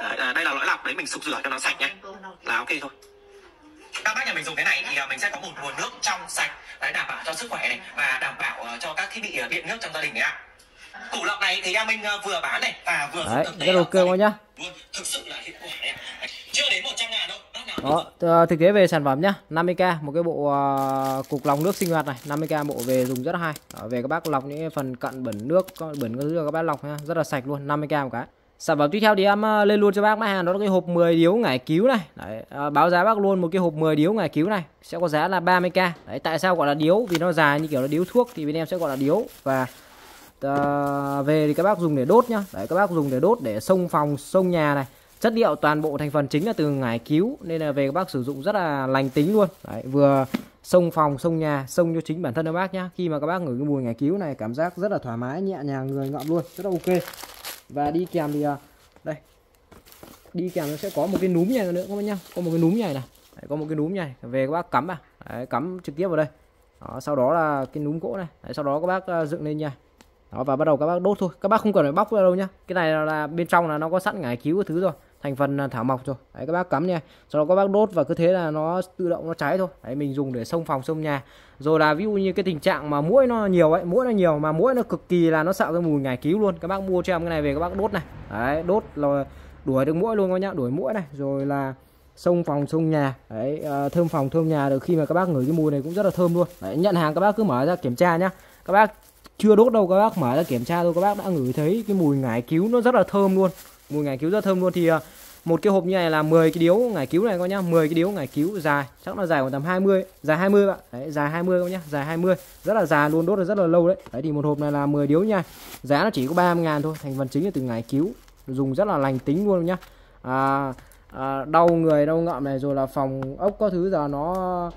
Đấy, à, đây là lõi lọc. Đấy mình sục rửa cho nó sạch nhá. Là ok thôi. Các bác nhà mình dùng cái này thì mình sẽ có một nguồn nước trong sạch. Đấy đảm bảo cho sức khỏe này và đảm bảo cho các thiết bị điện nước trong gia đình này ạ củ lọc này thì em mình uh, vừa bán này và vừa Đấy, thực tế ok quá nhá. Luôn, thực sự là hiệu quả này chưa đến 100 ngàn đâu đó thực tế về sản phẩm nhá. 50k một cái bộ uh, cục lọc nước sinh hoạt này. 50k bộ về dùng rất là hay. Đó, về các bác lọc những phần cặn bẩn nước bẩn các thứ các bác lọc nhá. Rất là sạch luôn 50k một cái. Sản phẩm tiếp theo thì em lên luôn cho bác mã hàng đó là cái hộp 10 điếu ngải cứu này. Đấy, báo giá bác luôn một cái hộp 10 điếu ngải cứu này. Sẽ có giá là 30k đấy tại sao gọi là điếu? Vì nó dài như kiểu là điếu thuốc thì bên em sẽ gọi là điếu. Và Ờ, về thì các bác dùng để đốt nhá. Đấy các bác dùng để đốt để xông phòng xông nhà này. Chất liệu toàn bộ thành phần chính là từ ngải cứu nên là về các bác sử dụng rất là lành tính luôn. Đấy, vừa xông phòng xông nhà xông cho chính bản thân các bác nhá. Khi mà các bác ngửi cái mùi ngải cứu này cảm giác rất là thoải mái nhẹ nhàng người ngậm luôn rất là ok. Và đi kèm thì ờ, đây. Đi kèm nó sẽ có một cái núm này nữa các bác nhá. Có một cái núm này này. Đấy, có một cái núm này về các bác cắm à, đấy, cắm trực tiếp vào đây. Đó, sau đó là cái núm gỗ này. Đấy, sau đó các bác ờ, dựng lên nha đó và bắt đầu các bác đốt thôi. Các bác không cần phải bóc ra đâu nhá. Cái này là, là bên trong là nó có sẵn ngải cứu cái thứ rồi. Thành phần à, thảo mộc rồi. Đấy các bác cắm nha. Sau đó các bác đốt và cứ thế là nó tự động nó cháy thôi. Đấy mình dùng để xông phòng xông nhà. Rồi là ví dụ như cái tình trạng mà mũi nó nhiều ấy mũi nó nhiều mà mũi nó cực kỳ là nó sợ cái mùi ngải cứu luôn. Các bác mua cho em cái này về các bác đốt này. Đấy đốt là đuổi được mũi luôn các nhá. Đuổi mũi này rồi là xông phòng xông nhà. Đấy à, thơm phòng thơm nhà được khi mà các bác ngửi cái mùi này cũng rất là thơm luôn. Đấy, nhận hàng các bác cứ mở ra kiểm tra nhá. Các bác chưa đốt đâu các bác mở ra kiểm tra thôi các bác đã ngửi thấy cái mùi ngải cứu nó rất là thơm luôn. Mùi ngải cứu rất thơm luôn. Thì à, một cái hộp như này là 10 cái điếu ngải cứu này các nhá 10 cái điếu ngải cứu dài chắc là dài khoảng tầm 20 dài 20 bạn đấy dài 20 các nhá dài 20 rất là dài luôn đốt được rất là lâu đấy. Đấy thì một hộp này là 10 điếu nha giá nó chỉ có 30 ngàn thôi thành phần chính là từ ngải cứu dùng rất là lành tính luôn nhá. À, à, đau người đau ngậm này rồi là phòng ốc có thứ giờ nó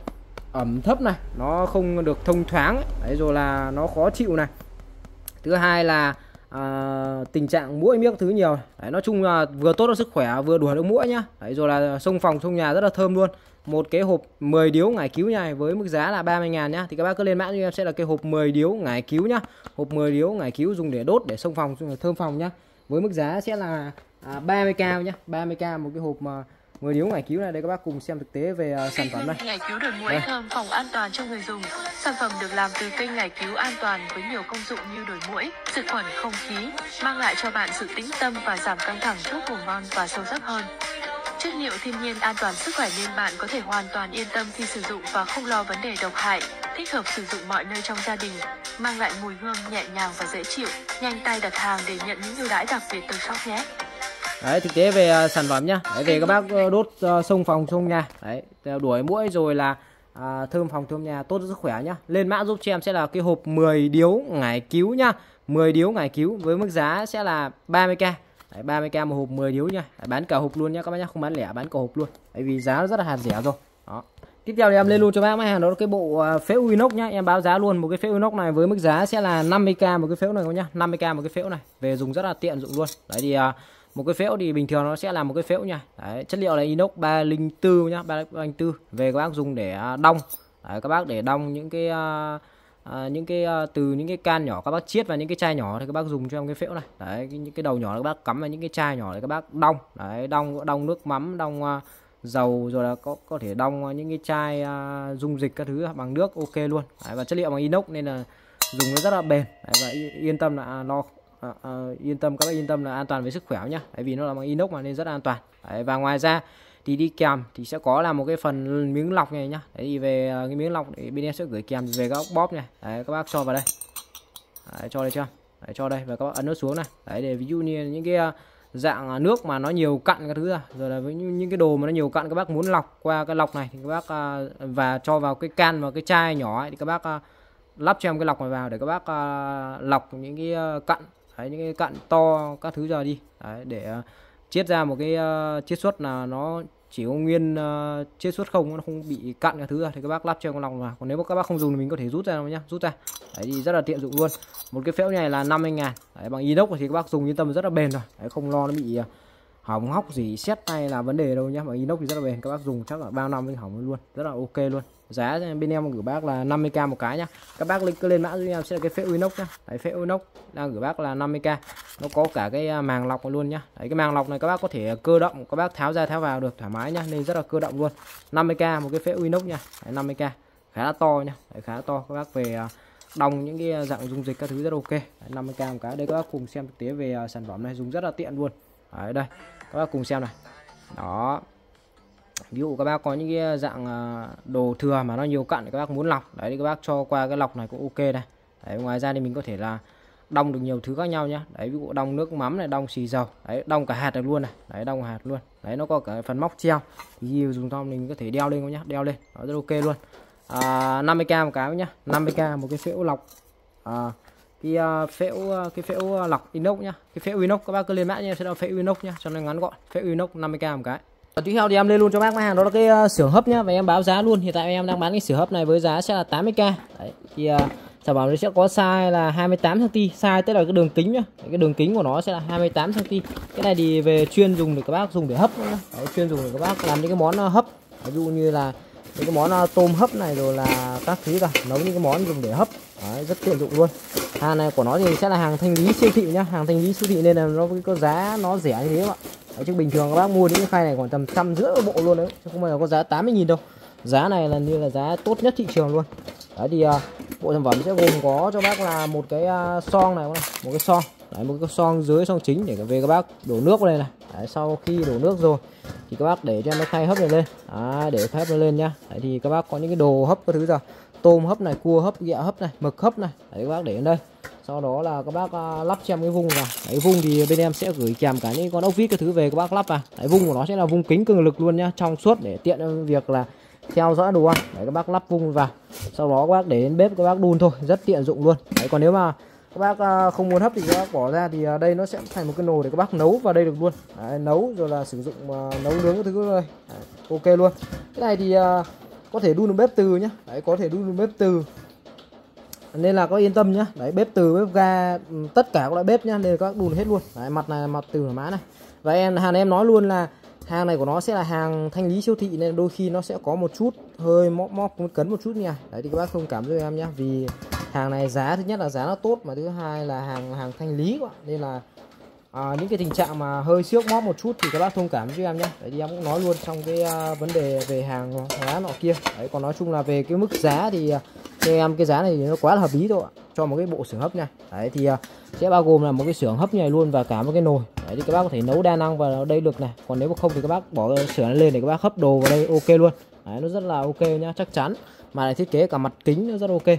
ẩm thấp này nó không được thông thoáng ấy. đấy rồi là nó khó chịu này. Thứ hai là à, tình trạng mũi miếc thứ nhiều. Đấy, nói chung là vừa tốt cho sức khỏe vừa đuổi được mũi nhá. Đấy rồi là sông phòng sông nhà rất là thơm luôn. Một cái hộp 10 điếu ngải cứu này với mức giá là 30 ngàn nhá. Thì các bác cứ lên mã cho em sẽ là cái hộp 10 điếu ngải cứu nhá. Hộp 10 điếu ngải cứu dùng để đốt để sông phòng dùng để thơm phòng nhá. Với mức giá sẽ là à, 30k nhá. 30k một cái hộp mà 10 điếu ngải cứu này đây các bác cùng xem thực tế về uh, sản phẩm này Ngải cứu đuổi mũi Đây. thơm phòng an toàn cho người dùng. Sản phẩm được làm từ cây ngải cứu an toàn với nhiều công dụng như đuổi mũi, diệt khuẩn không khí, mang lại cho bạn sự tĩnh tâm và giảm căng thẳng giúp ngủ ngon và sâu giấc hơn. Chất liệu thiên nhiên an toàn sức khỏe nên bạn có thể hoàn toàn yên tâm khi sử dụng và không lo vấn đề độc hại. Thích hợp sử dụng mọi nơi trong gia đình, mang lại mùi hương nhẹ nhàng và dễ chịu. Nhanh tay đặt hàng để nhận những ưu đãi đặc biệt từ shop nhé đấy thực tế về à, sản phẩm nhá. Đấy, về các bác ờ, đốt uh, sông phòng sông nhà. Đấy đuổi mũi rồi là à, thơm phòng thơm nhà tốt sức khỏe nhá. Lên mã giúp cho em sẽ là cái hộp 10 điếu ngải cứu nhá. 10 điếu ngải cứu với mức giá sẽ là 30k đấy, 30k một hộp 10 điếu nha đấy, bán cả hộp luôn nhá các bác nhá. Không bán lẻ bán cả hộp luôn. Tại vì giá nó rất là hạt rẻ rồi. Đó. Tiếp theo thì em lên luôn cho bác mấy hàng đó là cái bộ à, phễu inox nhá. Em báo giá luôn một cái phễu inox này với mức giá sẽ là 50k một cái phễu này các nhá. 50k một cái phễu này. Về dùng rất là tiện dụng luôn. Đấy thì à, một cái phễu thì bình thường nó sẽ là một cái phễu nha. Đấy, chất liệu là inox 304 nhá 304 về các bác dùng để à, đong. Đấy, các bác để đong những cái uh, à, những cái uh, từ những cái can nhỏ các bác chiết vào những cái chai nhỏ thì các bác dùng cho em cái phễu này. Đấy những cái đầu nhỏ các bác cắm vào những cái chai nhỏ để các bác đong. Đấy đong đong nước mắm đong uh, dầu rồi là có có thể đong những cái chai uh, dung dịch các thứ bằng nước ok luôn. Đấy, và chất liệu bằng inox nên là dùng nó rất là bền. Đấy, và yên tâm là lo à, à, yên tâm các bác yên tâm là an toàn với sức khỏe nhá. Tại vì nó là bằng inox mà nên rất an toàn. Đấy, và ngoài ra thì đi kèm thì sẽ có là một cái phần miếng lọc này nhá. Đấy thì về ờ, cái miếng lọc thì bên em sẽ gửi kèm về các ốc bóp này. Đấy, các bác cho vào đây. Đấy, cho đây chưa? Đấy, cho đây và các bác ấn nó xuống này. Đấy để ví dụ như những cái dạng nước mà nó nhiều cặn các thứ ra rồi là với những, cái đồ mà nó nhiều cặn các bác muốn lọc qua cái lọc này thì các bác và cho vào cái can và cái chai nhỏ ấy, thì các bác lắp cho em cái lọc này vào để các bác lọc những cái cặn đấy, những cái cặn to các thứ ra đi. Đấy, để uh, chiết ra một cái uh, chiết xuất là nó chỉ có nguyên uh, chiết xuất không nó không bị cặn các thứ ra. Thì các bác lắp cho con lòng vào. Còn nếu mà các bác không dùng thì mình có thể rút ra nhá. Rút ra. Đấy thì rất là tiện dụng luôn. Một cái phễu này là 50 ngàn đấy, bằng inox thì các bác dùng yên tâm rất là bền rồi. Đấy, không lo nó bị uh, hỏng hóc gì xét tay là vấn đề đâu nhá. Bằng inox thì rất là bền. Các bác dùng chắc là bao năm mới hỏng luôn. Rất là ok luôn giá bên em gửi bác là 50k một cái nhá. Các bác cứ lên mã giúp em sẽ là cái phễu inox nhá. Đấy phễu inox đang gửi bác là 50k nó có cả cái à, màng lọc luôn nhá. Đấy cái màng lọc này các bác có thể cơ động các bác tháo ra tháo vào được thoải mái nhá nên rất là cơ động luôn. 50k một cái phễu inox nha đấy, 50k khá là to nhá. Đấy, khá là to. Các bác về à, đồng những cái à, dạng dung dịch các thứ rất ok. Đấy, 50k một cái. Đây các bác cùng xem thực tế về sản phẩm này dùng rất là tiện luôn. Đấy đây. Các bác cùng xem này. Đó ví dụ các bác có những cái dạng à, đồ thừa mà nó nhiều cặn các bác muốn lọc. Đấy thì các bác cho qua cái lọc này cũng ok này đấy, ngoài ra thì mình có thể là đong được nhiều thứ khác nhau nhá. Đấy ví dụ đong nước mắm này đong xì dầu. Đấy đong cả hạt được luôn này. Đấy đong hạt luôn. Đấy nó có cả phần móc treo. Thì dùng xong mình có thể đeo lên nhá đeo lên. Nó rất ok luôn. À, 50k một cái nhá. 50k một cái phễu lọc. À, cái uh, phễu à, cái phễu lọc inox nhá. Cái phễu inox các bác cứ lên mã nhé, sẽ là phễu inox nhá cho nó ngắn gọn. Phễu inox 50k một cái và tiếp theo thì em lên luôn cho bác máy hàng đó là cái ờ, xưởng hấp nhá. Và em báo giá luôn. Hiện tại em đang bán cái xưởng hấp này với giá sẽ là 80k đấy thì uh, sản phẩm nó sẽ có size là 28 cm size tức là cái đường kính nhá. Cái đường kính của nó sẽ là 28 cm cái này thì về chuyên dùng để các bác dùng để hấp đấy, chuyên dùng để các bác làm những cái món ờ, hấp. Ví dụ như là những cái món à, tôm hấp này rồi là các thứ cả nấu những cái món dùng để hấp. Đấy, rất tiện dụng luôn. Hàng này của nó thì sẽ là hàng thanh lý siêu thị nhá hàng thanh lý siêu thị nên là nó có giá nó rẻ như thế các bạn. Đấy, chứ bình thường các bác mua những cái khay này khoảng tầm trăm rưỡi bộ luôn đấy chứ không bao giờ có giá 80.000 đâu. Giá này là như là giá tốt nhất thị trường luôn. Đấy thì uh, bộ sản phẩm sẽ gồm có cho bác là một cái à, uh, son này, một cái son đấy, một cái son dưới son chính để về các bác đổ nước vào đây này. Đấy, sau khi đổ nước rồi thì các bác để cho nó khay hấp này lên. Đấy, để khay hấp này lên nhá. Đấy, thì các bác có những cái đồ hấp các thứ rồi. Tôm hấp này cua hấp ghẹ hấp này mực hấp này. Đấy các bác để lên đây. Sau đó là các bác à, lắp xem cái vung vào. Đấy vung thì bên em sẽ gửi kèm cả những con ốc vít cái thứ về các bác lắp vào. Đấy vung của nó sẽ là vung kính cường lực luôn nhá trong suốt để tiện việc là theo dõi đồ ăn. Đấy các bác lắp vung vào. Sau đó các bác để đến bếp các bác đun thôi rất tiện dụng luôn. Đấy còn nếu mà các bác à, không muốn hấp thì các bác bỏ ra thì à, đây nó sẽ thành một cái nồi để các bác nấu vào đây được luôn. Đấy, nấu rồi là sử dụng à, nấu nướng cái thứ đây. Đấy, ok luôn. Cái này thì có thể đun được bếp từ nhá. Đấy có thể đun được bếp từ. Nên là có yên tâm nhá. Đấy bếp từ bếp ga ừ, tất cả các loại bếp nhá nên các đun hết luôn. Đấy, mặt này mặt từ mã này. Và em hàng em nói luôn là hàng này của nó sẽ là hàng thanh lý siêu thị nên đôi khi nó sẽ có một chút hơi móc móc cấn một chút nha. Đấy thì các bác thông cảm cho em nhá vì hàng này giá thứ nhất là giá nó tốt mà thứ hai là hàng hàng thanh lý quá nên là à, những cái tình trạng mà hơi xước móp một chút thì các bác thông cảm với em nhé. Đấy thì em cũng nói luôn trong cái uh, vấn đề về hàng hóa nọ kia. Đấy còn nói chung là về cái mức giá thì à, cho em cái giá này thì nó quá là hợp lý thôi ạ. Cho một cái bộ xưởng hấp nha. Đấy thì uh, sẽ bao gồm là một cái xưởng hấp như này luôn và cả một cái nồi. Đấy thì các bác có thể nấu đa năng vào đây được này. Còn nếu mà không thì các bác bỏ xưởng lên để các bác hấp đồ vào đây ok luôn. Đấy nó rất là ok nhá chắc chắn. Mà lại thiết kế cả mặt kính nó rất ok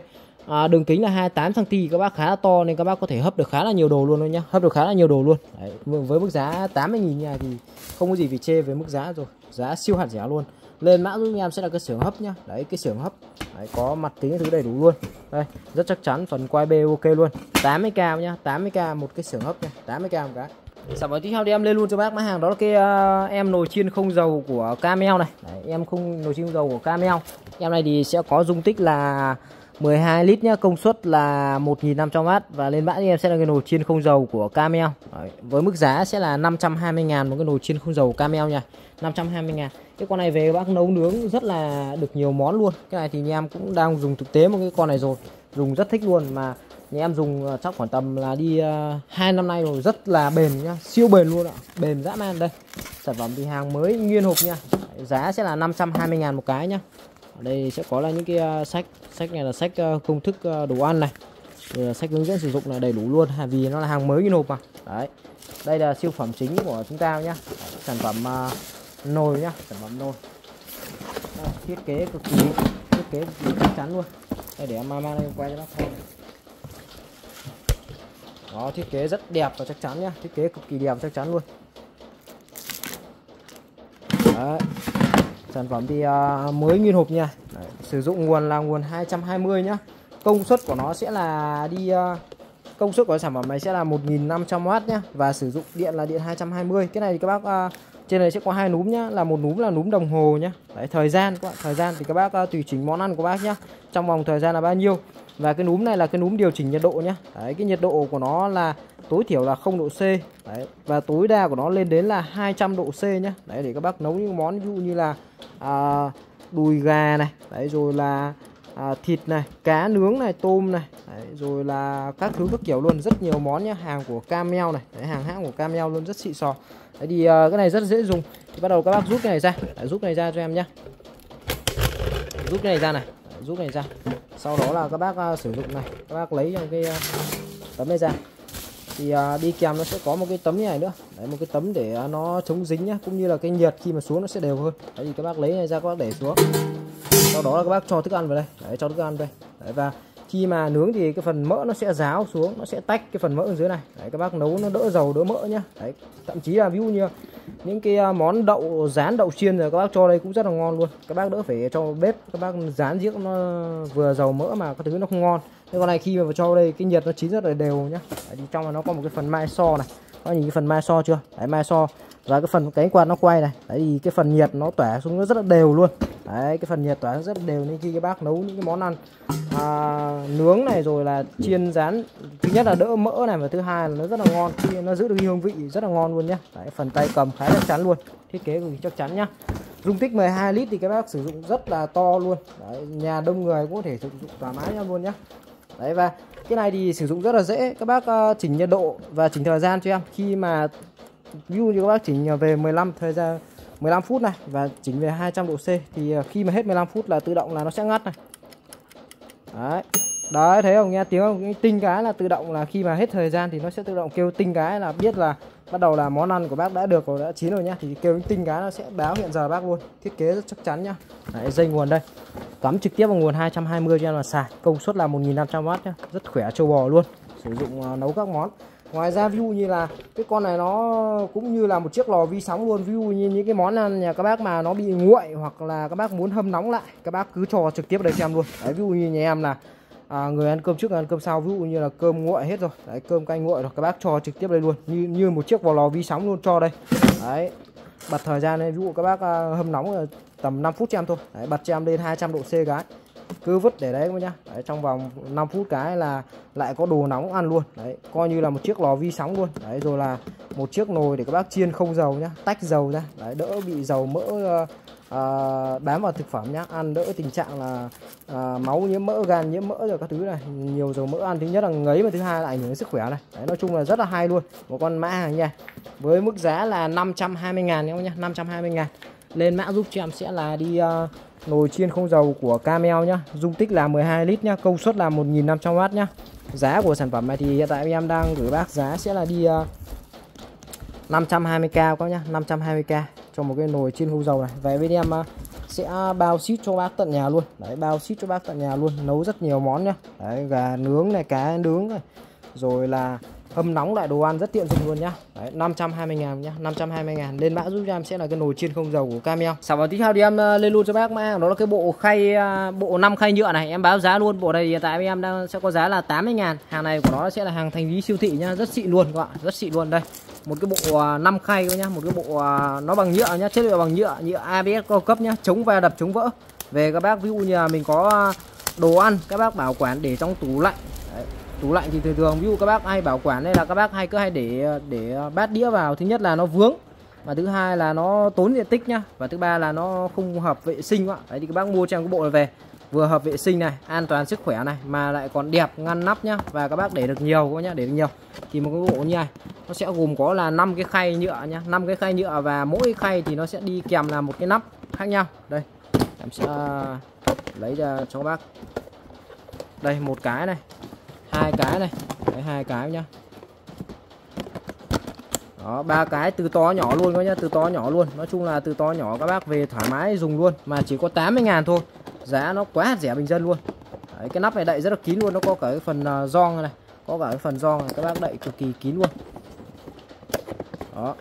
à, đường kính là 28 cm các bác khá là to nên các bác có thể hấp được khá là nhiều đồ luôn thôi nhá. Hấp được khá là nhiều đồ luôn. Đấy, với mức giá 80 000 nha thì không có gì vì chê về mức giá rồi. Giá siêu hạt rẻ luôn. Lên mã giúp em sẽ là cái xưởng hấp nhá. Đấy cái xưởng hấp. Đấy, có mặt kính thứ đầy đủ luôn. Đây rất chắc chắn phần quay b ok luôn. 80k nhá 80k một cái xưởng hấp nha. 80k một cái. Sản phẩm tiếp theo thì em lên luôn cho bác mã hàng đó là cái uh, em nồi chiên không dầu của Camel này. Đấy, em không nồi chiên không dầu của Camel. Em này thì sẽ có dung tích là 12 lít nhá, công suất là 1.500W và lên mã em sẽ là cái nồi chiên không dầu của Camel. Đấy, với mức giá sẽ là 520 000 một cái nồi chiên không dầu Camel nha. 520 000 Cái con này về bác nấu nướng rất là được nhiều món luôn. Cái này thì nhà em cũng đang dùng thực tế một cái con này rồi, dùng rất thích luôn mà nhà em dùng ờ, chắc khoảng tầm là đi ờ, uh, 2 năm nay rồi rất là bền nhá, siêu bền luôn ạ. Bền dã man đây. Sản phẩm thì hàng mới nguyên hộp nha. Giá sẽ là 520 000 một cái nhá ở đây sẽ có là những cái uh, sách sách này là sách uh, công thức uh, đồ ăn này. Rồi sách hướng dẫn sử dụng là đầy đủ luôn vì nó là hàng mới như hộp mà. Đấy. Đây là siêu phẩm chính của chúng ta nhá. Sản phẩm uh, nồi nhá sản phẩm nồi. Đây, thiết kế cực kỳ thiết kế cực kỳ chắc chắn luôn. Đây để em mang đây quay cho bác xem đó thiết kế rất đẹp và chắc chắn nhá. Thiết kế cực kỳ đẹp và chắc chắn luôn. Đấy sản phẩm thì uh, mới nguyên hộp nha. Đấy, sử dụng nguồn là nguồn 220 nhá. Công suất của nó sẽ là đi uh, công suất của sản phẩm này sẽ là 1.500W nhá và sử dụng điện là điện 220 cái này thì các bác uh, trên này sẽ có hai núm nhá là một núm là núm đồng hồ nhá. Đấy, thời gian các bạn thời gian thì các bác uh, tùy chỉnh món ăn của bác nhá. Trong vòng thời gian là bao nhiêu? Và cái núm này là cái núm điều chỉnh nhiệt độ nhá. Đấy, cái nhiệt độ của nó là tối thiểu là 0 độ C. Đấy, và tối đa của nó lên đến là 200 độ C nhá. Đấy để các bác nấu những món ví dụ như là à, đùi gà này Đấy rồi là à, thịt này cá nướng này tôm này Đấy, rồi là các thứ các kiểu luôn rất nhiều món nhá hàng của Camel này Đấy, hàng hãng của Camel luôn rất xịn sò. Đấy thì à, cái này rất dễ dùng. Thì bắt đầu các bác rút cái này ra Đấy, rút cái này ra cho em nhá. Rút cái này ra này Đấy, rút cái này ra. Sau đó là các bác à, sử dụng này các bác lấy trong cái à, tấm này ra thì à, đi kèm nó sẽ có một cái tấm như này nữa. Đấy một cái tấm để à, nó chống dính nhá cũng như là cái nhiệt khi mà xuống nó sẽ đều hơn đấy thì các bác lấy này ra các bác để xuống. Sau đó là các bác cho thức ăn vào đây. Đấy cho thức ăn đây. Đấy, và khi mà nướng thì cái phần mỡ nó sẽ ráo xuống nó sẽ tách cái phần mỡ ở dưới này. Đấy các bác nấu nó đỡ dầu đỡ mỡ nhá. Đấy thậm chí là ví dụ như những cái à, món đậu rán đậu chiên rồi các bác cho đây cũng rất là ngon luôn. Các bác đỡ phải cho bếp các bác rán giếc nó vừa dầu mỡ mà các thứ nó không ngon cái con này khi mà cho đây cái nhiệt nó chín rất là đều nhá. Đấy, thì trong nó có một cái phần mai so này. Có nhìn cái phần mai so chưa? Đấy mai so. Và cái phần cánh quạt nó quay này. Đấy thì cái phần nhiệt nó tỏa xuống nó rất là đều luôn. Đấy cái phần nhiệt tỏa rất là đều nên khi các bác nấu những cái món ăn. À, nướng này rồi là chiên rán. Thứ nhất là đỡ mỡ này và thứ hai là nó rất là ngon. Khi nó giữ được hương vị rất là ngon luôn nhá. Đấy, phần tay cầm khá chắc chắn luôn. Thiết kế cực chắc chắn nhá. Dung tích 12 lít thì các bác sử dụng rất là to luôn. Đấy, nhà đông người cũng có thể sử dụng thoải mái luôn nhá đấy và cái này thì sử dụng rất là dễ. Các bác uh, chỉnh nhiệt độ và chỉnh thời gian cho em. Khi mà ví dụ như các bác chỉnh ờ, về 15 thời gian 15 phút này và chỉnh về 200 độ C thì ờ, khi mà hết 15 phút là tự động là nó sẽ ngắt này. Đấy. Đấy thấy không? Nghe tiếng không? Tinh cái là tự động là khi mà hết thời gian thì nó sẽ tự động kêu tinh cái là biết là bắt đầu là món ăn của bác đã được rồi đã chín rồi nhá. Thì kêu tinh cá nó sẽ báo hiện giờ bác luôn. Thiết kế rất chắc chắn nhá. Đấy, dây nguồn đây. Cắm trực tiếp vào nguồn 220 cho em là sạc công suất là 1500W nhá. Rất khỏe trâu bò luôn. Sử dụng uh, nấu các món. Ngoài ra ví dụ như là cái con này nó cũng như là một chiếc lò vi sóng luôn. Ví dụ như những cái món ăn nhà các bác mà nó bị nguội hoặc là các bác muốn hâm nóng lại các bác cứ cho trực tiếp đây xem luôn. Đấy ví dụ như nhà em là à, người ăn cơm trước ăn cơm sau ví dụ như là cơm nguội hết rồi. Đấy cơm canh nguội rồi các bác cho trực tiếp đây luôn. Như như một chiếc vò lò vi sóng luôn cho đây. Đấy bật thời gian lên ví dụ các bác à, hâm nóng tầm 5 phút cho em thôi. Đấy, bật cho em lên 200 độ C cái. Cứ vứt để đấy nhá. Đấy, trong vòng 5 phút cái là lại có đồ nóng ăn luôn. Đấy coi như là một chiếc lò vi sóng luôn. Đấy rồi là một chiếc nồi để các bác chiên không dầu nhá tách dầu ra. Đấy đỡ bị dầu mỡ uh, à, bám vào thực phẩm nhá. Ăn đỡ tình trạng là à, máu nhiễm mỡ gan nhiễm mỡ rồi các thứ này. Nhiều dầu mỡ ăn. Thứ nhất là ngấy và thứ hai là ảnh hưởng đến sức khỏe này. Đấy nói chung là rất là hay luôn. Một con mã hàng nha. Với mức giá là 520 ngàn nhá. 520 ngàn. Lên mã giúp cho em sẽ là đi uh, nồi chiên không dầu của Camel nhá. Dung tích là 12 lít nhá. Công suất là 1500W nhá. Giá của sản phẩm này thì hiện tại em đang gửi bác giá sẽ là đi à, uh, 520k các nhá. 520k cho một cái nồi chiên không dầu này. Về bên em à, sẽ bao ship cho bác tận nhà luôn. Đấy, bao ship cho bác tận nhà luôn, nấu rất nhiều món nhá. Đấy, gà nướng này, cá nướng này, rồi là hâm nóng lại đồ ăn rất tiện dụng luôn nhá. Đấy, 520 ngàn nhá 520 ngàn. Lên mã giúp cho em sẽ là cái nồi chiên không dầu của Camel sản phẩm tiếp theo thì em ờ, lên luôn cho bác mã. Đó là cái bộ khay ờ, bộ 5 khay nhựa này. Em báo giá luôn. Bộ này hiện tại em đang sẽ có giá là 80 ngàn. Hàng này của nó sẽ là hàng thành lý siêu thị nhá. Rất xịn luôn các bạn rất xịn luôn đây. Một cái bộ ờ, 5 khay nhá. Một cái bộ nó bằng nhựa nhá chất liệu bằng nhựa nhựa ABS cao cấp nhá. Chống va đập chống vỡ. Về các bác ví dụ như là mình có đồ ăn các bác bảo quản để trong tủ lạnh tủ lạnh thì thường thường, ví dụ các bác hay bảo quản đây là các bác hay cứ hay để để bát đĩa vào. Thứ nhất là nó vướng, và thứ hai là nó tốn diện tích nhá. Và thứ ba là nó không hợp vệ sinh ạ đấy, thì các bác mua trong cái bộ này về. Vừa hợp vệ sinh này, an toàn sức khỏe này, mà lại còn đẹp, ngăn nắp nhá. Và các bác để được nhiều các nhá, để được nhiều. Thì một cái bộ như này, nó sẽ gồm có là 5 cái khay nhựa nhá. 5 cái khay nhựa và mỗi khay thì nó sẽ đi kèm là một cái nắp khác nhau. Đây, em sẽ lấy ra cho các bác. Đây, một cái này hai cái này. Đấy hai cái nhá. Đó ba cái từ to nhỏ luôn các nhá từ to nhỏ luôn. Nói chung là từ to nhỏ các bác về thoải mái dùng luôn mà chỉ có 80 ngàn thôi. Giá nó quá rẻ bình dân luôn. Đấy, cái nắp này đậy rất là kín luôn nó có cả cái phần uh, giòn này có cả cái phần giòn này các bác đậy cực kỳ kín luôn. Đó.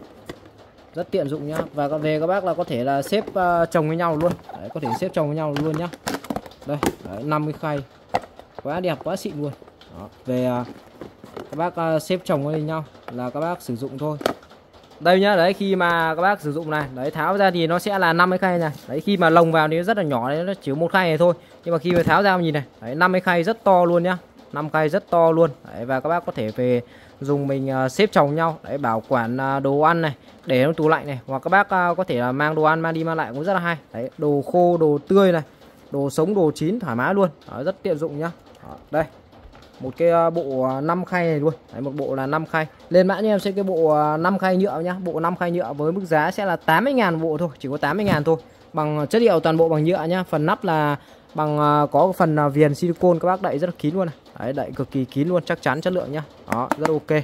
Rất tiện dụng nhá. Và về các bác là có thể là xếp uh, chồng với nhau luôn. Đấy, có thể xếp chồng với nhau luôn nhá. Đây Đấy, 50 khay. Quá đẹp quá xịn luôn đó. về à, các bác à, xếp chồng lên nhau là các bác sử dụng thôi. Đây nhá đấy khi mà các bác sử dụng này đấy tháo ra thì nó sẽ là 50 khay này đấy khi mà lồng vào thì nó rất là nhỏ đấy nó chỉ một khay này thôi. Nhưng mà khi mà tháo ra nhìn này đấy 50 khay rất to luôn nhá. 5 khay rất to luôn. Đấy, và các bác có thể về dùng mình uh, xếp chồng nhau để bảo quản uh, đồ ăn này để trong tủ lạnh này. Hoặc các bác uh, có thể là mang đồ ăn mang đi mang lại cũng rất là hay. Đấy đồ khô đồ tươi này đồ sống đồ chín thoải mái luôn. Đó, rất tiện dụng nhá. Đó, đây một cái à, bộ à, 5 khay này luôn. Đấy, một bộ là 5 khay. Lên mã như em sẽ cái bộ à, 5 khay nhựa nhá. Bộ 5 khay nhựa với mức giá sẽ là 80.000 bộ thôi chỉ có 80.000 thôi. Bằng chất liệu toàn bộ bằng nhựa nhá. Phần nắp là bằng có phần viền silicon các bác đậy rất là kín luôn này. Đấy, đậy cực kỳ kín luôn chắc chắn chất lượng nhá. Đó rất ok.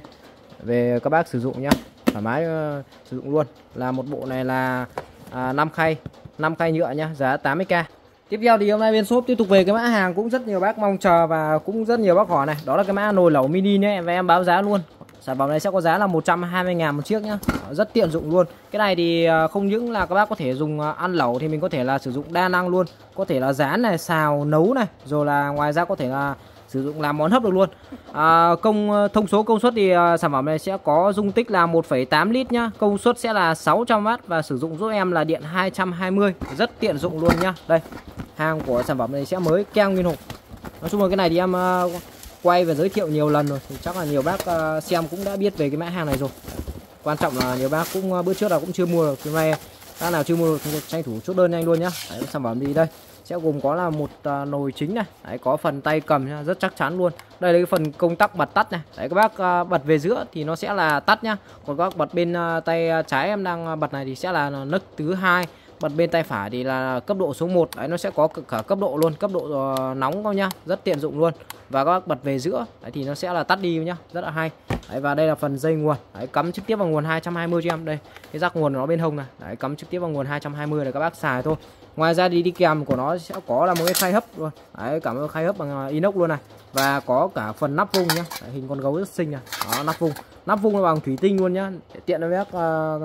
Về các bác sử dụng nhá. Thoải mái uh, sử dụng luôn. Là một bộ này là uh, 5 khay 5 khay nhựa nhá. Giá 80k Tiếp theo thì hôm nay bên shop tiếp tục về cái mã hàng cũng rất nhiều bác mong chờ và cũng rất nhiều bác hỏi này. Đó là cái mã nồi lẩu mini nhé và em báo giá luôn. Sản phẩm này sẽ có giá là 120 ngàn một chiếc nhá. Rất tiện dụng luôn. Cái này thì à, không những là các bác có thể dùng à, ăn lẩu thì mình có thể là sử dụng đa năng luôn. Có thể là rán này, xào, nấu này. Rồi là ngoài ra có thể là sử dụng làm món hấp được luôn. À, công ờ, thông số công suất thì à, sản phẩm này sẽ có dung tích là 1,8 lít nhá. Công suất sẽ là 600W và sử dụng giúp em là điện 220 rất tiện dụng luôn nhá. Đây hàng của sản phẩm này sẽ mới keo nguyên hộp. Nói chung là cái này thì em à, quay và giới thiệu nhiều lần rồi thì chắc là nhiều bác à, xem cũng đã biết về cái mã hàng này rồi. Quan trọng là nhiều bác cũng bữa trước là cũng chưa mua được. Hôm nay bác nào chưa mua được thì tranh thủ chốt đơn nhanh luôn nhá. Đấy, sản phẩm đi đây sẽ gồm có là một à, nồi chính này. Đấy, có phần tay cầm nha, rất chắc chắn luôn. Đây là cái phần công tắc bật tắt này. Đấy, các bác à, bật về giữa thì nó sẽ là tắt nhá. Còn các bác bật bên à, tay à, trái em đang à, bật này thì sẽ là nấc thứ hai. Bật bên tay phải thì là cấp độ số 1 đấy nó sẽ có cả cấp độ luôn cấp độ uh, nóng không nhá. Rất tiện dụng luôn. Và các bác bật về giữa đấy thì nó sẽ là tắt đi nhá. Rất là hay. Đấy, và đây là phần dây nguồn. Đấy, cắm trực tiếp vào nguồn 220 cho em. Đây cái rắc nguồn nó bên hông này. Đấy, cắm trực tiếp vào nguồn 220 để các bác xài thôi ngoài ra đi đi kèm của nó sẽ có là một cái khay hấp luôn. Đấy cảm ơn khay hấp bằng à, inox luôn này. Và có cả phần nắp vung nhá. Đấy, hình con gấu rất xinh này. Đó nắp vung nắp vung là bằng thủy tinh luôn nhá. Tiện cho bác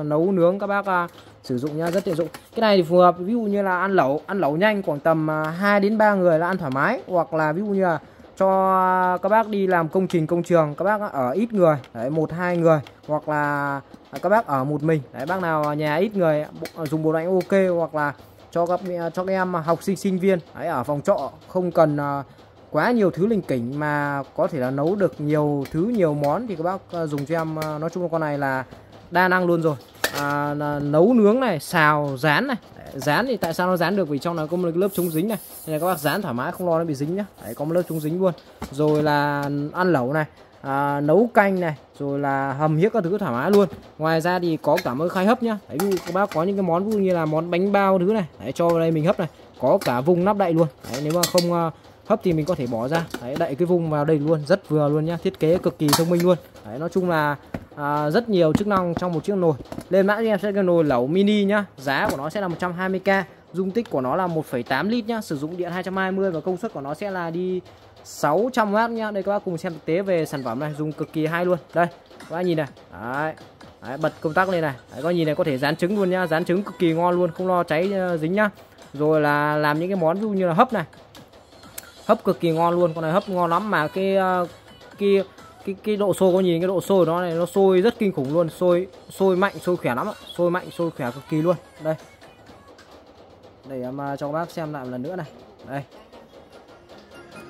uh, nấu nướng các bác uh, sử dụng nhá rất tiện dụng. Cái này thì phù hợp ví dụ như là ăn lẩu ăn lẩu nhanh khoảng tầm 2 đến 3 người là ăn thoải mái. Hoặc là ví dụ như là cho các bác đi làm công trình công trường các bác ở ít người đấy một hai người. Hoặc là các bác ở một mình. Đấy bác nào nhà ít người dùng bộ đánh ok. Hoặc là cho các cho các em học sinh sinh viên. Đấy, ở phòng trọ không cần uh, quá nhiều thứ linh kỉnh mà có thể là nấu được nhiều thứ nhiều món thì các bác uh, dùng cho em uh, nói chung là con này là đa năng luôn rồi. À, nấu nướng này xào rán này. Dán thì tại sao nó dán được? Vì trong nó có một lớp chống dính này. Nên là các bác dán thoải mái không lo nó bị dính nhá. Đấy có một lớp chống dính luôn. Rồi là ăn lẩu này à, nấu canh này rồi là hầm hiếc các thứ thoải mái luôn. Ngoài ra thì có cả một khai hấp nhá. Đấy ví dụ các bác có những cái món ví dụ như là món bánh bao thứ này. Đấy cho vào đây mình hấp này. Có cả vùng nắp đậy luôn. Đấy nếu mà không à, hấp thì mình có thể bỏ ra. Đấy đậy cái vùng vào đây luôn rất vừa luôn nhá. Thiết kế cực kỳ thông minh luôn. Đấy nói chung là à, rất nhiều chức năng trong một chiếc nồi. Lên mã cho em sẽ cái nồi lẩu mini nhá. Giá của nó sẽ là 120k dung tích của nó là 1,8 lít nhá. Sử dụng điện 220 và công suất của nó sẽ là đi 600W nhá. Đây các bác cùng xem thực tế về sản phẩm này. Dùng cực kỳ hay luôn. Đây các bác nhìn này. Đấy. Đấy, bật công tắc lên này. Đấy, bác nhìn này có thể dán trứng luôn nhá. Dán trứng cực kỳ ngon luôn không lo cháy uh, dính nhá. Rồi là làm những cái món ví dụ như là hấp này. Hấp cực kỳ ngon luôn. Con này hấp ngon lắm mà cái uh, cái cái cái độ sôi có nhìn cái độ sôi nó này nó sôi rất kinh khủng luôn. Sôi sôi mạnh sôi khỏe lắm ạ. Sôi mạnh sôi khỏe cực kỳ luôn. Đây. Để em uh, cho các bác xem lại một lần nữa này. Đây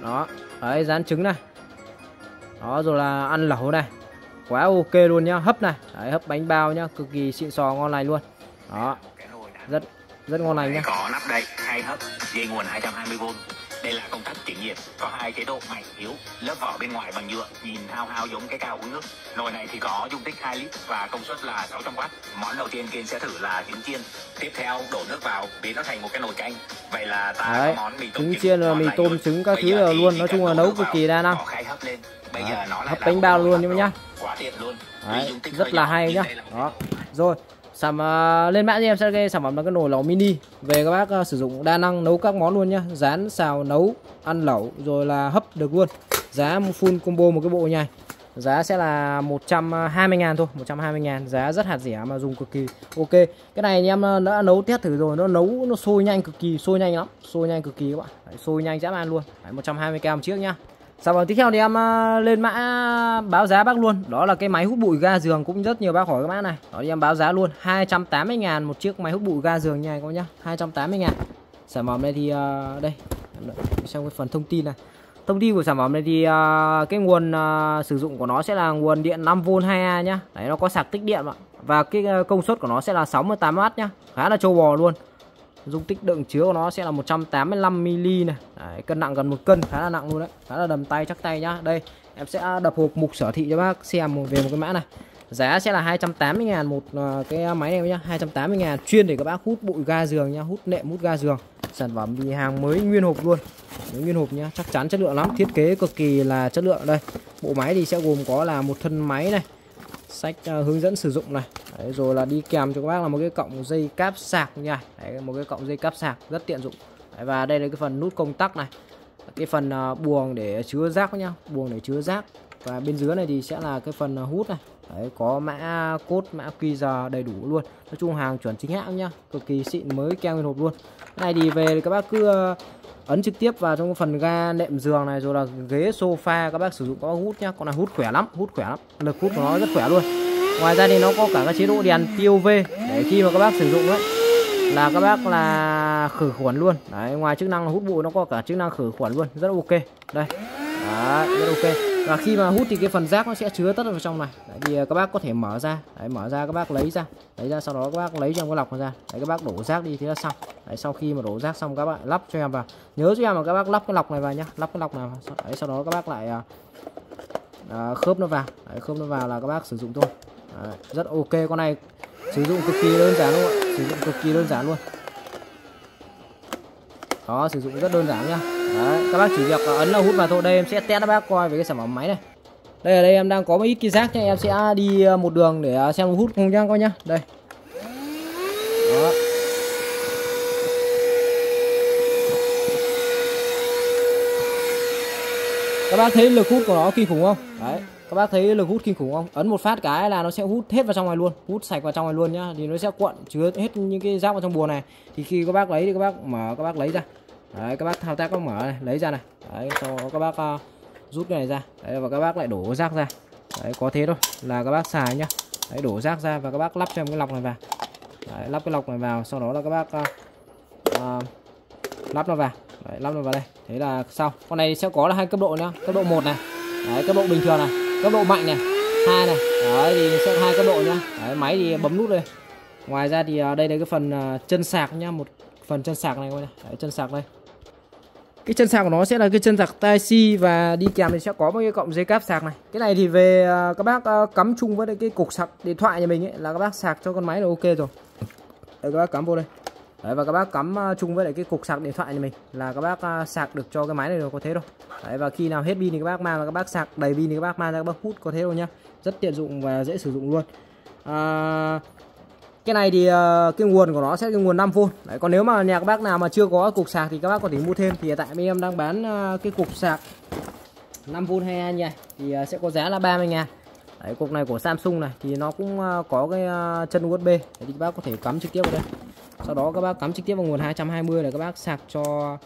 đó. Đấy rán trứng này. Đó rồi là ăn lẩu này. Quá ok luôn nhá hấp này. Đấy, hấp bánh bao nhá cực kỳ xịn sò ngon lành luôn. Đó. Rất rất ngon lành nhá. Có nắp đậy hay hấp. Dây nguồn 220V đây là công tắc chuyển nhiệt, có hai chế độ mạnh yếu, lớp vỏ bên ngoài bằng nhựa, nhìn hao hao giống cái cao uống nước. Nồi này thì có dung tích 2 lít và công suất là 600W. Món đầu tiên Kiên sẽ thử là trứng chiên. Tiếp theo đổ nước vào biến nó thành một cái nồi canh. Vậy là ta Đấy, có món mì tôm trứng chiên và mì tôm trứng các thứ là thì luôn, nói chung là nấu cực kỳ đa năng. hấp lên. Bây giờ nó hấp bánh bao luôn nhá nhá. đầu. Quá tiện luôn. Đấy, rất là hay nhá đó rồi sản uh, ờ, lên mã cho em sẽ cái sản phẩm là cái nồi lẩu mini. Về các bác uh, sử dụng đa năng nấu các món luôn nhá. Rán xào nấu ăn lẩu rồi là hấp được luôn. Giá full combo một cái bộ này giá sẽ là 120 ngàn thôi 120 ngàn. Giá rất hạt rẻ mà dùng cực kỳ ok. Cái này anh em ờ, đã nấu test thử rồi. Nó nấu nó sôi nhanh cực kỳ sôi nhanh lắm. Sôi nhanh cực kỳ các bạn. Đấy, sôi nhanh dã man luôn. Đấy, 120k một chiếc nhá. Sản phẩm tiếp theo thì em à, lên mã báo giá bác luôn. Đó là cái máy hút bụi ga giường Cũng rất nhiều bác hỏi cái mã này. Đó thì em báo giá luôn 280 ngàn một chiếc máy hút bụi ga giường nha các bác nhá. 280 ngàn. Sản phẩm này thì uh, đây Xem cái phần thông tin này. Thông tin của sản phẩm này thì uh, cái nguồn uh, sử dụng của nó sẽ là nguồn điện 5V 2A nhá. Đấy nó có sạc tích điện ạ. Và cái công suất của nó sẽ là 68W nhá. Khá là trâu bò luôn dung tích đựng chứa của nó sẽ là 185 ml này. Đấy, cân nặng gần một cân khá là nặng luôn đấy. Khá là đầm tay chắc tay nhá. Đây em sẽ đập hộp mục sở thị cho bác xem về một cái mã này. Giá sẽ là 280 ngàn một ờ, cái máy này nhá. 280 ngàn chuyên để các bác hút bụi ga giường nhá hút nệm hút ga giường. Sản phẩm thì hàng mới nguyên hộp luôn. Mới nguyên hộp nhá chắc chắn chất lượng lắm. Thiết kế cực kỳ là chất lượng. Đây bộ máy thì sẽ gồm có là một thân máy này sách uh, hướng dẫn sử dụng này. Đấy, rồi là đi kèm cho các bác là một cái cọng dây cáp sạc nha. Đấy, một cái cọng dây cáp sạc rất tiện dụng. Đấy, và đây là cái phần nút công tắc này. Cái phần uh, buồng để chứa rác nhá. Buồng để chứa rác. Và bên dưới này thì sẽ là cái phần uh, hút này. Đấy, có mã cốt mã QR đầy đủ luôn. Nói chung hàng chuẩn chính hãng nhá. Cực kỳ xịn mới keo nguyên hộp luôn. Cái này thì về thì các bác cứ uh, ấn trực tiếp vào trong phần ga nệm giường này rồi là ghế sofa các bác sử dụng có hút nhá. Con này hút khỏe lắm hút khỏe lắm. Lực hút của nó rất khỏe luôn. Ngoài ra thì nó có cả các chế độ đèn tiêu v để khi mà các bác sử dụng đấy là các bác là khử khuẩn luôn. Đấy ngoài chức năng là hút bụi nó có cả chức năng khử khuẩn luôn. Rất ok. Đây. Đấy, rất ok và khi mà hút thì cái phần rác nó sẽ chứa tất vào trong này. Đấy, thì à, các bác có thể mở ra. Đấy, mở ra các bác lấy ra. Lấy ra sau đó các bác lấy trong cái lọc ra. Đấy các bác đổ rác đi thế là xong. Đấy, sau khi mà đổ rác xong các bạn lắp cho em vào. Nhớ cho em mà các bác lắp cái lọc này vào nhá. Lắp cái lọc này vào. Đấy, sau đó các bác lại à, à, khớp nó vào. Đấy, khớp nó vào là các bác sử dụng thôi. Đấy, rất ok. Con này sử dụng cực kỳ đơn giản luôn sử dụng cực kỳ đơn giản luôn. Đó sử dụng rất đơn giản nhá. Đấy, các bác chỉ việc ờ, ấn là hút vào thôi. Đây em sẽ test các bác coi về cái sản phẩm máy này. Đây ở đây em đang có một ít kia rác nha, em sẽ đi ờ, một đường để ờ, xem hút không nhá coi nhá. Đây. Đó. Các bác thấy lực hút của nó kinh khủng không? Đấy các bác thấy lực hút kinh khủng không? Ấn một phát cái là nó sẽ hút hết vào trong này luôn hút sạch vào trong này luôn nhá. Thì nó sẽ cuộn chứa hết những cái rác vào trong bùa này. Thì khi các bác lấy thì các bác mở các bác lấy ra đấy các bác thao tác các bác mở này lấy ra này. Đấy sau đó các bác uh, rút cái này ra. Đấy và các bác lại đổ rác ra. Đấy có thế thôi là các bác xài nhá. Đấy đổ rác ra và các bác lắp cho em cái lọc này vào. Đấy, lắp cái lọc này vào sau đó là các bác uh, uh, lắp nó vào. Đấy, lắp nó vào đây. Thế là xong. Con này sẽ có là hai cấp độ nhá. Cấp độ 1 này. Đấy, cấp độ bình thường này. Cấp độ mạnh này. Hai này. Đấy thì sẽ hai cấp độ nhá. Đấy, máy thì bấm nút đây. Ngoài ra thì đây là cái phần uh, chân sạc nhá. Một phần chân sạc này coi này đấy, chân sạc đây cái chân sạc của nó sẽ là cái chân sạc tai C và đi kèm thì sẽ có một cái cọng dây cáp sạc này. Cái này thì về à, các bác à, cắm chung với cái cục sạc điện thoại nhà mình ấy là các bác sạc cho con máy là ok rồi. Đây các bác cắm vô đây. Đấy, và các bác cắm à, chung với lại cái cục sạc điện thoại nhà mình là các bác sạc được cho cái máy này rồi có thế đâu. Đấy, và khi nào hết pin thì các bác mang và các bác sạc đầy pin thì các bác mang ra các bác hút có thế đâu nhá. Rất tiện dụng và dễ sử dụng luôn. À, cái này thì ờ, cái nguồn của nó sẽ cái nguồn 5V Đấy, còn nếu mà nhà các bác nào mà chưa có cục sạc thì các bác có thể mua thêm. Thì tại bên em đang bán ờ, cái cục sạc 5V 22 này thì ờ, sẽ có giá là 30 ngàn. Đấy, cục này của Samsung này thì nó cũng có cái chân USB Đấy, thì các bác có thể cắm trực tiếp vào đây. Sau đó các bác cắm trực tiếp vào nguồn 220 là các bác sạc cho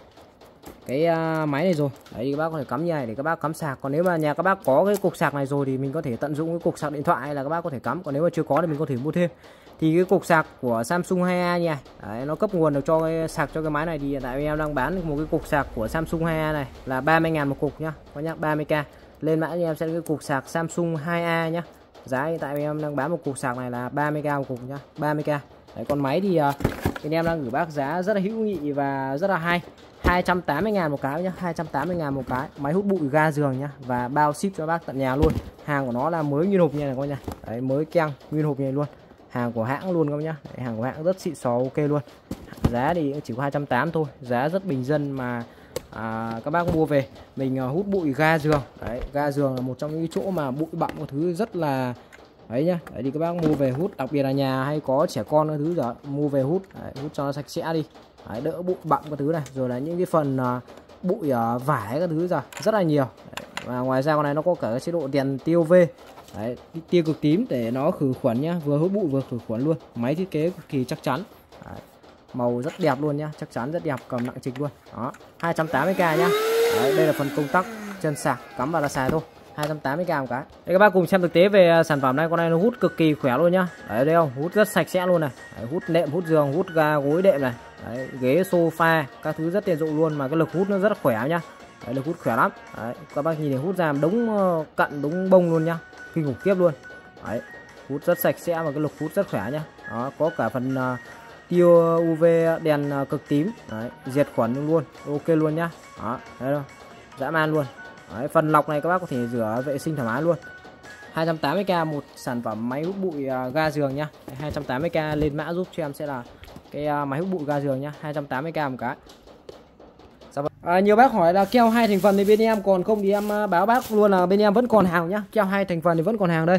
cái máy này rồi. Đấy thì các bác có thể cắm như này để các bác cắm sạc. Còn nếu mà nhà các bác có cái cục sạc này rồi thì mình có thể tận dụng cái cục sạc điện thoại là các bác có thể cắm. Còn nếu mà chưa có thì mình có thể mua thêm thì cái cục sạc của Samsung 2A nha. Đấy, nó cấp nguồn được cho cái sạc cho cái máy này thì hiện tại em đang bán một cái cục sạc của Samsung 2A này là 30 ngàn một cục nhá. Có nhắc 30k lên mã cho em sẽ cái cục sạc Samsung 2A nhá. Giá hiện tại em đang bán một cục sạc này là 30k một cục nhá. 30k đấy, con máy thì ờ, anh em đang gửi bác giá rất là hữu nghị và rất là hay. 280 ngàn một cái nhá 280 ngàn một cái. Máy hút bụi ga giường nhá và bao ship cho bác tận nhà luôn. Hàng của nó là mới nguyên hộp nha, này các nha. Đấy mới keng nguyên hộp này luôn hàng của hãng luôn các nhá. Đấy, hàng của hãng rất xịn xò ok luôn. Giá thì chỉ có 280 thôi. Giá rất bình dân mà à, các bác mua về. Mình à, hút bụi ga giường đấy ga giường là một trong những chỗ mà bụi bặm một thứ rất là đấy nhá. Đấy thì các bác mua về hút đặc biệt là nhà hay có trẻ con cái thứ giờ mua về hút. Đấy, hút cho nó sạch sẽ đi. Đấy, đỡ bụi bặm cái thứ này. Rồi là những cái phần à, bụi à, vải cái thứ giờ rất là nhiều. Đấy. và ngoài ra con này nó có cả cái chế độ đèn tiêu v đấy, tia cực tím để nó khử khuẩn nhá vừa hút bụi vừa khử khuẩn luôn. Máy thiết kế cực kỳ chắc chắn. Đấy. màu rất đẹp luôn nhá chắc chắn rất đẹp cầm nặng trịch luôn. Đó 280k nhá. Đấy, đây là phần công tắc chân sạc cắm vào là xài thôi. 280k một cái. Đây các bác cùng xem thực tế về à, sản phẩm này con này nó hút cực kỳ khỏe luôn nhá. Đấy đây không? Hút rất sạch sẽ luôn này. Đấy, hút nệm hút giường hút ga gối đệm này. Đấy, ghế sofa các thứ rất tiện dụng luôn mà cái lực hút nó rất khỏe nhá. Đấy, lực hút khỏe lắm. Đấy, các bác nhìn thấy hút ra đúng cặn ờ, cận đúng bông luôn nhá kinh khủng khiếp luôn. Đấy hút rất sạch sẽ và cái lục hút rất khỏe nhá. Đó có cả phần uh, tiêu UV đèn uh, cực tím. Đấy, diệt khuẩn luôn ok luôn nhá. Đó thấy không dã man luôn. Đấy, phần lọc này các bác có thể rửa vệ sinh thoải mái luôn. 280k một sản phẩm máy hút bụi uh, ga giường nhá. 280k lên mã giúp cho em sẽ là cái uh, máy hút bụi ga giường nhá. 280k một cái à, nhiều bác hỏi là keo hai thành phần thì bên em còn không thì em à, báo bác luôn là bên em vẫn còn hàng nhá. Keo hai thành phần thì vẫn còn hàng đây.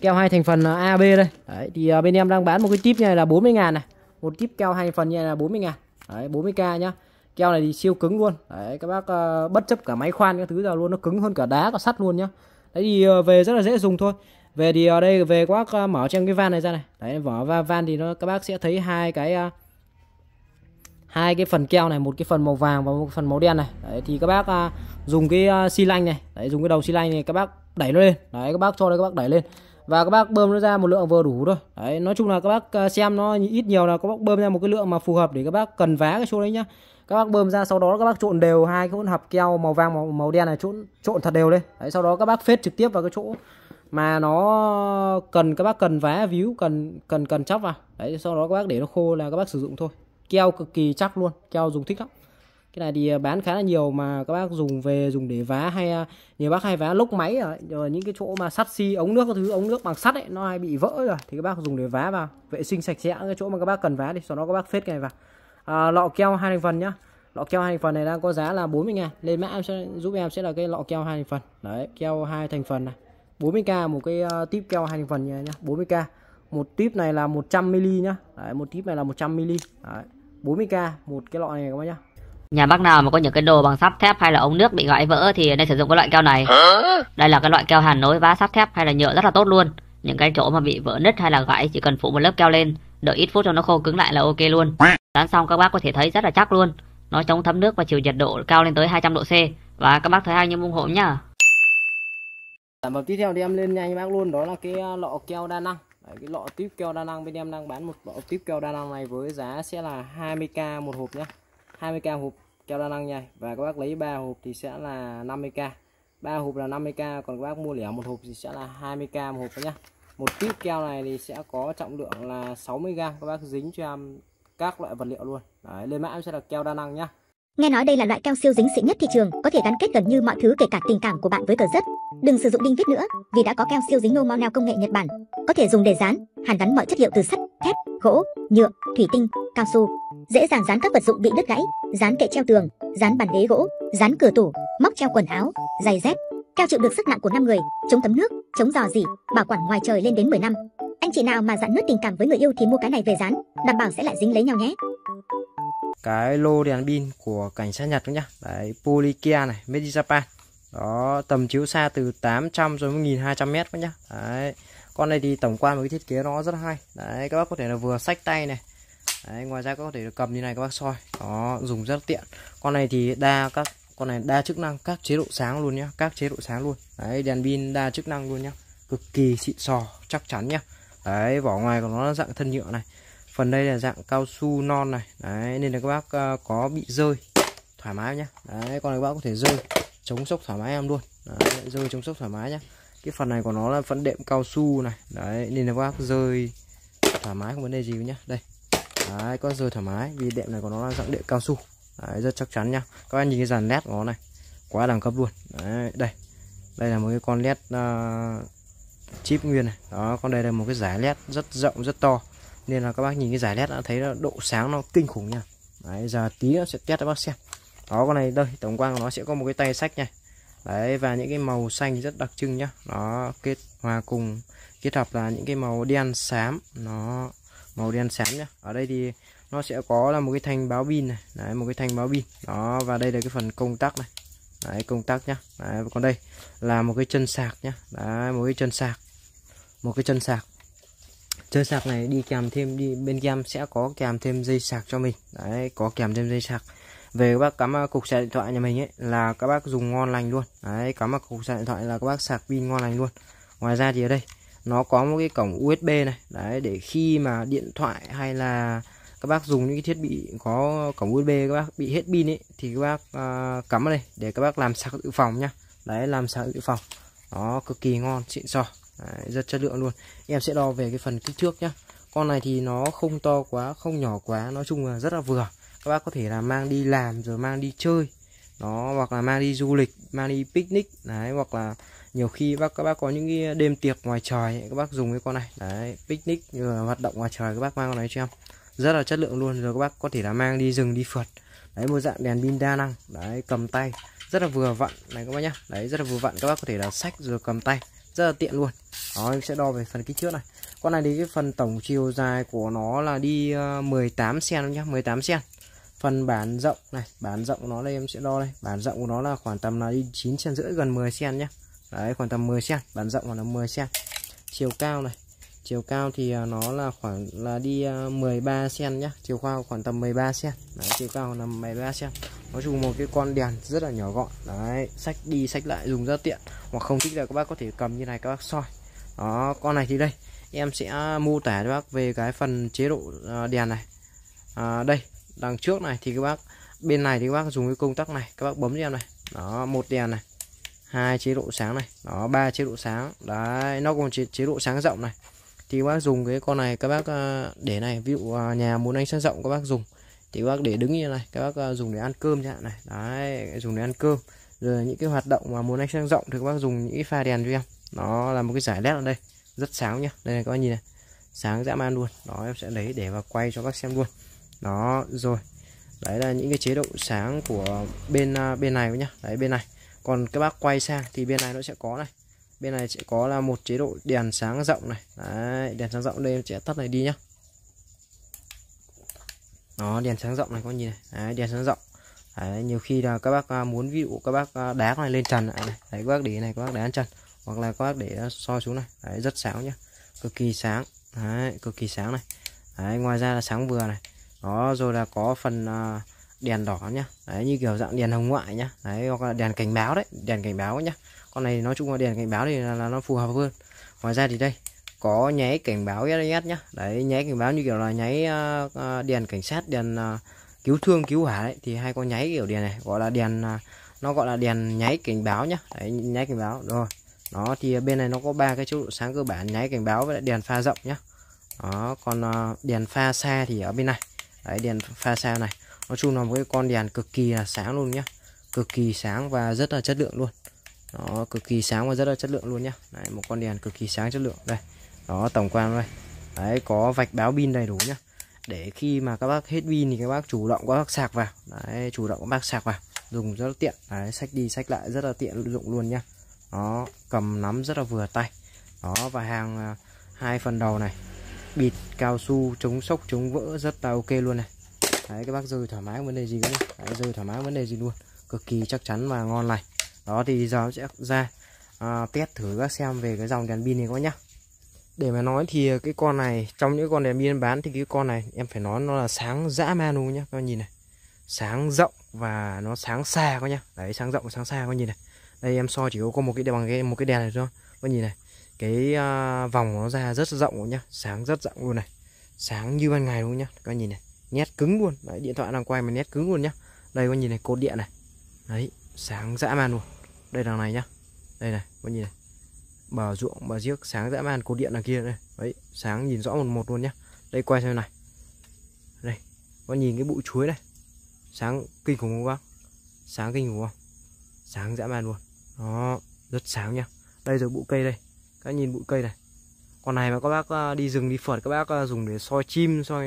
Keo hai thành phần AB A B đây. Đấy, thì à, bên em đang bán một cái tip này là 40 ngàn này. Một tip keo hai thành phần như này là 40 ngàn. Đấy, 40k nhá. Keo này thì siêu cứng luôn. Đấy các bác uh, bất chấp cả máy khoan các thứ giờ luôn nó cứng hơn cả đá cả sắt luôn nhá. Đấy thì uh, về rất là dễ dùng thôi. Về thì ở đây về các bác uh, mở trên cái van này ra này. Đấy vỏ va van thì nó các bác sẽ thấy hai cái uh, hai cái phần keo này một cái phần màu vàng và một phần màu đen này đấy thì các bác à, dùng cái uh, xi lanh này đấy dùng cái đầu xi lanh này các bác đẩy nó lên đấy các bác cho đây các bác đẩy lên và các bác bơm nó ra một lượng vừa đủ thôi đấy nói chung là các bác xem nó ít nhiều là các bác bơm ra một cái lượng mà phù hợp để các bác cần vá cái chỗ đấy nhá các bác bơm ra sau đó các bác trộn đều hai cái hỗn hợp keo màu vàng màu, màu đen này trộn trộn thật đều lên đấy sau đó các bác phết trực tiếp vào cái chỗ mà nó cần các bác cần vá víu cần cần cần chóc vào đấy sau đó các bác để nó khô là các bác sử dụng thôi keo cực kỳ chắc luôn keo dùng thích lắm. Cái này thì à, bán khá là nhiều mà các bác dùng về dùng để vá hay à, nhiều bác hay vá lốc máy rồi, rồi những cái chỗ mà sắt xi ống nước các thứ ống nước bằng sắt ấy nó hay bị vỡ rồi thì các bác dùng để vá vào vệ sinh sạch sẽ cái chỗ mà các bác cần vá đi sau đó các bác phết cái này vào. À, lọ keo hai thành phần nhá. Lọ keo hai thành phần này đang có giá là 40 ngàn lên mã em sẽ giúp em sẽ là cái lọ keo hai thành phần. Đấy keo hai thành phần này. 40k một cái uh, tip keo hai thành phần nhá 40k một tip này là 100 ml nhá. Đấy, một tip này là 100 ml đấy, 40k một cái lọ này các bác nhá Nhà bác nào mà có những cái đồ bằng sắt thép hay là ống nước bị gãy vỡ thì nên sử dụng cái loại keo này. Đây là cái loại keo hàn nối vá sắt thép hay là nhựa rất là tốt luôn. Những cái chỗ mà bị vỡ nứt hay là gãy chỉ cần phủ một lớp keo lên, đợi ít phút cho nó khô cứng lại là ok luôn. Dán xong các bác có thể thấy rất là chắc luôn. Nó chống thấm nước và chịu nhiệt độ cao lên tới 200 độ C. Và các bác thấy hay như ủng hộ nhá. sản phẩm tiếp theo thì em lên nhanh bác luôn đó là cái lọ keo đa năng Đấy, cái lọ tiếp keo đa năng bên em đang bán một lọ tiếp keo đa năng này với giá sẽ là 20k một hộp nhé 20k hộp keo đa năng nha. Và các bác lấy 3 hộp thì sẽ là 50k 3 hộp là 50k còn các bác mua lẻ một hộp thì sẽ là 20k một hộp nhé một tiếp keo này thì sẽ có trọng lượng là 60g các bác dính cho em các loại vật liệu luôn. Đấy, lên mã em sẽ là keo đa năng nhá. Nghe nói đây là loại keo siêu dính xịn nhất thị trường, có thể gắn kết gần như mọi thứ kể cả tình cảm của bạn với cờ rất. Đừng sử dụng đinh vít nữa, vì đã có keo siêu dính no neo công nghệ Nhật Bản, có thể dùng để dán, hàn gắn mọi chất liệu từ sắt, thép, gỗ, nhựa, thủy tinh, cao su. Dễ dàng dán các vật dụng bị đứt gãy, dán kệ treo tường, dán bàn ghế gỗ, dán cửa tủ, móc treo quần áo, giày dép. Keo chịu được sức nặng của 5 người, chống thấm nước, chống giò dỉ, bảo quản ngoài trời lên đến 10 năm. Anh chị nào mà dặn nứt tình cảm với người yêu thì mua cái này về dán, đảm bảo sẽ lại dính lấy nhau nhé cái lô đèn pin của cảnh sát Nhật nhá đấy Polikia này made in Japan đó tầm chiếu xa từ 800 rồi 1200 mét nhá. Đấy con này thì tổng quan với cái thiết kế nó rất hay. Đấy các bác có thể là vừa sách tay này. Đấy, ngoài ra có thể là cầm như này các bác soi. Đó dùng rất tiện. Con này thì đa các con này đa chức năng các chế độ sáng luôn nhá các chế độ sáng luôn. Đấy đèn pin đa chức năng luôn nhá. Cực kỳ xịn sò chắc chắn nhá. Đấy vỏ ngoài của nó là dạng thân nhựa này. Phần đây là dạng cao su non này. Đấy nên là các bác ờ, có bị rơi. Thoải mái nhá. Đấy con này các bác có thể rơi chống sốc thoải mái em luôn. Đấy, rơi chống sốc thoải mái nhá. Cái phần này của nó là phần đệm cao su này. Đấy nên là các bác rơi thoải mái không vấn đề gì nhá. Đây. Đấy con rơi thoải mái vì đệm này của nó là dạng đệm cao su. Đấy, rất chắc chắn nhá. Các anh nhìn cái dàn led của nó này quá đẳng cấp luôn. Đấy, đây. Đây là một cái con led uh, chip nguyên này. Đó con đây là một cái giải led rất rộng rất to. Nên là các bác nhìn cái giải led đã thấy là độ sáng nó kinh khủng nha đấy giờ tí nó sẽ test cho bác xem đó, con này đây, tổng quan của nó sẽ có một cái tay sách nha. Đấy, và những cái màu xanh rất đặc trưng nhá. Nó kết hòa cùng, kết hợp là những cái màu đen xám. Nó màu đen xám nhá. Ở đây thì nó sẽ có là một cái thanh báo pin này. Đấy, một cái thanh báo pin. Đó, và đây là cái phần công tắc này. Đấy, công tắc nhá. Đấy còn đây là một cái chân sạc nhá. Đấy, một cái chân sạc. Một cái chân sạc. Chơi sạc này đi kèm thêm, đi bên kem sẽ có kèm thêm dây sạc cho mình. Đấy, có kèm thêm dây sạc về các bác cắm cục sạc điện thoại nhà mình ấy là các bác dùng ngon lành luôn. Đấy cắm vào cục sạc điện thoại là các bác sạc pin ngon lành luôn. Ngoài ra thì ở đây nó có một cái cổng USB này. Đấy để khi mà điện thoại hay là các bác dùng những cái thiết bị có cổng USB các bác bị hết pin ấy thì các bác uh, cắm vào đây để các bác làm sạc dự phòng nhá. Đấy làm sạc dự phòng. Nó cực kỳ ngon xịn sò. Đấy, rất chất lượng luôn. Em sẽ đo về cái phần kích thước nhá. Con này thì nó không to quá không nhỏ quá nói chung là rất là vừa các bác có thể là mang đi làm rồi mang đi chơi nó hoặc là mang đi du lịch, mang đi picnic, đấy, hoặc là nhiều khi bác, các bác có những cái đêm tiệc ngoài trời các bác dùng cái con này, đấy, picnic, như là hoạt động ngoài trời, các bác mang con này cho em. Rất là chất lượng luôn, rồi các bác có thể là mang đi rừng, đi phượt, đấy, một dạng đèn pin đa năng, đấy, cầm tay, rất là vừa vặn, này các bác nhá, đấy, rất là vừa vặn, các bác có thể là sách rồi cầm tay, rất là tiện luôn. Đó, em sẽ đo về phần kích thước này. Con này thì cái phần tổng chiều dài của nó là đi ờ, 18 cm nhá 18 cm phần bản rộng này bản rộng của nó đây em sẽ đo đây. Bản rộng của nó là khoảng tầm là đi chín cm rưỡi gần 10 cm nhá. Đấy khoảng tầm 10 cm bản rộng khoảng là 10 cm chiều cao này chiều cao thì à, nó là khoảng là đi à, 13 cm nhá. Chiều cao khoảng tầm 13 cm đấy, chiều cao là 13 cm nói chung một cái con đèn rất là nhỏ gọn. Đấy sách đi sách lại dùng rất tiện. Hoặc không thích là các bác có thể cầm như này các bác soi. Đó con này thì đây. Em sẽ à, mô tả cho bác về cái phần chế độ đèn này. À, đây đằng trước này thì các bác bên này thì các bác dùng cái công tắc này các bác bấm cho em này. Đó một đèn này hai chế độ sáng này đó ba chế độ sáng. Đấy nó còn chế, chế độ sáng rộng này. Thì các bác dùng cái con này các bác ờ, để này ví dụ à, nhà muốn ánh sáng rộng các bác dùng. Thì các bác để đứng như này các bác ờ, dùng để ăn cơm chẳng này. Đấy dùng để ăn cơm. Rồi những cái hoạt động mà muốn ánh sáng rộng thì các bác dùng những cái pha đèn cho em. Nó là một cái giải led ở đây. Rất sáng nhá. Đây này các bác nhìn này. Sáng dã man luôn. Đó em sẽ lấy để và quay cho các xem luôn đó rồi. Đấy là những cái chế độ sáng của bên à, bên này nhá. Đấy bên này. Còn các bác quay sang thì bên này nó sẽ có này. Bên này sẽ có là một chế độ đèn sáng rộng này. Đấy, đèn sáng rộng đây em sẽ tắt này đi nhá. Nó đèn sáng rộng này có nhìn này. Đấy, đèn sáng rộng. Đấy, nhiều khi là các bác à, muốn ví dụ các bác à, đá này lên trần này, này. đấy các bác để này các bác đá lên trần. Hoặc là các bác để soi xuống này. Đấy, rất sáng nhá. Cực kỳ sáng. Đấy, cực kỳ sáng này. Đấy, ngoài ra là sáng vừa này đó rồi là có phần uh, đèn đỏ nhá. Đấy như kiểu dạng đèn hồng ngoại nhá. Đấy hoặc là đèn cảnh báo đấy đèn cảnh báo nhá. Con này nói chung là đèn cảnh báo thì là, là nó phù hợp hơn. Ngoài ra thì đây có nháy cảnh báo SOS nhá. Đấy nháy cảnh báo như kiểu là nháy uh, đèn cảnh sát đèn uh, cứu thương cứu hỏa đấy. Thì hay có nháy kiểu đèn này gọi là đèn uh, nó gọi là đèn nháy cảnh báo nhá. Đấy nháy cảnh báo. Rồi đó thì bên này nó có ba cái chế độ sáng cơ bản nháy cảnh báo với lại đèn pha rộng nhá. Đó còn uh, đèn pha xa thì ở bên này đấy đèn pha sao này. Nói chung là một cái con đèn cực kỳ là sáng luôn nhá. Cực kỳ sáng và rất là chất lượng luôn. Đó cực kỳ sáng và rất là chất lượng luôn nhá. Đấy, một con đèn cực kỳ sáng chất lượng. Đây đó tổng quan đây. Đấy có vạch báo pin đầy đủ nhá. Để khi mà các bác hết pin thì các bác chủ động các bác sạc vào. Đấy chủ động các bác sạc vào. Dùng rất là tiện. Đấy sách đi sách lại rất là tiện dụng luôn nhá. Đó cầm nắm rất là vừa tay. Đó và hàng à, hai phần đầu này bịt cao su chống sốc chống vỡ rất là ok luôn này. Đấy các bác rơi thoải mái vấn đề gì cũng đấy, rơi thoải mái vấn đề gì luôn. Cực kỳ chắc chắn và ngon này đó thì giờ sẽ ra à, test thử các xem về cái dòng đèn pin này có nhá. Để mà nói thì cái con này trong những con đèn pin bán thì cái con này em phải nói nó là sáng dã man luôn nhá. Các bạn nhìn này. Sáng rộng và nó sáng xa coi nhá. Đấy sáng rộng và sáng xa coi nhìn này. Đây em so chỉ có một cái bằng cái một cái đèn này thôi. Các nhìn này cái uh, vòng nó ra rất rộng luôn nhá sáng rất rộng luôn này. Sáng như ban ngày luôn nhá các nhìn này nét cứng luôn. Đấy, điện thoại đang quay mà nét cứng luôn nhá. Đây có nhìn này cột điện này. Đấy sáng dã man luôn. Đây đằng này nhá. Đây này có nhìn này. Bờ ruộng bờ giếc sáng dã man cột điện đằng kia đây. Đấy sáng nhìn rõ một một luôn nhá. Đây quay xem này. Đây có nhìn cái bụi chuối này. Sáng kinh khủng không bác? Sáng kinh khủng không? Sáng dã man luôn. Đó rất sáng nhá. Đây rồi bụi cây đây các nhìn bụi cây này. Con này mà các bác à, đi rừng đi phượt các bác à, dùng để soi chim soi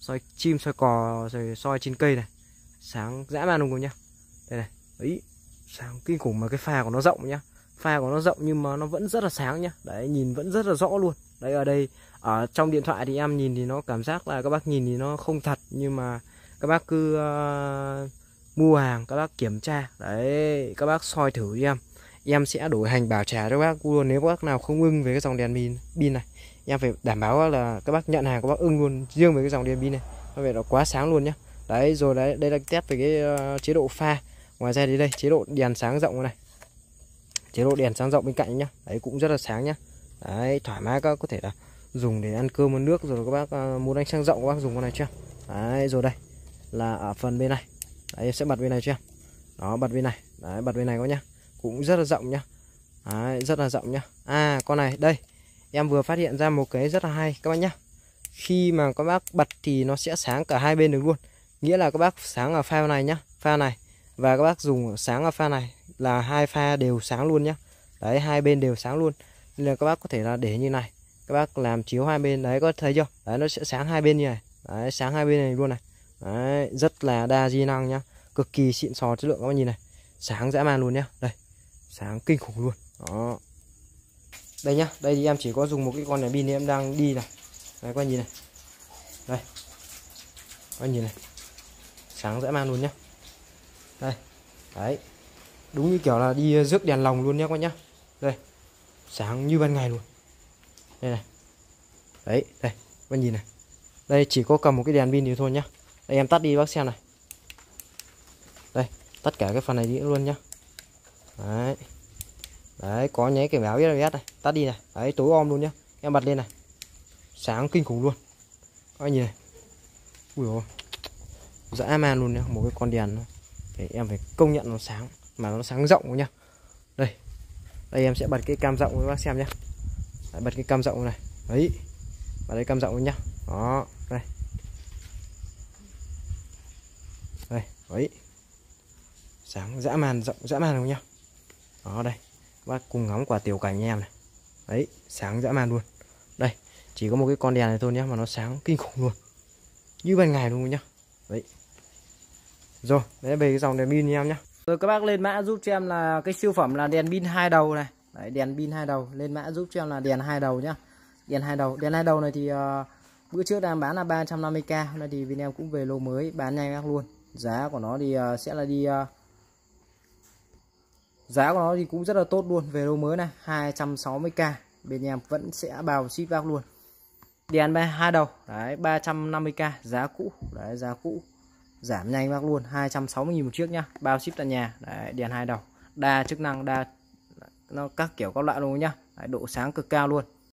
soi chim soi cò rồi soi trên cây này. Sáng dã man luôn nhá. Đây này ấy sáng kinh khủng mà cái pha của nó rộng nhá. Pha của nó rộng nhưng mà nó vẫn rất là sáng nhá. Đấy nhìn vẫn rất là rõ luôn. Đấy ở đây ở trong điện thoại thì em nhìn thì nó cảm giác là các bác nhìn thì nó không thật nhưng mà các bác cứ uh, mua hàng các bác kiểm tra. Đấy các bác soi thử đi em em sẽ đổi hành bảo trả cho các bác luôn nếu các bác nào không ưng về cái dòng đèn pin pin này em phải đảm bảo là các bác nhận hàng các bác ưng luôn riêng với cái dòng đèn pin này. Nó vậy nó quá sáng luôn nhá. Đấy rồi đấy đây là test về cái uh, chế độ pha. Ngoài ra thì đây chế độ đèn sáng rộng này. Chế độ đèn sáng rộng bên cạnh nhá. Đấy cũng rất là sáng nhá. Đấy thoải mái các có thể là dùng để ăn cơm ăn nước rồi các bác uh, muốn đánh sáng rộng các bác dùng con này chưa? Đấy rồi đây là ở phần bên này. Đấy em sẽ bật bên này chưa? Đó bật bên này. Đấy bật bên này có nhá cũng rất là rộng nhá. Đấy, rất là rộng nhá. À con này đây. Em vừa phát hiện ra một cái rất là hay các bác nhá. Khi mà các bác bật thì nó sẽ sáng cả hai bên được luôn. Nghĩa là các bác sáng ở pha này nhá pha này. Và các bác dùng sáng ở pha này là hai pha đều sáng luôn nhá. Đấy hai bên đều sáng luôn. Nên là các bác có thể là để như này. Các bác làm chiếu hai bên. Đấy có thấy chưa? Đấy nó sẽ sáng hai bên như này. Đấy sáng hai bên này luôn này. Đấy rất là đa di năng nhá. Cực kỳ xịn sò chất lượng các bác nhìn này. Sáng dã man luôn nhá. Đây sáng kinh khủng luôn. Đó. Đây nhá đây thì em chỉ có dùng một cái con đèn pin em đang đi này. Đấy các nhìn này. Đây. Các nhìn này. Sáng dã man luôn nhá. Đây. Đấy. Đúng như kiểu là đi rước đèn lồng luôn nhá các nhá. Đây. Sáng như ban ngày luôn. Đây này. Đấy đây. Các nhìn này. Đây chỉ có cầm một cái đèn pin thì thôi nhá. Đây em tắt đi bác xem này. Đây. Tất cả cái phần này đi luôn nhá đấy. Đấy có nháy cảnh báo biết này. Tắt đi này. Đấy tối om luôn nhá. Em bật lên này. Sáng kinh khủng luôn. Các anh nhìn này. Ui ôi. Dã man luôn nhá một cái con đèn thì em phải công nhận nó sáng mà nó sáng rộng nhá. Đây. Đây em sẽ bật cái cam rộng với bác xem nhá. Đấy, bật cái cam rộng này. Đấy. Bật cái cam rộng nhá. Đó đây. Đây đấy. Sáng dã man rộng dã man luôn nhá đó đây. Bác cùng ngắm quả tiểu cảnh em này. Đấy sáng dã man luôn. Đây chỉ có một cái con đèn này thôi nhé mà nó sáng kinh khủng luôn. Như ban ngày luôn nhá. Đấy. Rồi đấy về cái dòng đèn pin em nhá. Rồi các bác lên mã giúp cho em là cái siêu phẩm là đèn pin hai đầu này. Đấy đèn pin hai đầu. Lên mã giúp cho em là đèn hai đầu nhá. Đèn hai đầu. Đèn hai đầu này thì uh, bữa trước đang bán là 350k hôm nay thì bên em cũng về lô mới bán nhanh các luôn. Giá của nó thì uh, sẽ là đi uh, giá của nó thì cũng rất là tốt luôn. Về lô mới này 260k bên em vẫn sẽ bao ship bác luôn. Đèn ba hai đầu. Đấy 350k giá cũ. Đấy giá cũ. Giảm nhanh bác luôn. 260.000 một chiếc nhá. Bao ship tận nhà. Đấy, đèn hai đầu. Đa chức năng đa nó các kiểu các loại luôn nhá. Đấy, độ sáng cực cao luôn.